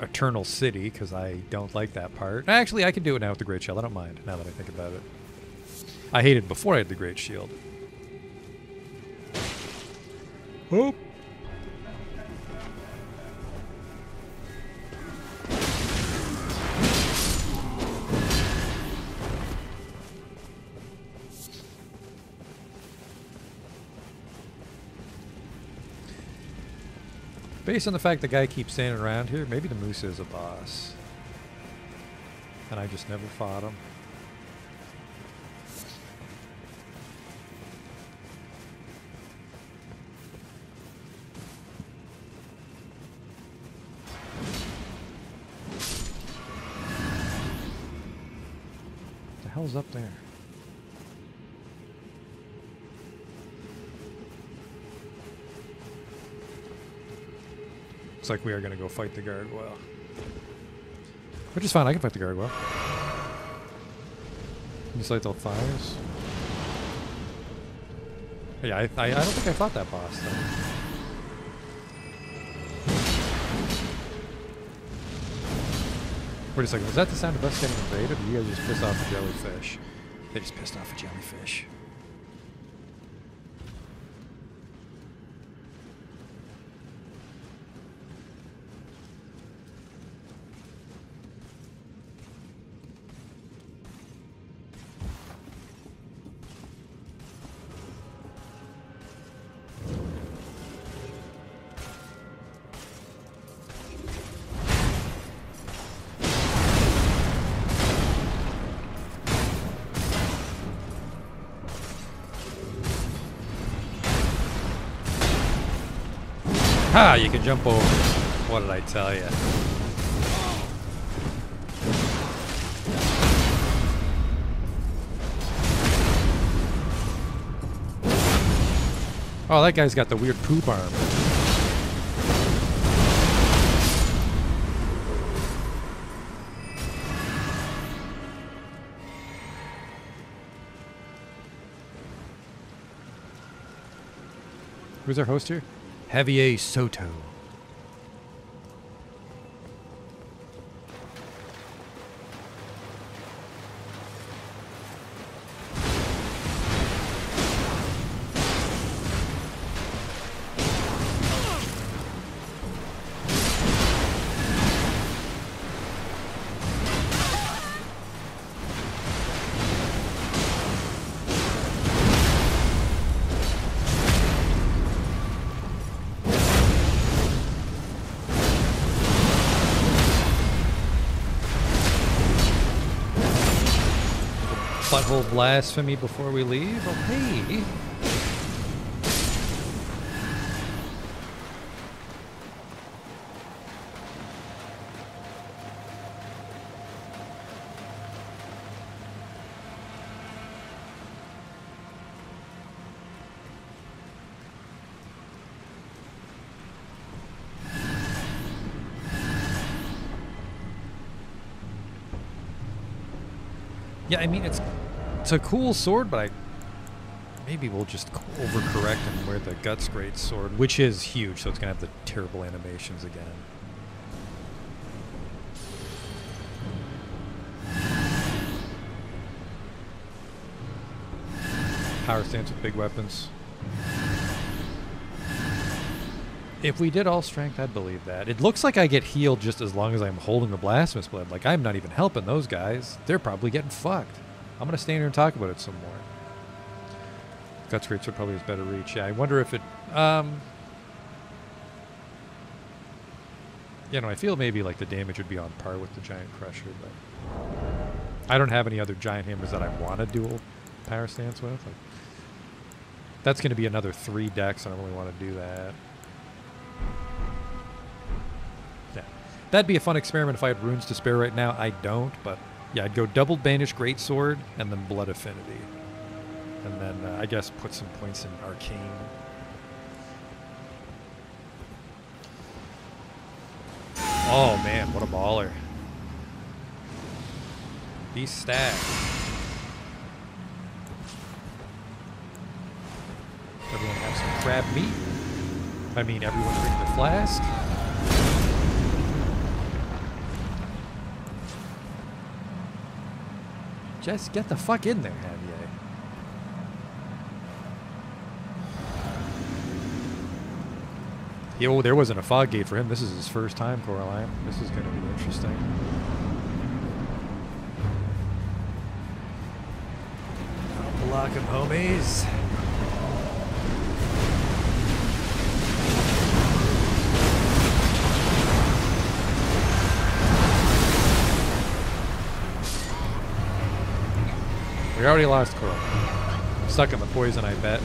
Eternal City, because I don't like that part. Actually, I can do it now with the Great Shield. I don't mind, now that I think about it. I hated before I had the Great Shield. Oh! Based on the fact the guy keeps standing around here, maybe the moose is a boss. And I just never fought him. the hell's up there? Looks like we are going to go fight the gargoyle. Which is fine, I can fight the gargoyle. You light the fires? Yeah, I, I, I don't think I fought that boss, though. Wait a second, was that the sound of us getting invaded, or you guys just pissed off a jellyfish? They just pissed off a jellyfish. Aha! You can jump over. What did I tell you? Oh, that guy's got the weird poop arm. Who's our host here? Javier Soto. Butthole blasphemy before we leave? Oh, okay. Yeah, I mean it's it's a cool sword, but I maybe we'll just overcorrect and wear the guts great sword, which is huge, so it's gonna have the terrible animations again. Power stance with big weapons. If we did all strength, I'd believe that. It looks like I get healed just as long as I'm holding the blasphemous blade. Like I'm not even helping those guys. They're probably getting fucked. I'm gonna stand here and talk about it some more. Guts Greatsword probably has better reach. Yeah, I wonder if it. Um, you know, I feel maybe like the damage would be on par with the giant crusher, but I don't have any other giant hammers that I want to dual power stance with. Like, that's going to be another three decks. I don't really want to do that. Yeah, that'd be a fun experiment if I had runes to spare right now. I don't, but yeah, I'd go double banish greatsword and then blood affinity, and then uh, I guess put some points in arcane. Oh man, what a baller! These stacks. Everyone have some crab meat. I mean, everyone drink the flask. Just get the fuck in there, Javier. Yo, there wasn't a fog gate for him. This is his first time, Coraline. This is going to be interesting. Block him, homies. We already lost Coral. Stuck in the poison, I bet.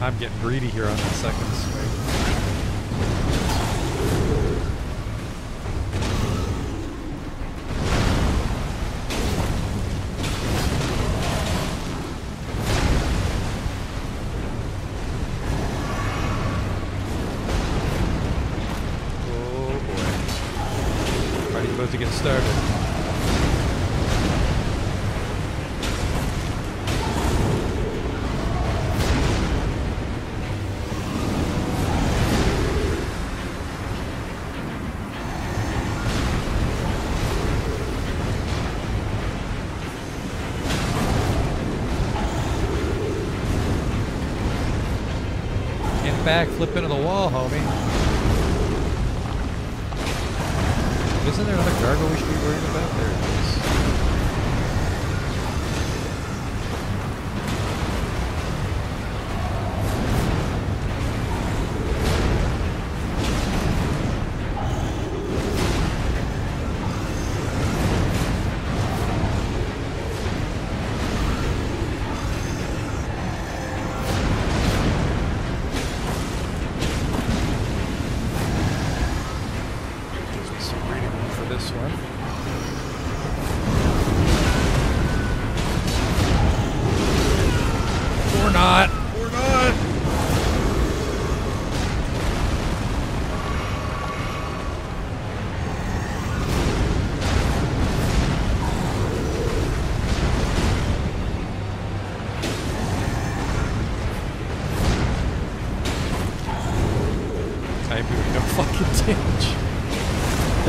I'm getting greedy here on the second swing. Back, flip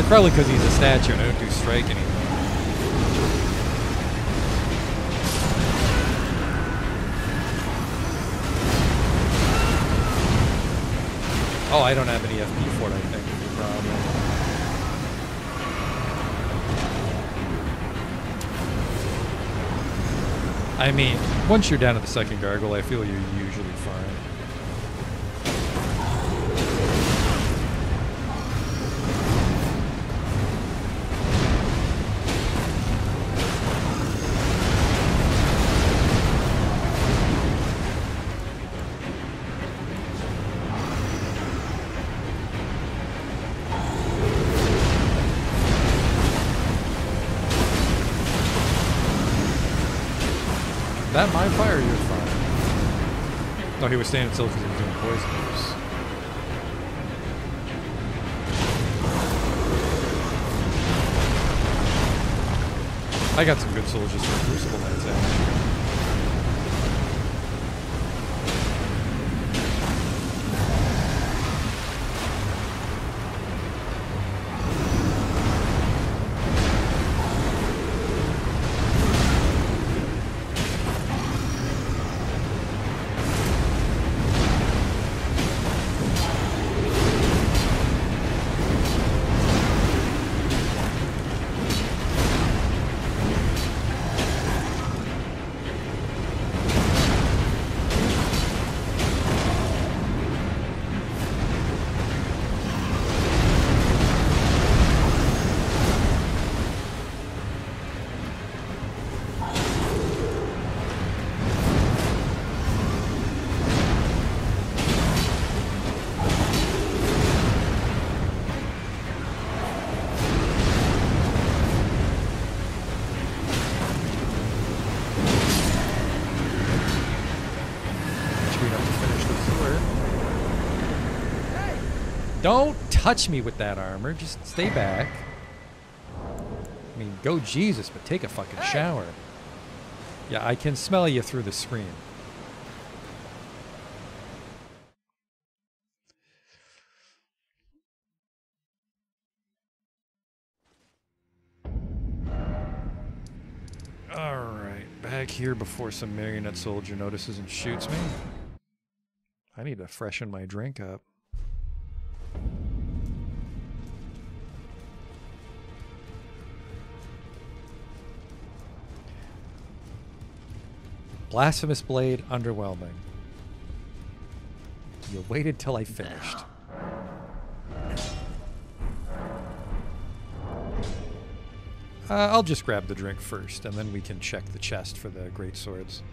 probably because he's a statue and I don't do strike anymore. Oh, I don't have any FP for it, I think, is problem. I mean, once you're down to the second gargle, I feel you're usually fine. Doing poisons. I got some good soldiers for Crucible Knights, actually. Don't touch me with that armor. Just stay back. I mean, go Jesus, but take a fucking shower. Yeah, I can smell you through the screen. Alright, back here before some marionette soldier notices and shoots me. I need to freshen my drink up. Blasphemous Blade, underwhelming. You waited till I finished. Uh, I'll just grab the drink first, and then we can check the chest for the great swords.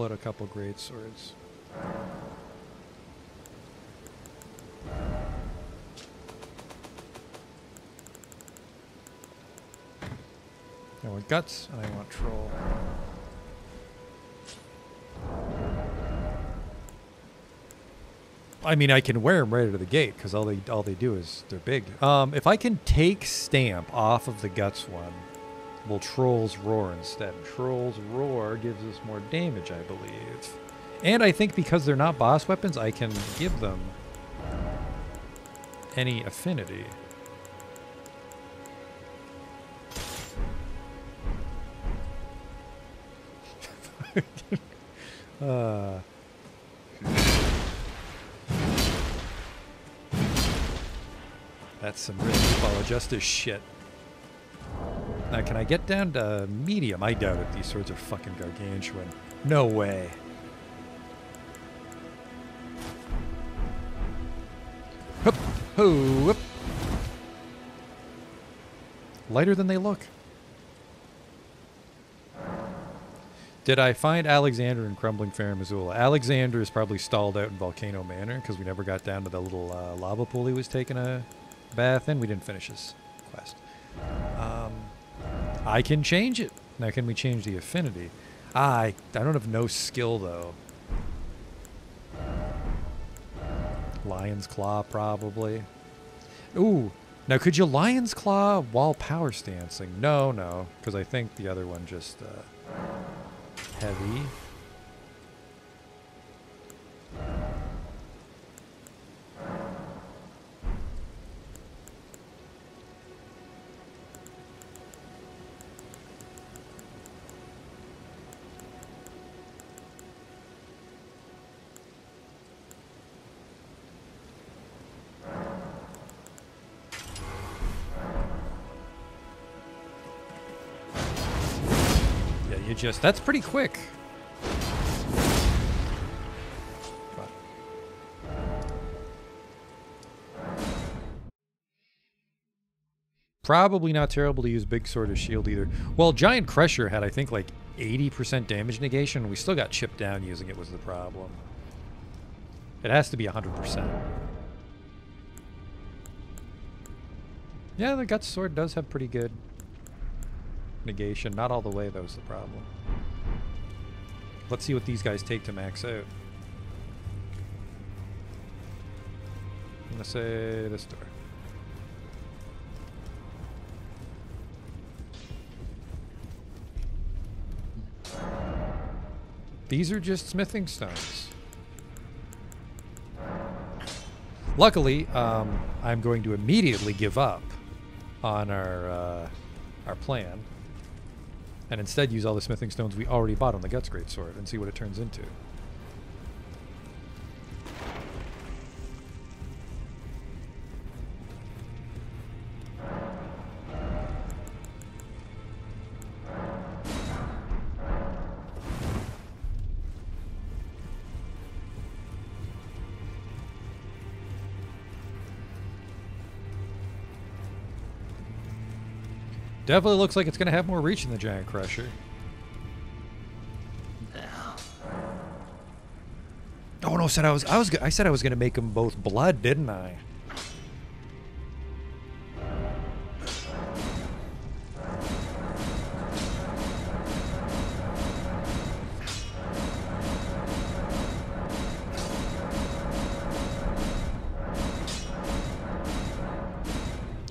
pull out a couple great swords. I want guts and I want troll. I mean, I can wear them right out of the gate because all they all they do is they're big. Um, if I can take stamp off of the guts one, will Troll's Roar instead. Troll's Roar gives us more damage, I believe, and I think because they're not boss weapons, I can give them any affinity. uh. That's some real follow justice shit. Now, can I get down to medium? I doubt it. These swords are fucking gargantuan. No way. Hup, hoo, whoop. Lighter than they look. Did I find Alexander in Crumbling Farum Azula? Alexander is probably stalled out in Volcano Manor because we never got down to the little uh, lava pool he was taking a bath in. We didn't finish his quest. I can change it. Now, can we change the affinity? I, I don't have no skill, though. Lion's Claw, probably. Ooh. Now, could you Lion's Claw while power stancing? No, no, because I think the other one just uh, heavy. Just, that's pretty quick. Probably not terrible to use Big Sword as shield either. Well, Giant Crusher had, I think, like 80% damage negation. We still got chipped down using it was the problem. It has to be 100%. Yeah, the Guts Sword does have pretty good negation. Not all the way, though, is the problem. Let's see what these guys take to max out. I'm gonna say this door. These are just smithing stones. Luckily, um, I'm going to immediately give up on our uh, our plan, and instead use all the smithing stones we already bought on the Guts Greatsword and see what it turns into. Definitely looks like it's going to have more reach than the Giant Crusher. Oh no! Said I was I was I said I was going to make them both blood, didn't I?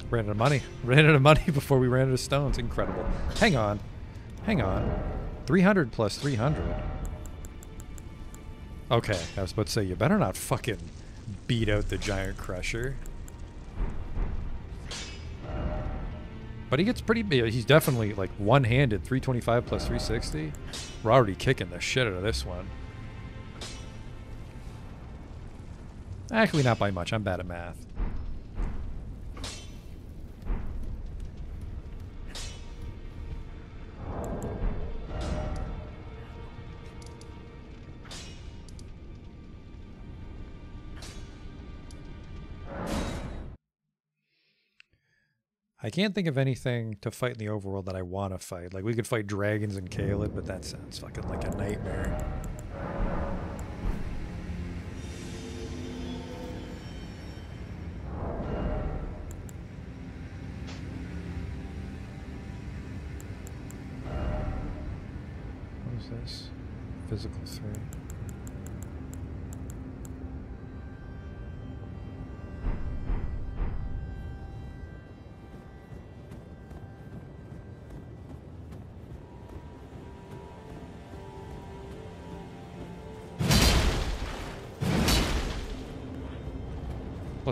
Ran out of money. Ran out of money before we ran out of stones. Incredible. Hang on. Hang on. 300 plus 300. Okay, I was about to say, you better not fucking beat out the Giant Crusher. But he gets pretty big. He's definitely like one-handed, 325 plus 360. We're already kicking the shit out of this one. Ah, Actually, not by much. I'm bad at math. I can't think of anything to fight in the overworld that I want to fight. Like, we could fight dragons and Caelid, but that sounds fucking like a nightmare. What is this? Physical 3.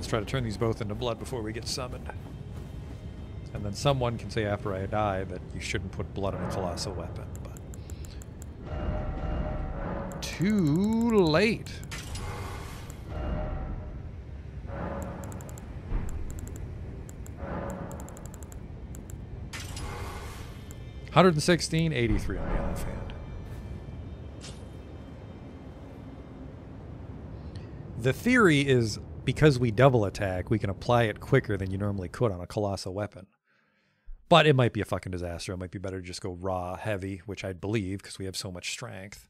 Let's try to turn these both into blood before we get summoned. And then someone can say after I die that you shouldn't put blood on a colossal weapon, but too late. Hundred and sixteen, eighty-three on the offhand. The theory is because we double attack, we can apply it quicker than you normally could on a colossal weapon. But it might be a fucking disaster. It might be better to just go raw, heavy, which I'd believe because we have so much strength.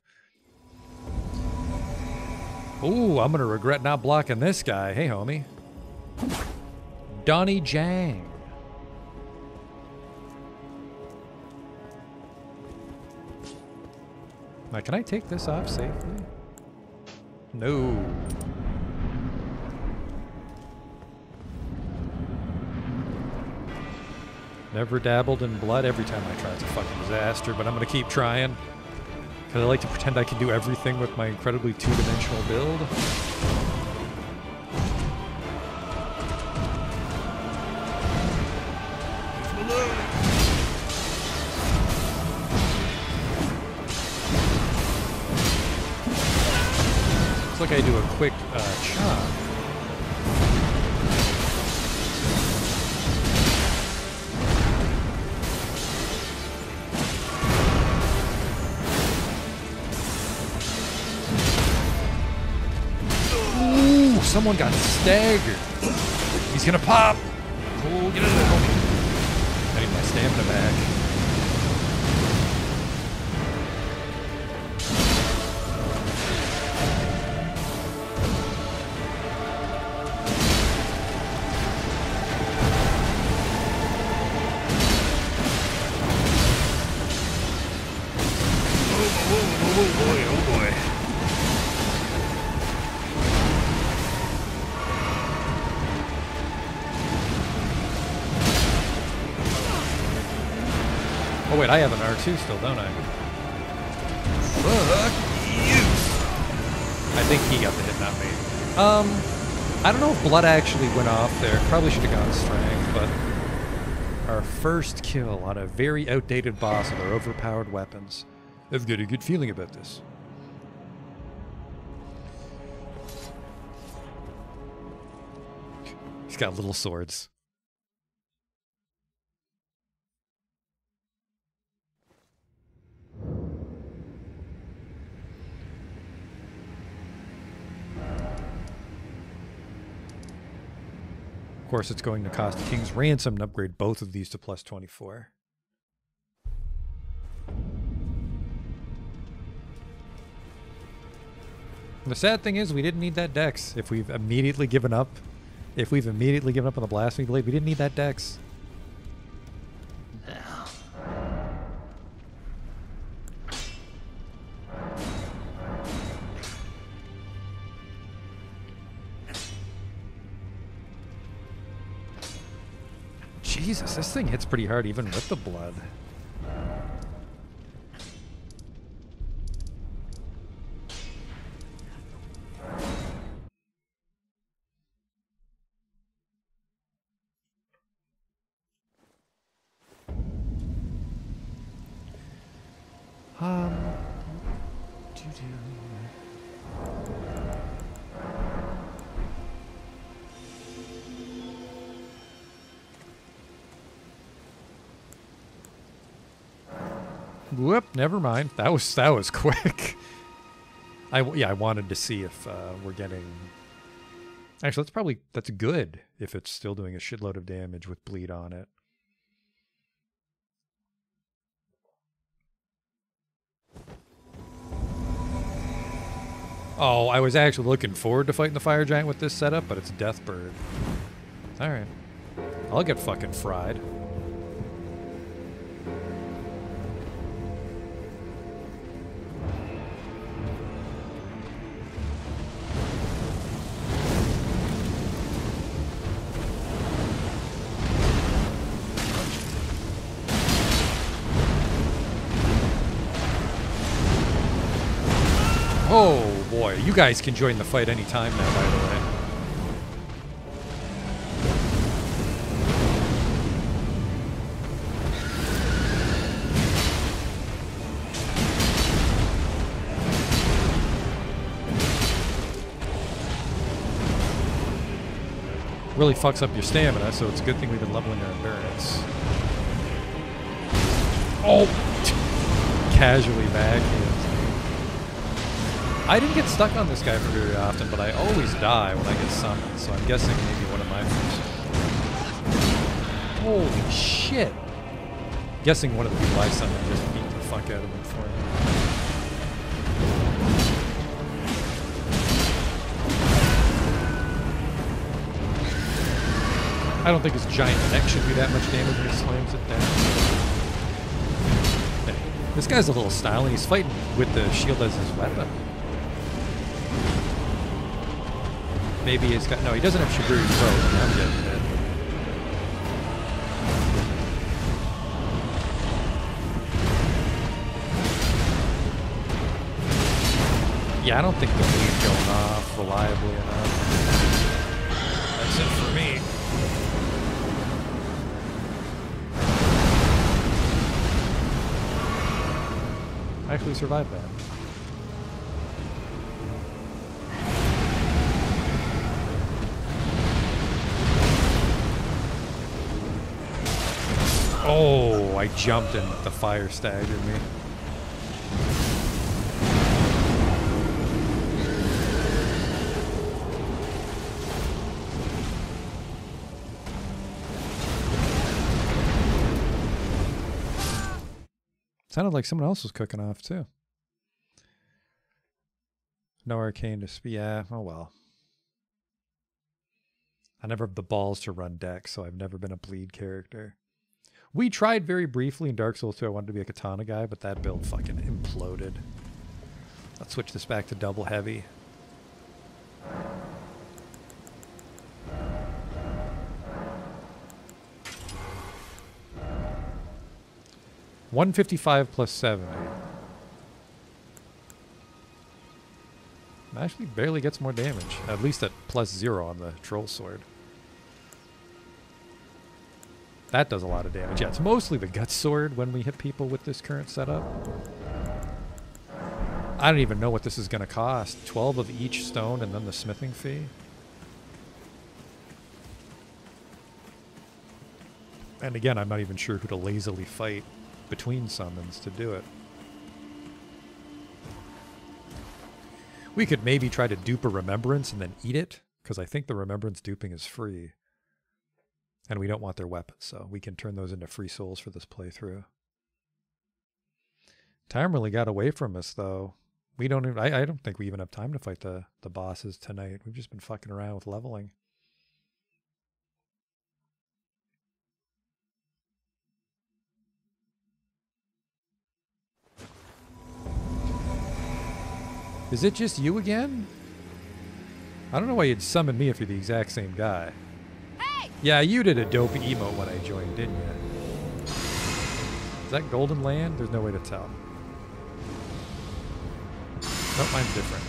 Ooh, I'm going to regret not blocking this guy. Hey, homie. Donnie Jang. Now, can I take this off safely? No. Never dabbled in blood. Every time I try, it's a fucking disaster, but I'm going to keep trying. Because I like to pretend I can do everything with my incredibly two-dimensional build. Someone got staggered. He's gonna pop. Oh, get. I need my stamina back. Wait, I have an R2 still, don't I? Fuck you! I think he got the hit, not me. Um, I don't know if blood actually went off there. Probably should have gone strength, but our first kill on a very outdated boss with our overpowered weapons. I've got a good feeling about this. He's got little swords. Of course, it's going to cost a King's Ransom to upgrade both of these to plus 24. The sad thing is, we didn't need that dex. If we've immediately given up, if we've immediately given up on the Blasphemous Blade, we didn't need that dex. Jesus, this thing hits pretty hard even with the blood. Never mind. That was that was quick. I yeah, I wanted to see if uh, we're getting. Actually, that's probably that's good if it's still doing a shitload of damage with bleed on it. Oh, I was actually looking forward to fighting the fire giant with this setup, but it's Deathbird. All right, I'll get fucking fried. guys can join the fight anytime now, by the way. Really fucks up your stamina, so it's a good thing we've been leveling our endurance. Oh! Casually back here. I didn't get stuck on this guy for very often, but I always die when I get summoned, so I'm guessing maybe one of my first. Holy shit! Guessing one of the people I summoned just beat the fuck out of him for me. I don't think his giant neck should do that much damage when he slams it down. This guy's a little styling. He's fighting with the shield as his weapon. Maybe he's got... No, he doesn't have Shiguri's bow. I'm getting. Yeah, I don't think the bleed's going off reliably enough. That's it for me. I actually survived that. I jumped and the fire staggered me. Sounded like someone else was cooking off too. No arcane to speed. Yeah, oh well. I never have the balls to run dex, so I've never been a bleed character. We tried very briefly in Dark Souls 2. I wanted to be a katana guy, but that build fucking imploded. Let's switch this back to double heavy. One fifty five plus seventy. Actually barely gets more damage. At least at plus zero on the troll sword. That does a lot of damage. Yeah, it's mostly the gut sword when we hit people with this current setup. I don't even know what this is going to cost. 12 of each stone and then the smithing fee. And again, I'm not even sure who to lazily fight between summons to do it. We could maybe try to dupe a remembrance and then eat it, because I think the remembrance duping is free. And we don't want their weapons, so we can turn those into free souls for this playthrough. Time really got away from us, though. We don't. Even, I, I don't think we even have time to fight the the bosses tonight. We've just been fucking around with leveling. Is it just you again? I don't know why you'd summon me if you're the exact same guy. Yeah, you did a dope emote when I joined, didn't you? Is that Golden Land? There's no way to tell. Nope, mine's different.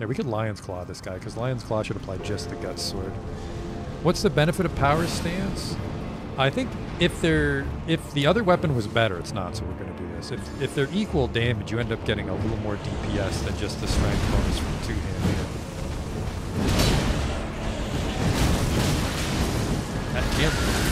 Yeah, we could Lion's Claw this guy, because Lion's Claw should apply just the Gut Sword. What's the benefit of Power Stance? I think if they're if the other weapon was better, it's not, so we're gonna do this. If if they're equal damage, you end up getting a little more DPS than just the strength bonus from two-handed. That camera is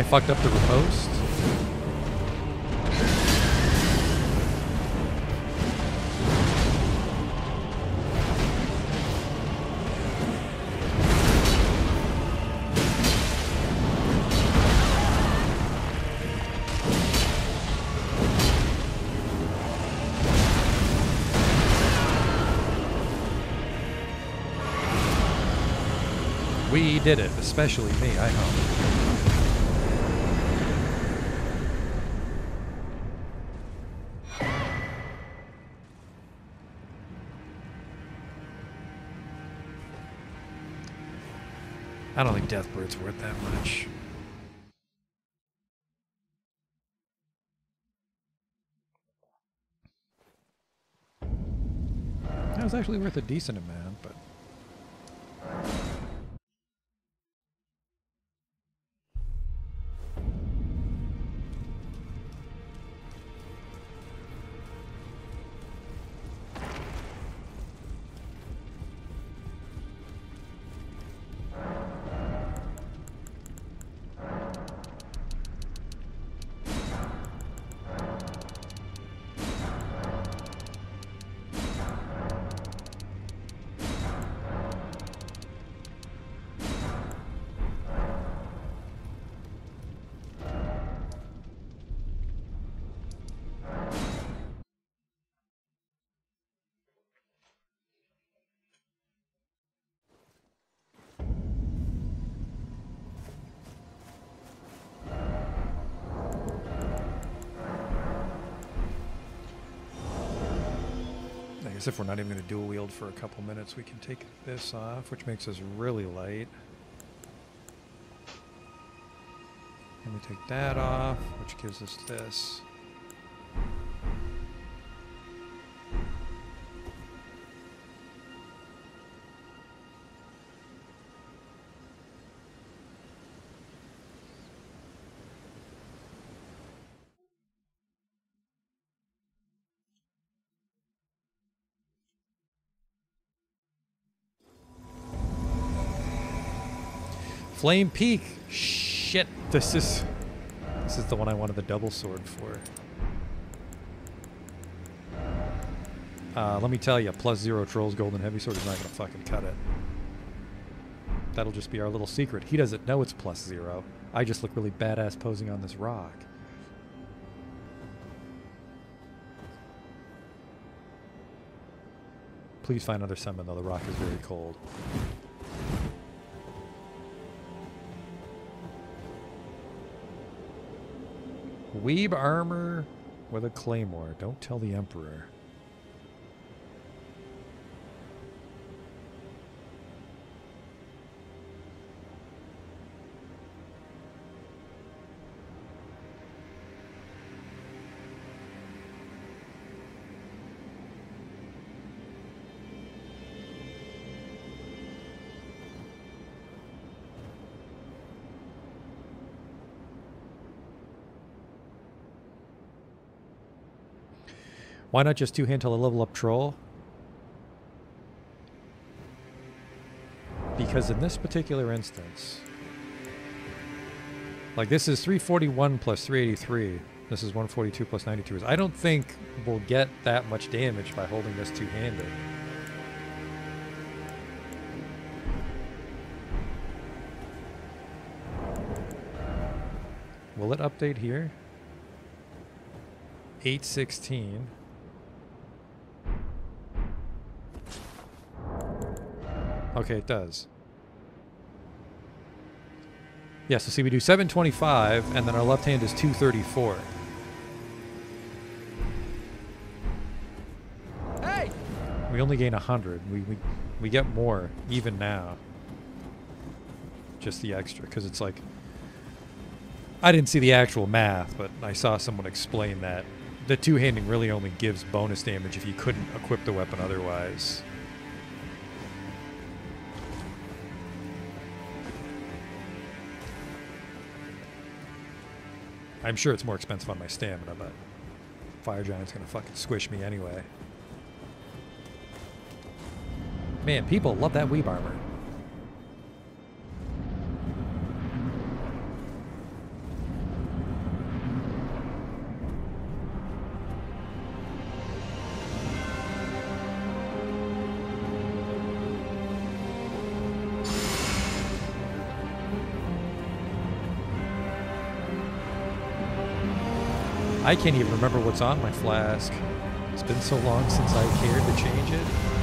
I fucked up the riposte. We did it, especially me, I hope. Think Deathbird's worth that much. That was actually worth a decent amount, guess if we're not even going to dual wield for a couple minutes, we can take this off, which makes us really light. And we take that off, which gives us this. Flame Peak. Shit. This is this is the one I wanted the double sword for. Uh, let me tell you, plus zero trolls golden heavy sword is not gonna fucking cut it. That'll just be our little secret. He doesn't know it's plus zero. I just look really badass posing on this rock. Please find another summon though. The rock is very cold. Weeb armor with a claymore. Don't tell the Emperor. Why not just two hand till I level up troll? Because in this particular instance, like this is 341 plus 383. This is 142 plus 92. I don't think we'll get that much damage by holding this two-handed. Will it update here? 816. Okay, it does. Yeah, so see, we do 725, and then our left hand is 234. Hey! We only gain 100. We, we, we get more, even now. Just the extra, because it's like... I didn't see the actual math, but I saw someone explain that. The two-handing really only gives bonus damage if you couldn't equip the weapon otherwise. I'm sure it's more expensive on my stamina, but Fire Giant's gonna fucking squish me anyway. Man, people love that weeb armor. I can't even remember what's on my flask. It's been so long since I cared to change it.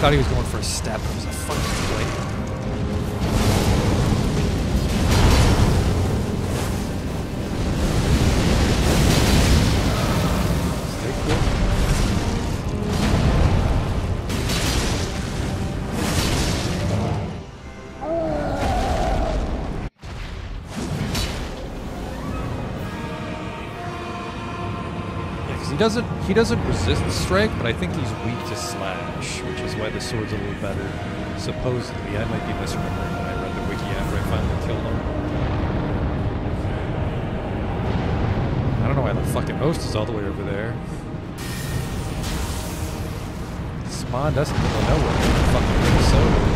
Thought he was going for a step. It was a fucking doesn't he doesn't resist strike, but I think he's weak to slash, which is why the sword's a little better. Supposedly, I might be misremembering when I read the wiki after I finally killed him. I don't know why the fucking host is all the way over there. Spawn doesn't even know where the fucking Minnesota.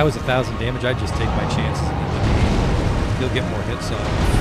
That was a thousand damage. I'd just take my chances. He'll get more hits off.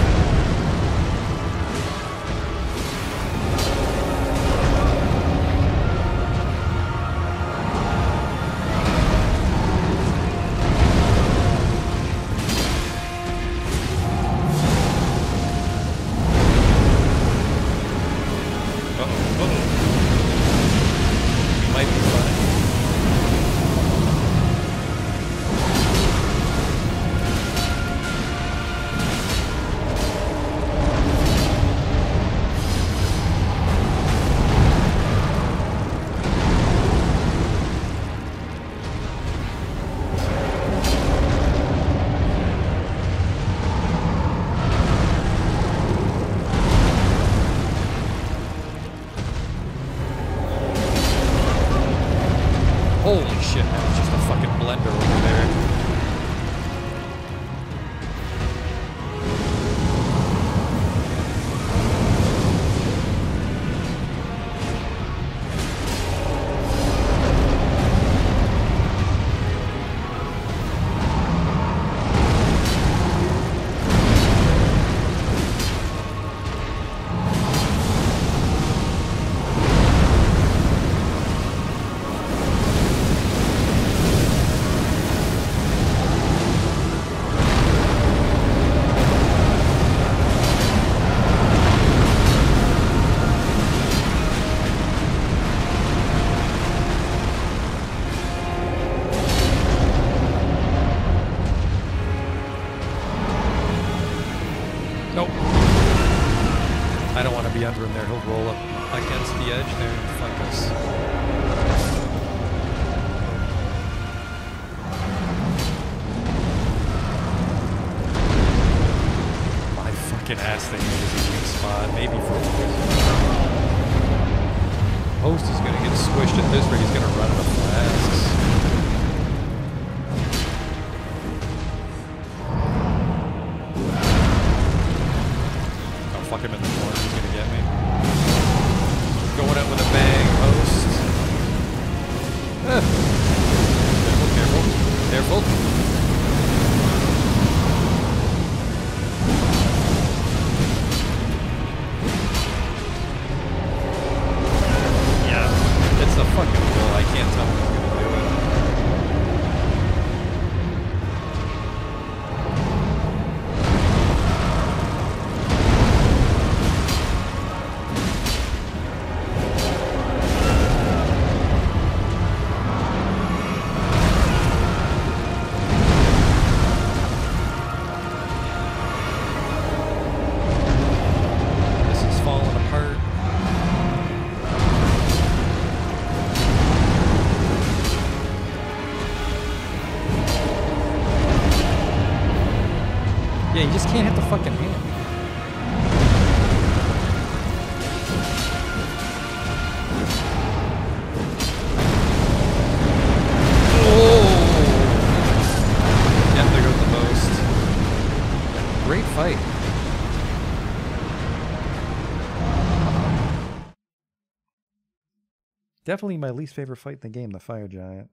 Definitely my least favorite fight in the game, the Fire Giant.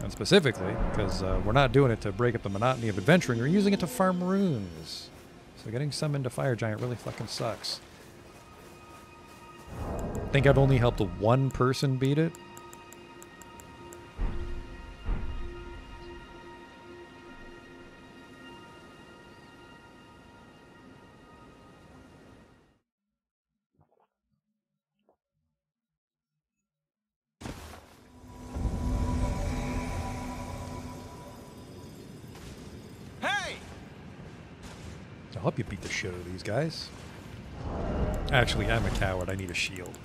And specifically, because uh, we're not doing it to break up the monotony of adventuring, we're using it to farm runes. So getting some into Fire Giant really fucking sucks. I think I've only helped one person beat it, guys. Actually, I'm a coward. I need a shield.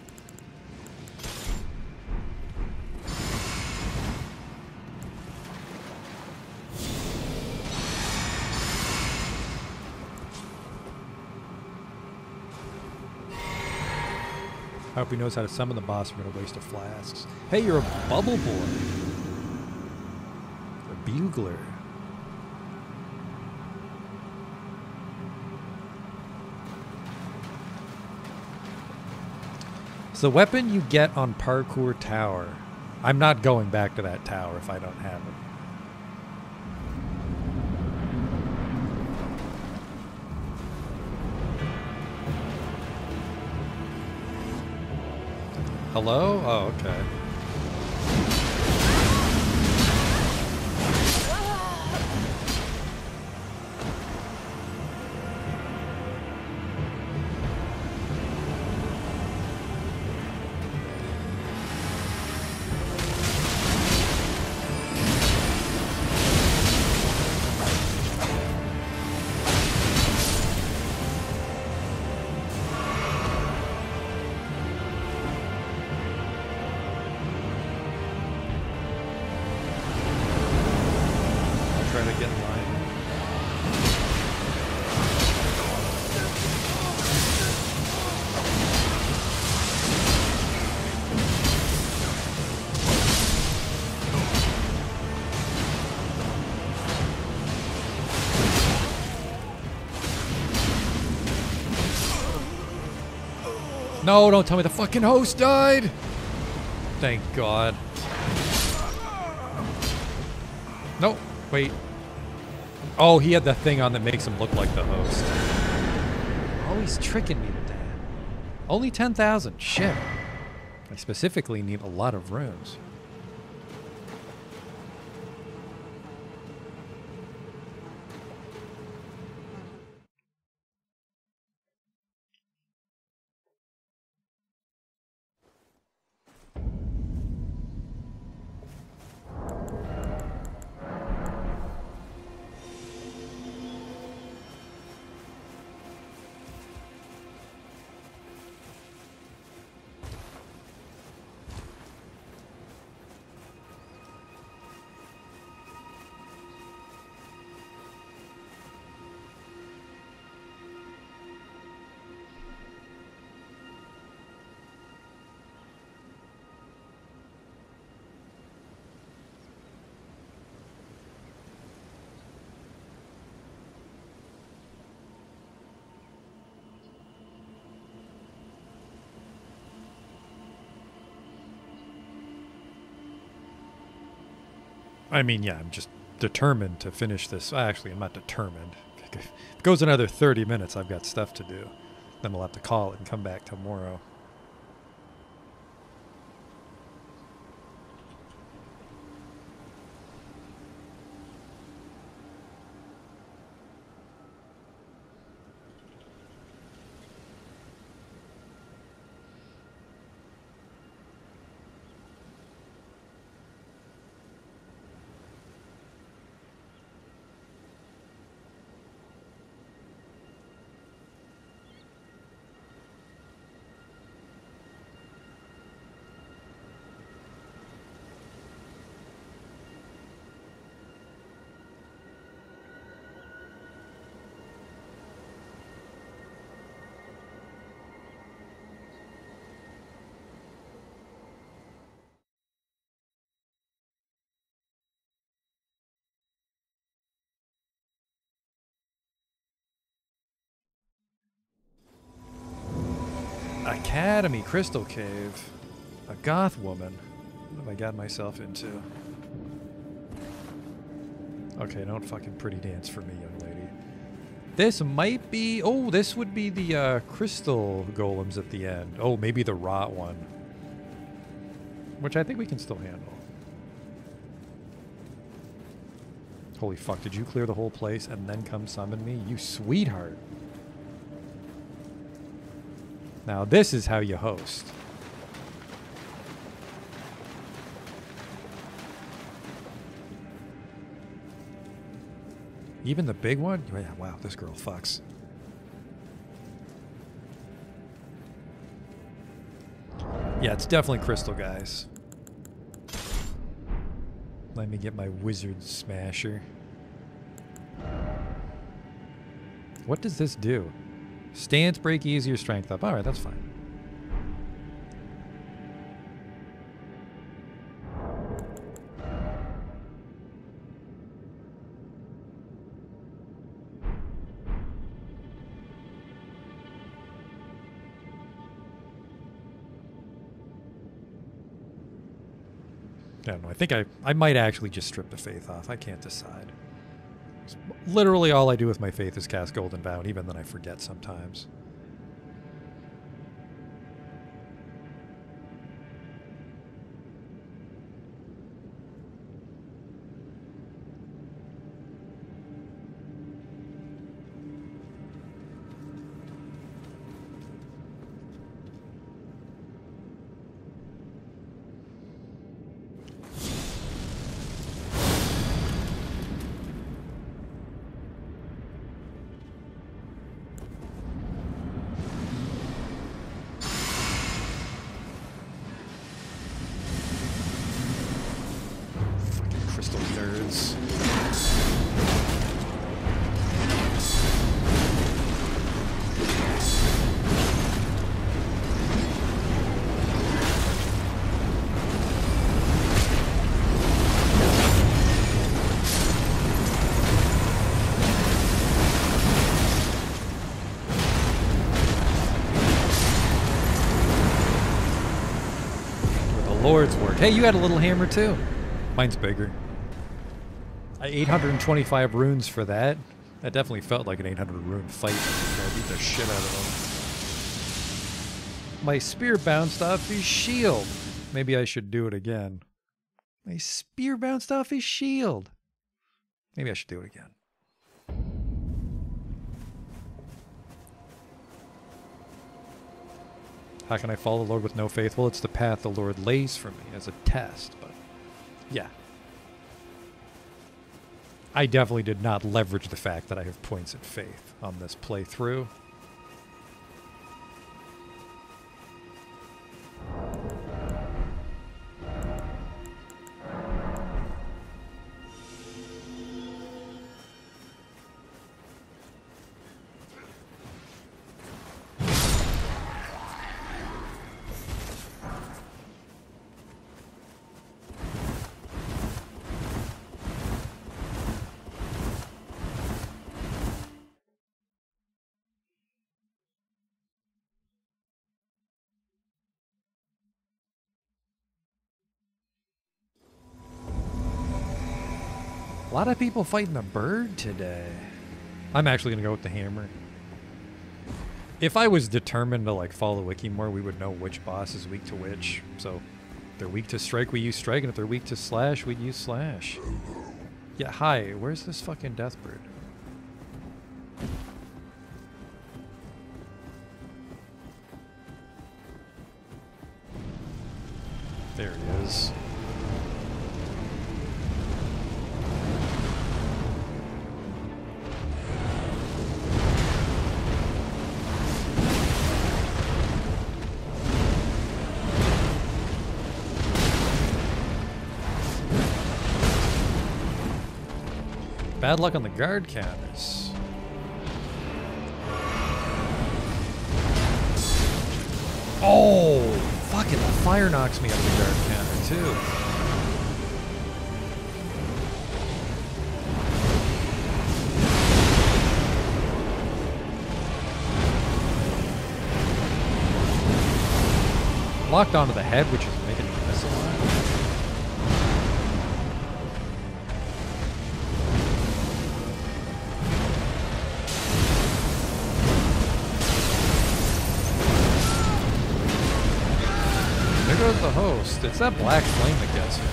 I hope he knows how to summon the boss. We're going to waste of flasks. Hey, you're a bubble boy. A bugler. It's the weapon you get on Parkour Tower. I'm not going back to that tower if I don't have it. Hello? Oh, okay. No, don't tell me the fucking host died! Thank God. Nope. Wait. Oh, he had the thing on that makes him look like the host. Oh, he's tricking me to that. Only 10,000. Shit. I specifically need a lot of runes. I mean, yeah, I'm just determined to finish this. Actually, I'm not determined. If it goes another 30 minutes, I've got stuff to do. Then we'll have to call it and come back tomorrow. Academy Crystal Cave. A goth woman. What have I got myself into? Okay, don't fucking pretty dance for me, young lady. This might be... Oh, this would be the uh, crystal golems at the end. Oh, maybe the rot one. Which I think we can still handle. Holy fuck, did you clear the whole place and then come summon me? You sweetheart. Now this is how you host. Even the big one? Oh, yeah, wow, this girl fucks. Yeah, it's definitely crystal, guys. Let me get my wizard smasher. What does this do? Stance break easier, strength up. Alright, that's fine. I don't know. I think I, I might actually just strip the faith off. I can't decide. Literally all I do with my faith is cast Golden Vow, even then I forget sometimes. Hey, you had a little hammer too. Mine's bigger. Uh, 825 runes for that. That definitely felt like an 800 rune fight. I beat the shit out of them. My spear bounced off his shield. Maybe I should do it again. My spear bounced off his shield. Maybe I should do it again. How can I follow the Lord with no faith? Well, it's the path the Lord lays for me as a test, but yeah. I definitely did not leverage the fact that I have points of faith on this playthrough. Lot of people fighting the bird today. I'm actually gonna go with the hammer. If I was determined to like follow wiki more, we would know which boss is weak to which. So if they're weak to strike, we use strike, and if they're weak to slash, we'd use slash. Yeah, hi, where's this fucking death bird? Bad luck on the guard counters. Oh, fucking the fire knocks me up the guard counter too. Locked onto the head, which is host. It's that black flame that gets me.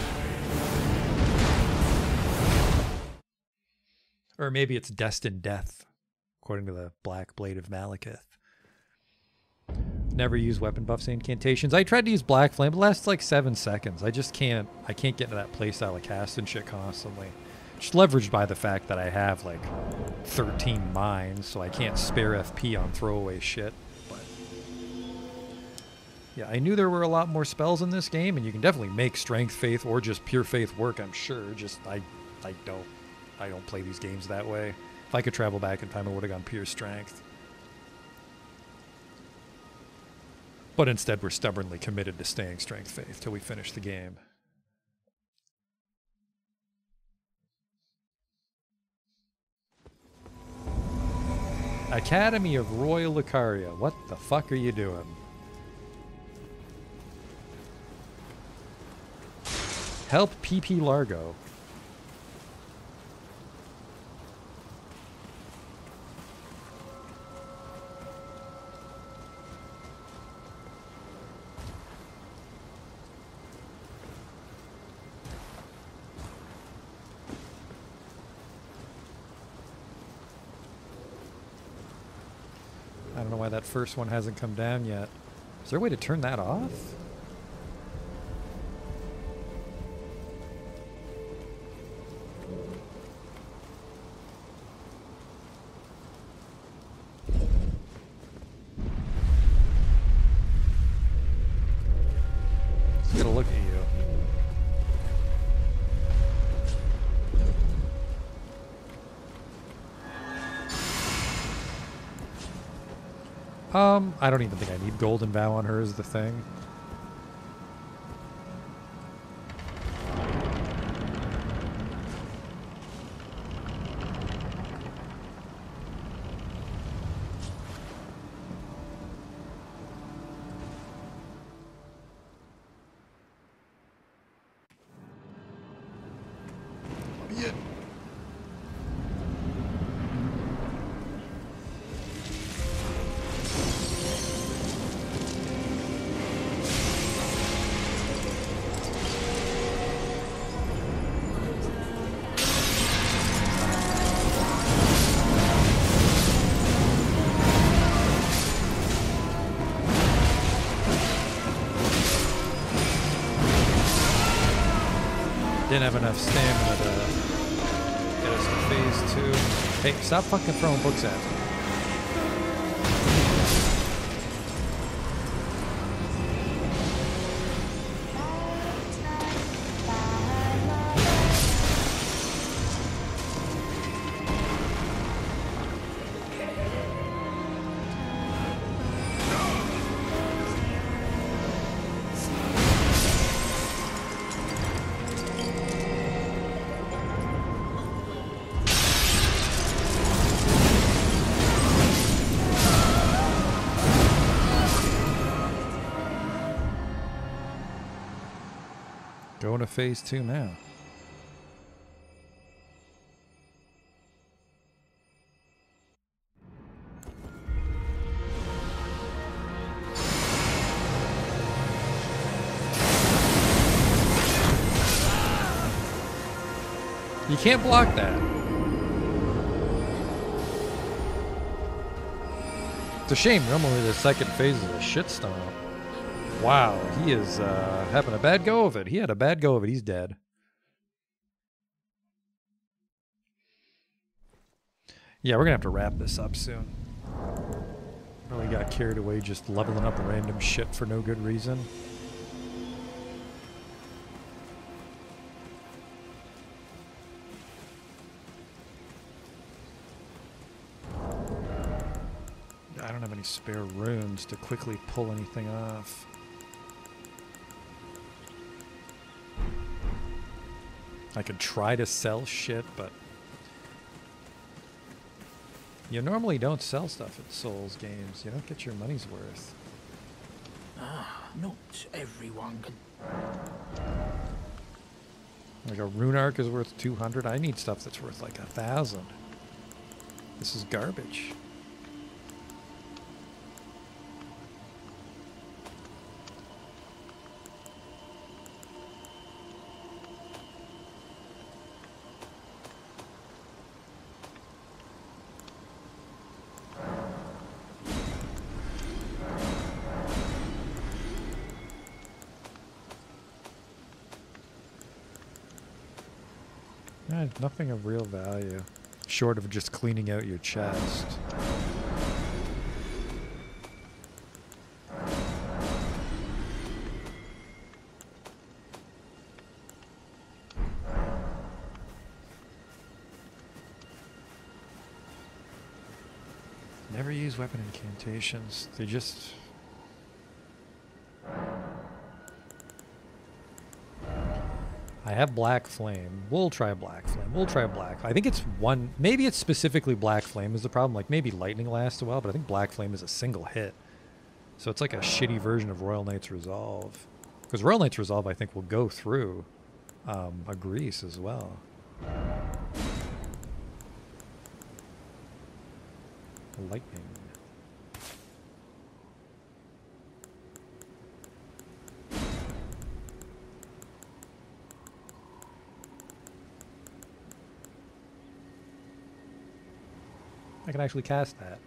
Or maybe it's destined death, according to the Black Blade of Maliketh. Never use weapon buffs and incantations. I tried to use Black Flame, but it lasts like seven seconds. I just can't. I can't get into that playstyle of casting shit constantly. Just leveraged by the fact that I have like 13 mines, so I can't spare FP on throwaway shit. Yeah, I knew there were a lot more spells in this game, and you can definitely make Strength Faith or just Pure Faith work. I'm sure. Just I, I don't, I don't play these games that way. If I could travel back in time, I would have gone Pure Strength. But instead, we're stubbornly committed to staying Strength Faith till we finish the game. Academy of Raya Lucaria. What the fuck are you doing? Help PP Largo. I don't know why that first one hasn't come down yet. Is there a way to turn that off? I don't even think I need Golden Vow on her is the thing. Enough stamina to get us to phase two. Hey, stop fucking throwing books at me. Going to phase two now. You can't block that. It's a shame. Normally the second phase is a shit stomp. Wow, he is uh, having a bad go of it. He had a bad go of it. He's dead. Yeah, we're gonna have to wrap this up soon. Really got carried away just leveling up random shit for no good reason. I don't have any spare runes to quickly pull anything off. I could try to sell shit, but you normally don't sell stuff at Souls games. You don't get your money's worth. Ah, not everyone can. Like a rune arc is worth 200. I need stuff that's worth like a thousand. This is garbage. Nothing of real value, short of just cleaning out your chest. Never use weapon incantations. They just. I have Black Flame. We'll try Black Flame. We'll try Black. I think it's one. Maybe it's specifically Black Flame is the problem. Like maybe Lightning lasts a while, but I think Black Flame is a single hit. So it's like a shitty version of Royal Knight's Resolve. Because Royal Knight's Resolve, I think, will go through um, a grease as well. Lightning. I can actually cast that.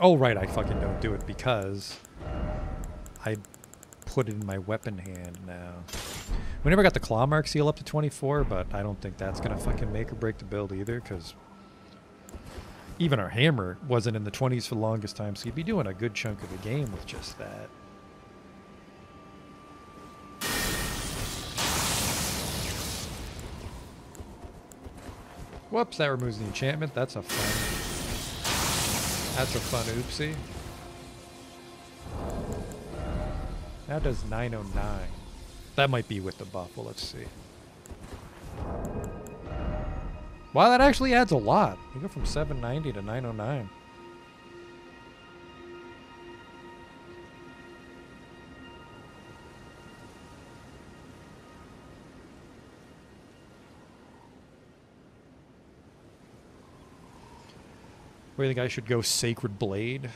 Oh, right, I fucking don't do it because I put it in my weapon hand now. We never got the claw mark seal up to 24, but I don't think that's going to fucking make or break the build either because even our hammer wasn't in the 20s for the longest time, so you'd be doing a good chunk of the game with just that. Whoops, that removes the enchantment. That's a fun... That's a fun oopsie. That does 909. That might be with the buff. Well, let's see. Wow, that actually adds a lot. You go from 790 to 909. Where do you think I should go Sacred Blade?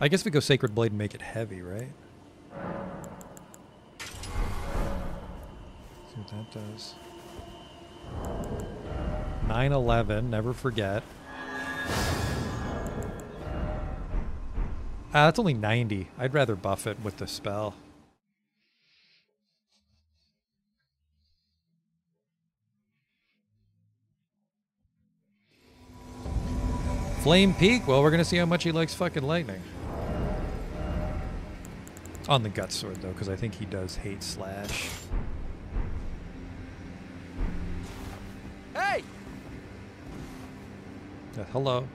I guess we go Sacred Blade and make it heavy, right? See what that does. 911, never forget. Ah, that's only 90. I'd rather buff it with the spell. Flame Peak? Well, we're going to see how much he likes fucking lightning. On the gut sword, though, because I think he does hate slash. Hey! Uh, hello.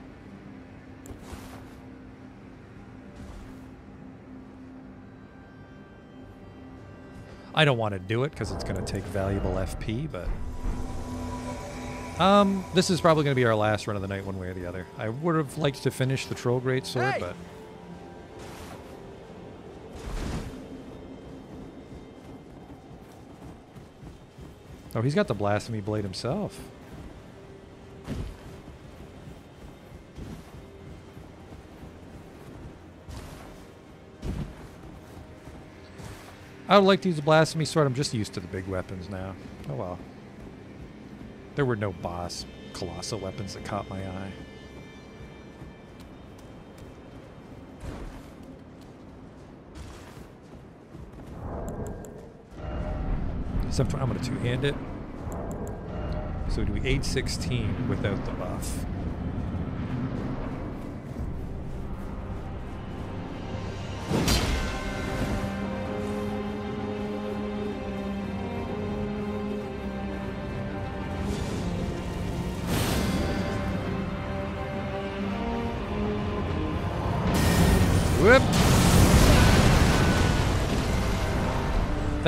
I don't want to do it because it's going to take valuable FP, but... Um, this is probably going to be our last run of the night one way or the other. I would have liked to finish the Troll Great Sword, Hey! but... Oh, he's got the Blasphemous Blade himself. I would like to use a Blasphemy Sword. I'm just used to the big weapons now. Oh well. There were no boss colossal weapons that caught my eye. Except for I'm going to two-hand it. So do we 816 without the buff?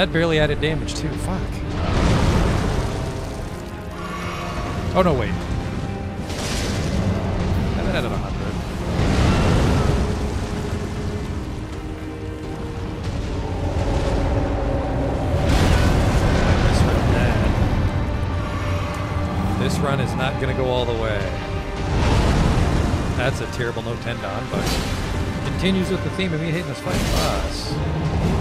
That barely added damage too. Fuck. Oh no, wait. That added 100. I misread that. This run is not going to go all the way. That's a terrible no tendon, but continues with the theme of me hating this fight boss.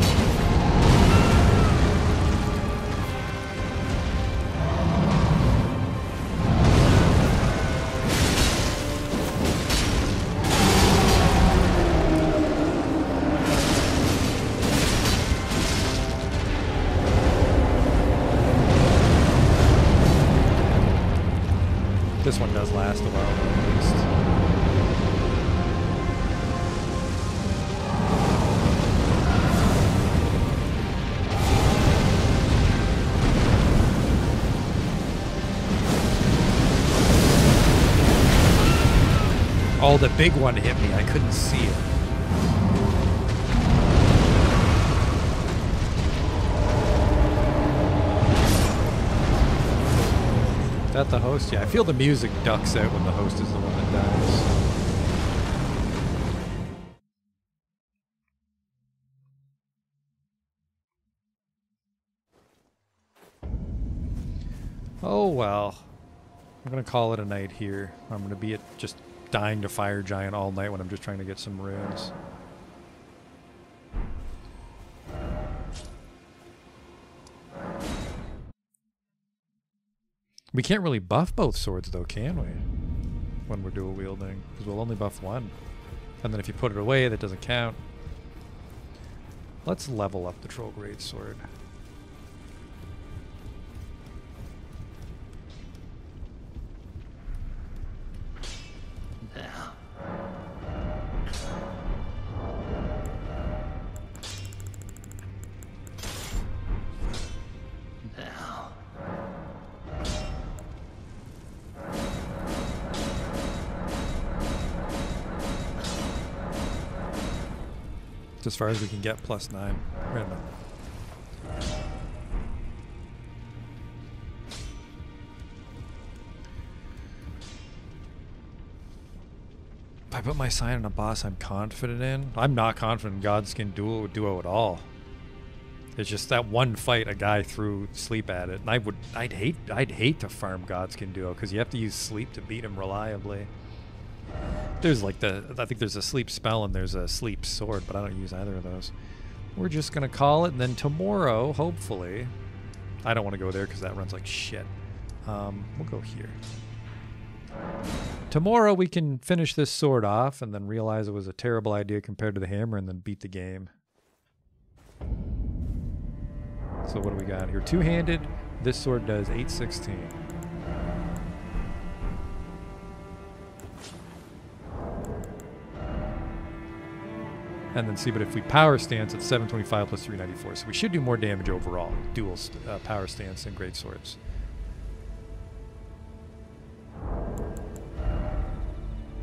The big one hit me. I couldn't see it. Is that the host? Yeah, I feel the music ducks out when the host is the one that dies. Oh well. I'm gonna call it a night here. I'm gonna be at dying to fire giant all night when I'm just trying to get some runes. We can't really buff both swords though, can we? When we're dual wielding, because we'll only buff one. And then if you put it away, that doesn't count. Let's level up the Troll Great Sword. As far as we can get plus nine. Random. If I put my sign on a boss I'm confident in, I'm not confident in Godskin Duo Duo at all. It's just that one fight a guy threw sleep at it, and I would, I'd hate, I'd hate to farm Godskin Duo because you have to use sleep to beat him reliably. There's like the, I think there's a sleep spell and there's a sleep sword, but I don't use either of those. We're just gonna call it, and then tomorrow, hopefully, I don't want to go there because that runs like shit. Um, we'll go here. Tomorrow we can finish this sword off and then realize it was a terrible idea compared to the hammer and then beat the game. So what do we got here? Two-handed. This sword does 816. And then see, but if we power stance, it's 725 plus 394. So we should do more damage overall. Dual uh, power stance and great swords.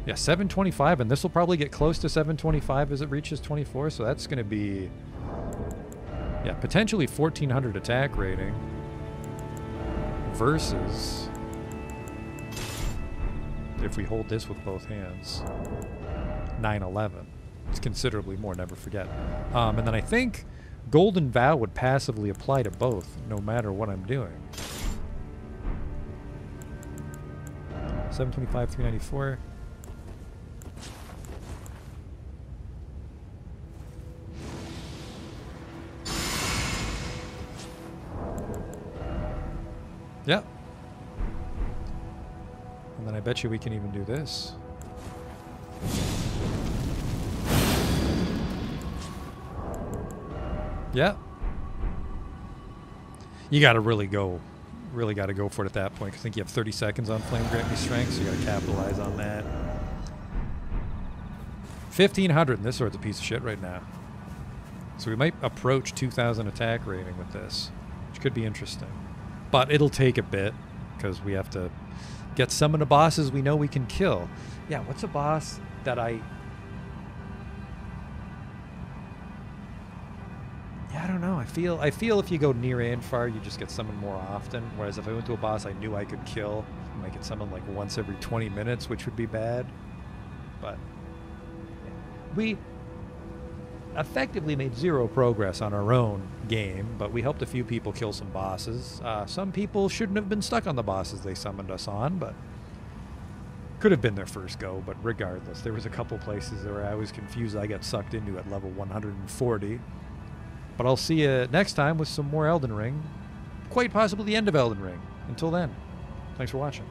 Yeah, 725, and this will probably get close to 725 as it reaches 24. So that's going to be, yeah, potentially 1400 attack rating versus if we hold this with both hands, 911. It's considerably more, never forget. Um, and then I think Golden Vow would passively apply to both, no matter what I'm doing. 725, 394. Yep. And then I bet you we can even do this. Yeah. You got to really go, really got to go for it at that point. I think you have 30 seconds on Flame Grant Me Strength, so you got to capitalize on that. 1500, and this sword's a piece of shit right now. So we might approach 2000 attack rating with this, which could be interesting. But it'll take a bit, because we have to get some of the bosses we know we can kill. Yeah, what's a boss that I Yeah, I don't know. I feel I feel if you go near and far, you just get summoned more often. Whereas if I went to a boss I knew I could kill, I might get summoned like once every 20 minutes, which would be bad. But we effectively made zero progress on our own game, but we helped a few people kill some bosses. Uh, some people shouldn't have been stuck on the bosses they summoned us on, but Could have been their first go, but regardless, there was a couple places where I was confused. I got sucked into at level 140. But I'll see you next time with some more Elden Ring. Quite possibly the end of Elden Ring. Until then, thanks for watching.